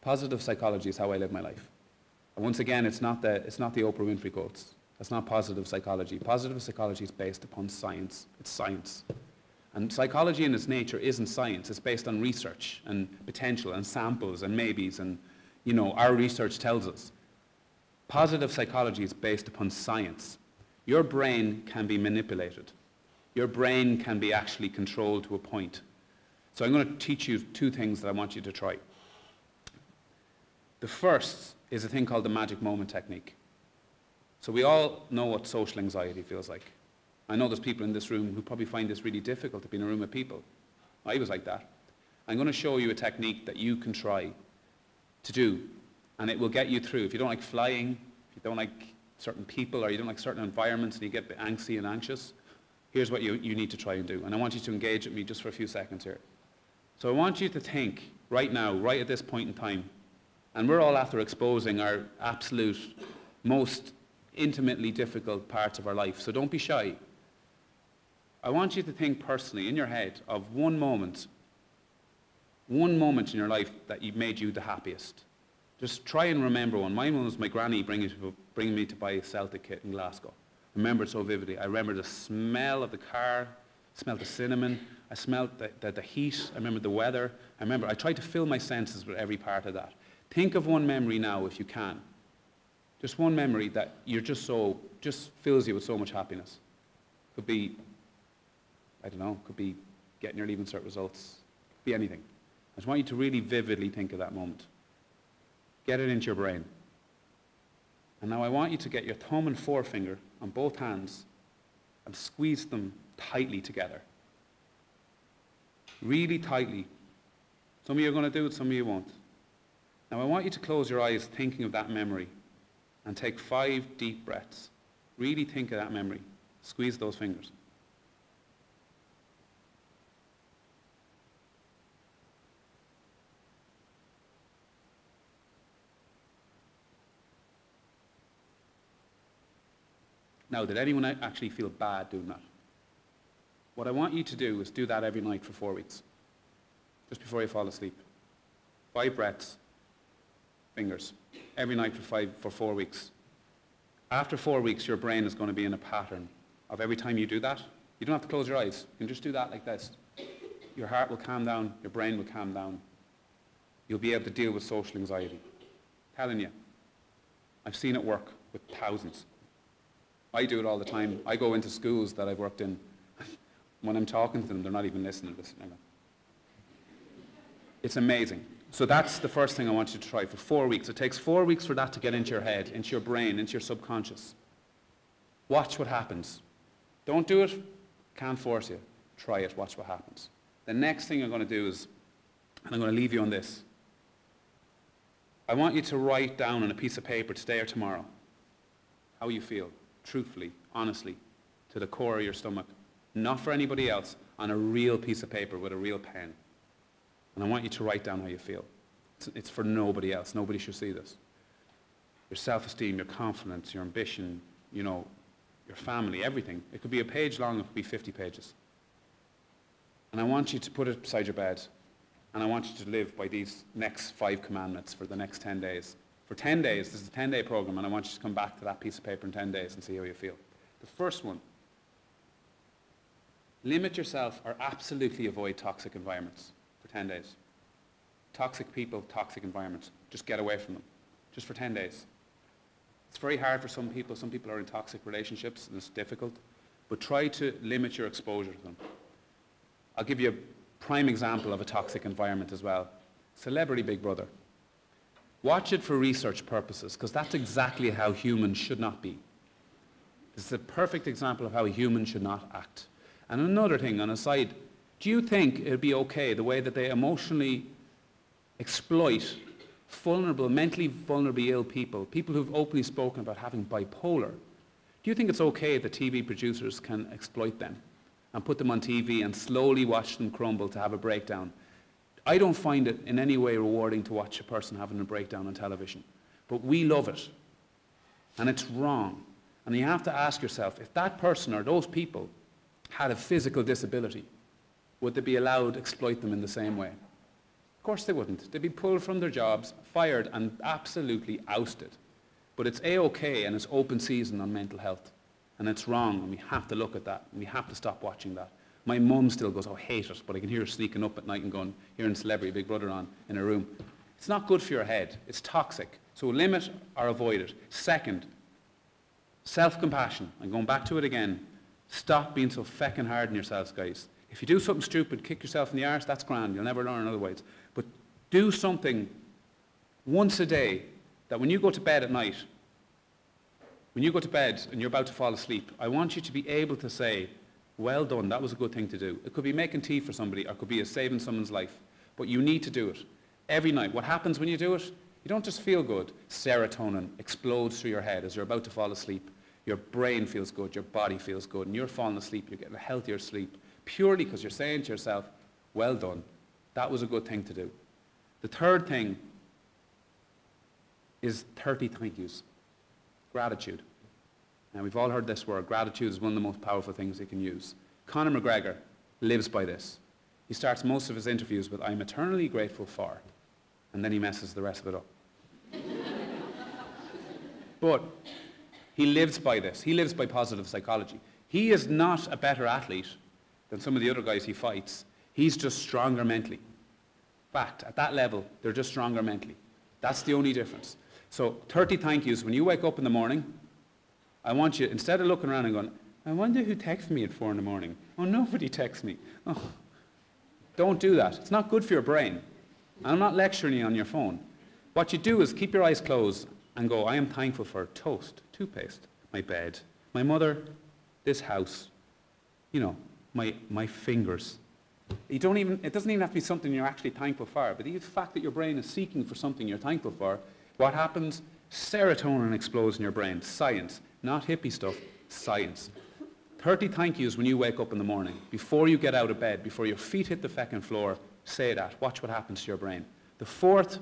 Positive psychology is how I live my life. And once again, it's not the, it's not the Oprah Winfrey quotes. That's not positive psychology. Positive psychology is based upon science. It's science. And psychology in its nature isn't science. It's based on research and potential and samples and maybes and, you know, our research tells us. Positive psychology is based upon science. Your brain can be manipulated. Your brain can be actually controlled to a point. So I'm going to teach you two things that I want you to try. The first is a thing called the magic moment technique. So we all know what social anxiety feels like. I know there's people in this room who probably find this really difficult to be in a room with people. I was like that. I'm going to show you a technique that you can try to do, and it will get you through. If you don't like flying, if you don't like certain people, or you don't like certain environments and you get a bit angsty and anxious, here's what you, you need to try and do. And I want you to engage with me just for a few seconds here. So I want you to think right now, right at this point in time, And we're all after exposing our absolute, most intimately difficult parts of our life. So don't be shy. I want you to think personally in your head of one moment, one moment in your life that you made you the happiest. Just try and remember one. Mine was my granny bringing, bringing me to buy a Celtic kit in Glasgow. I remember it so vividly. I remember the smell of the car, smelled the cinnamon, I smelled the, the, the heat, I remember the weather. I remember, I tried to fill my senses with every part of that. Think of one memory now if you can. Just one memory that you're just so, just fills you with so much happiness. Could be, I don't know, could be getting your leaving cert results, could be anything. I just want you to really vividly think of that moment. Get it into your brain. And now I want you to get your thumb and forefinger on both hands and squeeze them tightly together. Really tightly. Some of you are going to do it, some of you won't. Now I want you to close your eyes thinking of that memory and take five deep breaths. Really think of that memory. Squeeze those fingers. Now, did anyone actually feel bad doing that? What I want you to do is do that every night for four weeks, just before you fall asleep. Five breaths, fingers, every night for, five, for four weeks. After four weeks, your brain is going to be in a pattern of every time you do that, you don't have to close your eyes. You can just do that like this. Your heart will calm down, your brain will calm down. You'll be able to deal with social anxiety. telling you. I've seen it work with thousands. I do it all the time. I go into schools that I've worked in. [laughs] when I'm talking to them, they're not even listening to this. It's amazing. So that's the first thing I want you to try for four weeks. It takes four weeks for that to get into your head, into your brain, into your subconscious. Watch what happens. Don't do it. Can't force you. Try it. Watch what happens. The next thing I'm going to do is, and I'm going to leave you on this. I want you to write down on a piece of paper today or tomorrow how you feel truthfully, honestly, to the core of your stomach, not for anybody else, on a real piece of paper with a real pen. And I want you to write down how you feel. It's, it's for nobody else. Nobody should see this. Your self-esteem, your confidence, your ambition, you know, your family, everything. It could be a page long, it could be 50 pages. And I want you to put it beside your bed. And I want you to live by these next five commandments for the next 10 days for 10 days. This is a 10-day program, and I want you to come back to that piece of paper in 10 days and see how you feel. The first one, limit yourself or absolutely avoid toxic environments for 10 days. Toxic people, toxic environments. Just get away from them, just for 10 days. It's very hard for some people. Some people are in toxic relationships, and it's difficult. But try to limit your exposure to them. I'll give you a prime example of a toxic environment as well. Celebrity Big Brother. Watch it for research purposes, because that's exactly how humans should not be. This is a perfect example of how a human should not act. And another thing, on a side, do you think it would be okay the way that they emotionally exploit vulnerable, mentally vulnerably ill people, people who've openly spoken about having bipolar? Do you think it's okay that TV producers can exploit them and put them on TV and slowly watch them crumble to have a breakdown I don't find it in any way rewarding to watch a person having a breakdown on television. But we love it. And it's wrong. And you have to ask yourself, if that person or those people had a physical disability, would they be allowed to exploit them in the same way? Of course they wouldn't. They'd be pulled from their jobs, fired, and absolutely ousted. But it's A-OK and it's open season on mental health. And it's wrong, and we have to look at that, and we have to stop watching that. My mum still goes, oh, I hate it, but I can hear her sneaking up at night and going, hearing Celebrity Big Brother on in her room. It's not good for your head. It's toxic. So limit or avoid it. Second, self-compassion. I'm going back to it again. Stop being so feckin' hard on yourselves, guys. If you do something stupid, kick yourself in the arse, that's grand. You'll never learn otherwise. But do something once a day that when you go to bed at night, when you go to bed and you're about to fall asleep, I want you to be able to say, well done, that was a good thing to do. It could be making tea for somebody, or it could be saving someone's life. But you need to do it. Every night. What happens when you do it? You don't just feel good. Serotonin explodes through your head as you're about to fall asleep. Your brain feels good, your body feels good, and you're falling asleep, you're getting a healthier sleep, purely because you're saying to yourself, well done, that was a good thing to do. The third thing is 30 thank yous. Gratitude. Now, we've all heard this word. Gratitude is one of the most powerful things you can use. Conor McGregor lives by this. He starts most of his interviews with, I'm eternally grateful for, and then he messes the rest of it up. [laughs] but he lives by this. He lives by positive psychology. He is not a better athlete than some of the other guys he fights. He's just stronger mentally. Fact, at that level, they're just stronger mentally. That's the only difference. So 30 thank yous. When you wake up in the morning, I want you, instead of looking around and going, I wonder who texts me at 4 in the morning. Oh, nobody texts me. Oh. Don't do that. It's not good for your brain. I'm not lecturing you on your phone. What you do is keep your eyes closed and go, I am thankful for toast, toothpaste, my bed, my mother, this house, you know, my, my fingers. You don't even, it doesn't even have to be something you're actually thankful for, but the fact that your brain is seeking for something you're thankful for, what happens? Serotonin explodes in your brain. Science, not hippie stuff, science. 30 thank yous when you wake up in the morning. Before you get out of bed, before your feet hit the feckin' floor, say that. Watch what happens to your brain. The fourth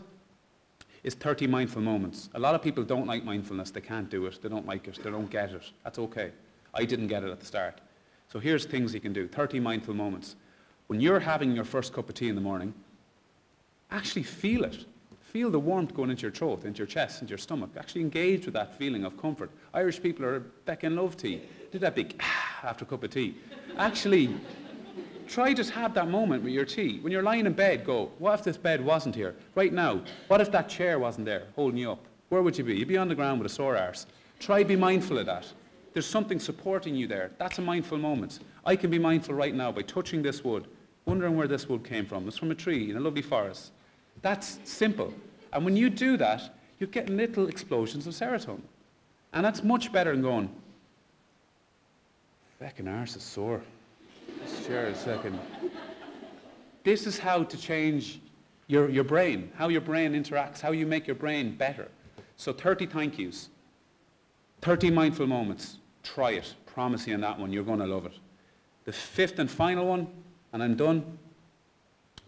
is 30 mindful moments. A lot of people don't like mindfulness. They can't do it. They don't like it. They don't get it. That's okay. I didn't get it at the start. So here's things you can do. 30 mindful moments. When you're having your first cup of tea in the morning, actually feel it. Feel the warmth going into your throat, into your chest, into your stomach. Actually engage with that feeling of comfort. Irish people are back in love tea. Do that big ah after a cup of tea. Actually, try just have that moment with your tea. When you're lying in bed, go, what if this bed wasn't here? Right now, what if that chair wasn't there holding you up? Where would you be? You'd be on the ground with a sore arse. Try be mindful of that. There's something supporting you there. That's a mindful moment. I can be mindful right now by touching this wood, wondering where this wood came from. It's from a tree in a lovely forest. That's simple. And when you do that, you get little explosions of serotonin. And that's much better than going, Feckin' arse is sore. This chair is second. This is how to change your, your brain, how your brain interacts, how you make your brain better. So 30 thank yous, 30 mindful moments. Try it. Promise you on that one, you're going to love it. The fifth and final one, and I'm done,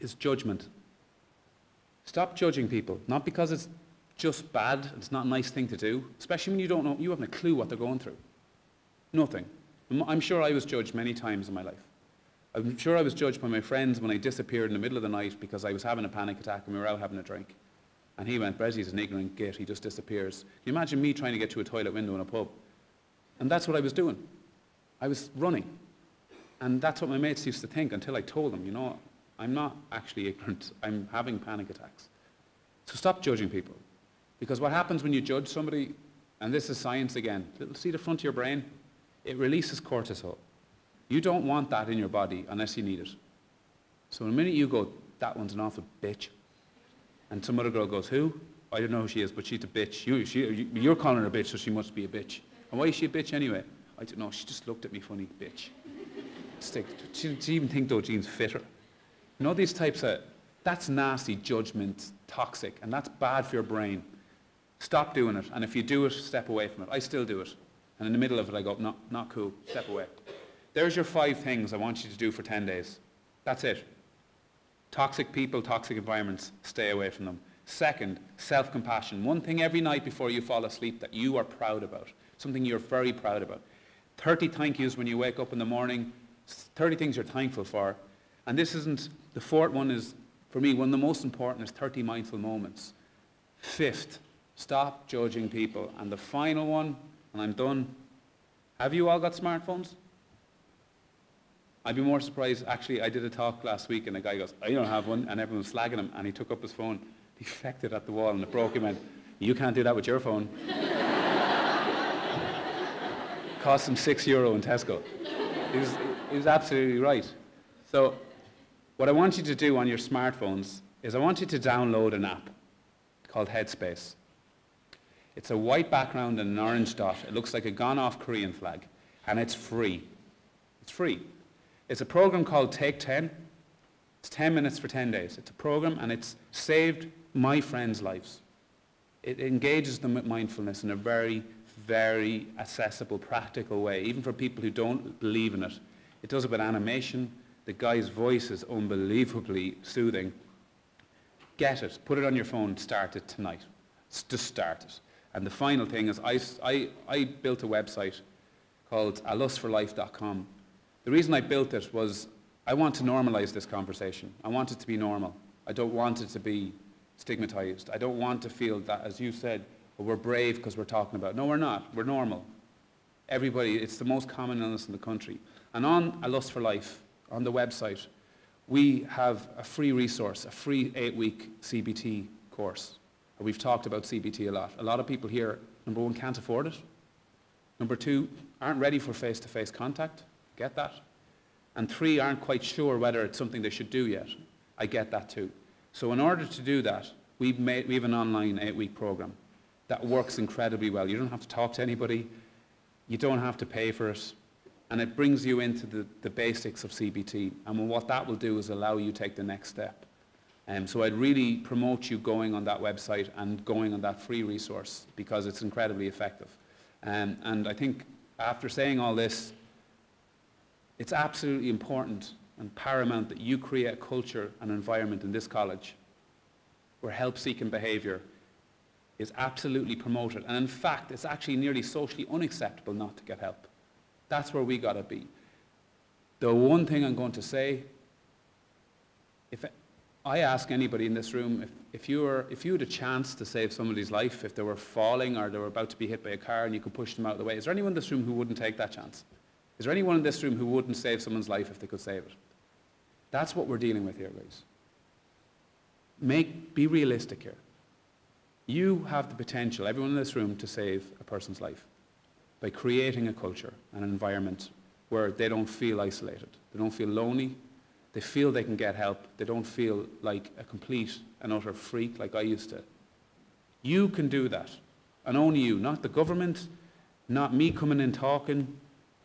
is judgment. Stop judging people, not because it's just bad, it's not a nice thing to do, especially when you don't know, you haven't a clue what they're going through. Nothing. I'm sure I was judged many times in my life. I'm sure I was judged by my friends when I disappeared in the middle of the night because I was having a panic attack and we were out having a drink. And he went, Bressie's an ignorant git, he just disappears. Can you imagine me trying to get to a toilet window in a pub? And that's what I was doing. I was running. And that's what my mates used to think until I told them, you know, I'm not actually ignorant. [laughs] I'm having panic attacks. So stop judging people. Because what happens when you judge somebody, and this is science again, little see the front of your brain? It releases cortisol. You don't want that in your body unless you need it. So the minute you go, that one's an awful bitch, and some other girl goes, who? I don't know who she is, but she's a bitch. You, she, you're calling her a bitch, so she must be a bitch. And why is she a bitch anyway? I don't know. She just looked at me funny, bitch. Stick. She, she even think those jeans fit her. You know these types of, that's nasty judgment, toxic, and that's bad for your brain. Stop doing it, and if you do it, step away from it. I still do it. And in the middle of it, I go, not, not cool, step away. There's your five things I want you to do for 10 days. That's it. Toxic people, toxic environments, stay away from them. Second, self-compassion. One thing every night before you fall asleep that you are proud about, something you're very proud about. 30 thank yous when you wake up in the morning, 30 things you're thankful for. And this isn't, the fourth one is, for me, one of the most important is 30 mindful moments. Fifth, stop judging people. And the final one, and I'm done, have you all got smartphones? I'd be more surprised. Actually, I did a talk last week and a guy goes, I don't have one, and everyone was slagging him, and he took up his phone, defected at the wall, and it broke him, and you can't do that with your phone. [laughs] Cost him six euro in Tesco. He was, absolutely right. So, what I want you to do on your smartphones is I want you to download an app called Headspace. It's a white background and an orange dot. It looks like a gone-off Korean flag, and it's free. It's free. It's a program called Take 10. It's 10 minutes for 10 days. It's a program and it's saved my friends' lives. It engages them with mindfulness in a very, very accessible, practical way, even for people who don't believe in it. It does it with animation. The guy's voice is unbelievably soothing. Get it. Put it on your phone. Start it tonight. Just start it. And the final thing is, I, I, I built a website called alustforlife.com. The reason I built it was I want to normalize this conversation. I want it to be normal. I don't want it to be stigmatized. I don't want to feel that, as you said, "Oh, we're brave because we're talking about. it." No, we're not. We're normal. Everybody, it's the most common illness in the country. And on A Lust for Life, on the website, we have a free resource, a free eight-week CBT course. We've talked about CBT a lot. A lot of people here, number one, can't afford it. Number two, aren't ready for face-to-face contact. Get that. And three, aren't quite sure whether it's something they should do yet. I get that too. So in order to do that, we've made, we have an online eight-week program that works incredibly well. You don't have to talk to anybody. You don't have to pay for it. And it brings you into the, the basics of CBT. And what that will do is allow you to take the next step. Um, so I'd really promote you going on that website and going on that free resource because it's incredibly effective. Um, and I think after saying all this, it's absolutely important and paramount that you create a culture and environment in this college where help-seeking behaviour is absolutely promoted. And in fact, it's actually nearly socially unacceptable not to get help. That's where we got to be. The one thing I'm going to say, if I ask anybody in this room, if, if, you were, if you had a chance to save somebody's life, if they were falling or they were about to be hit by a car and you could push them out of the way, is there anyone in this room who wouldn't take that chance? Is there anyone in this room who wouldn't save someone's life if they could save it? That's what we're dealing with here, guys. Make, be realistic here. You have the potential, everyone in this room, to save a person's life by creating a culture, and an environment where they don't feel isolated, they don't feel lonely, they feel they can get help, they don't feel like a complete and utter freak like I used to. You can do that, and only you, not the government, not me coming in talking,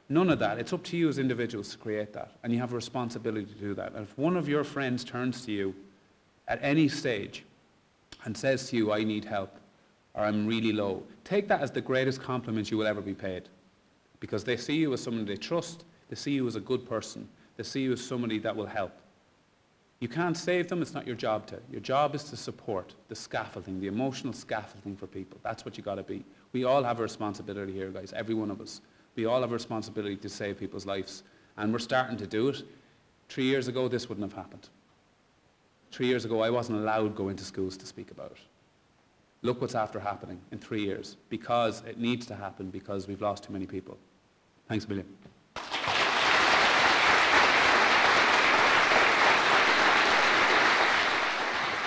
none of that. It's up to you as individuals to create that, and you have a responsibility to do that. And if one of your friends turns to you at any stage and says to you, I need help, or I'm really low, take that as the greatest compliment you will ever be paid. Because they see you as someone they trust, they see you as a good person, they see you as somebody that will help. You can't save them, it's not your job to. Your job is to support the scaffolding, the emotional scaffolding for people. That's what you got to be. We all have a responsibility here, guys, every one of us. We all have a responsibility to save people's lives. And we're starting to do it. Three years ago, this wouldn't have happened. Three years ago, I wasn't allowed to go into schools to speak about it. Look what's after happening in three years, because it needs to happen because we've lost too many people. Thanks a million.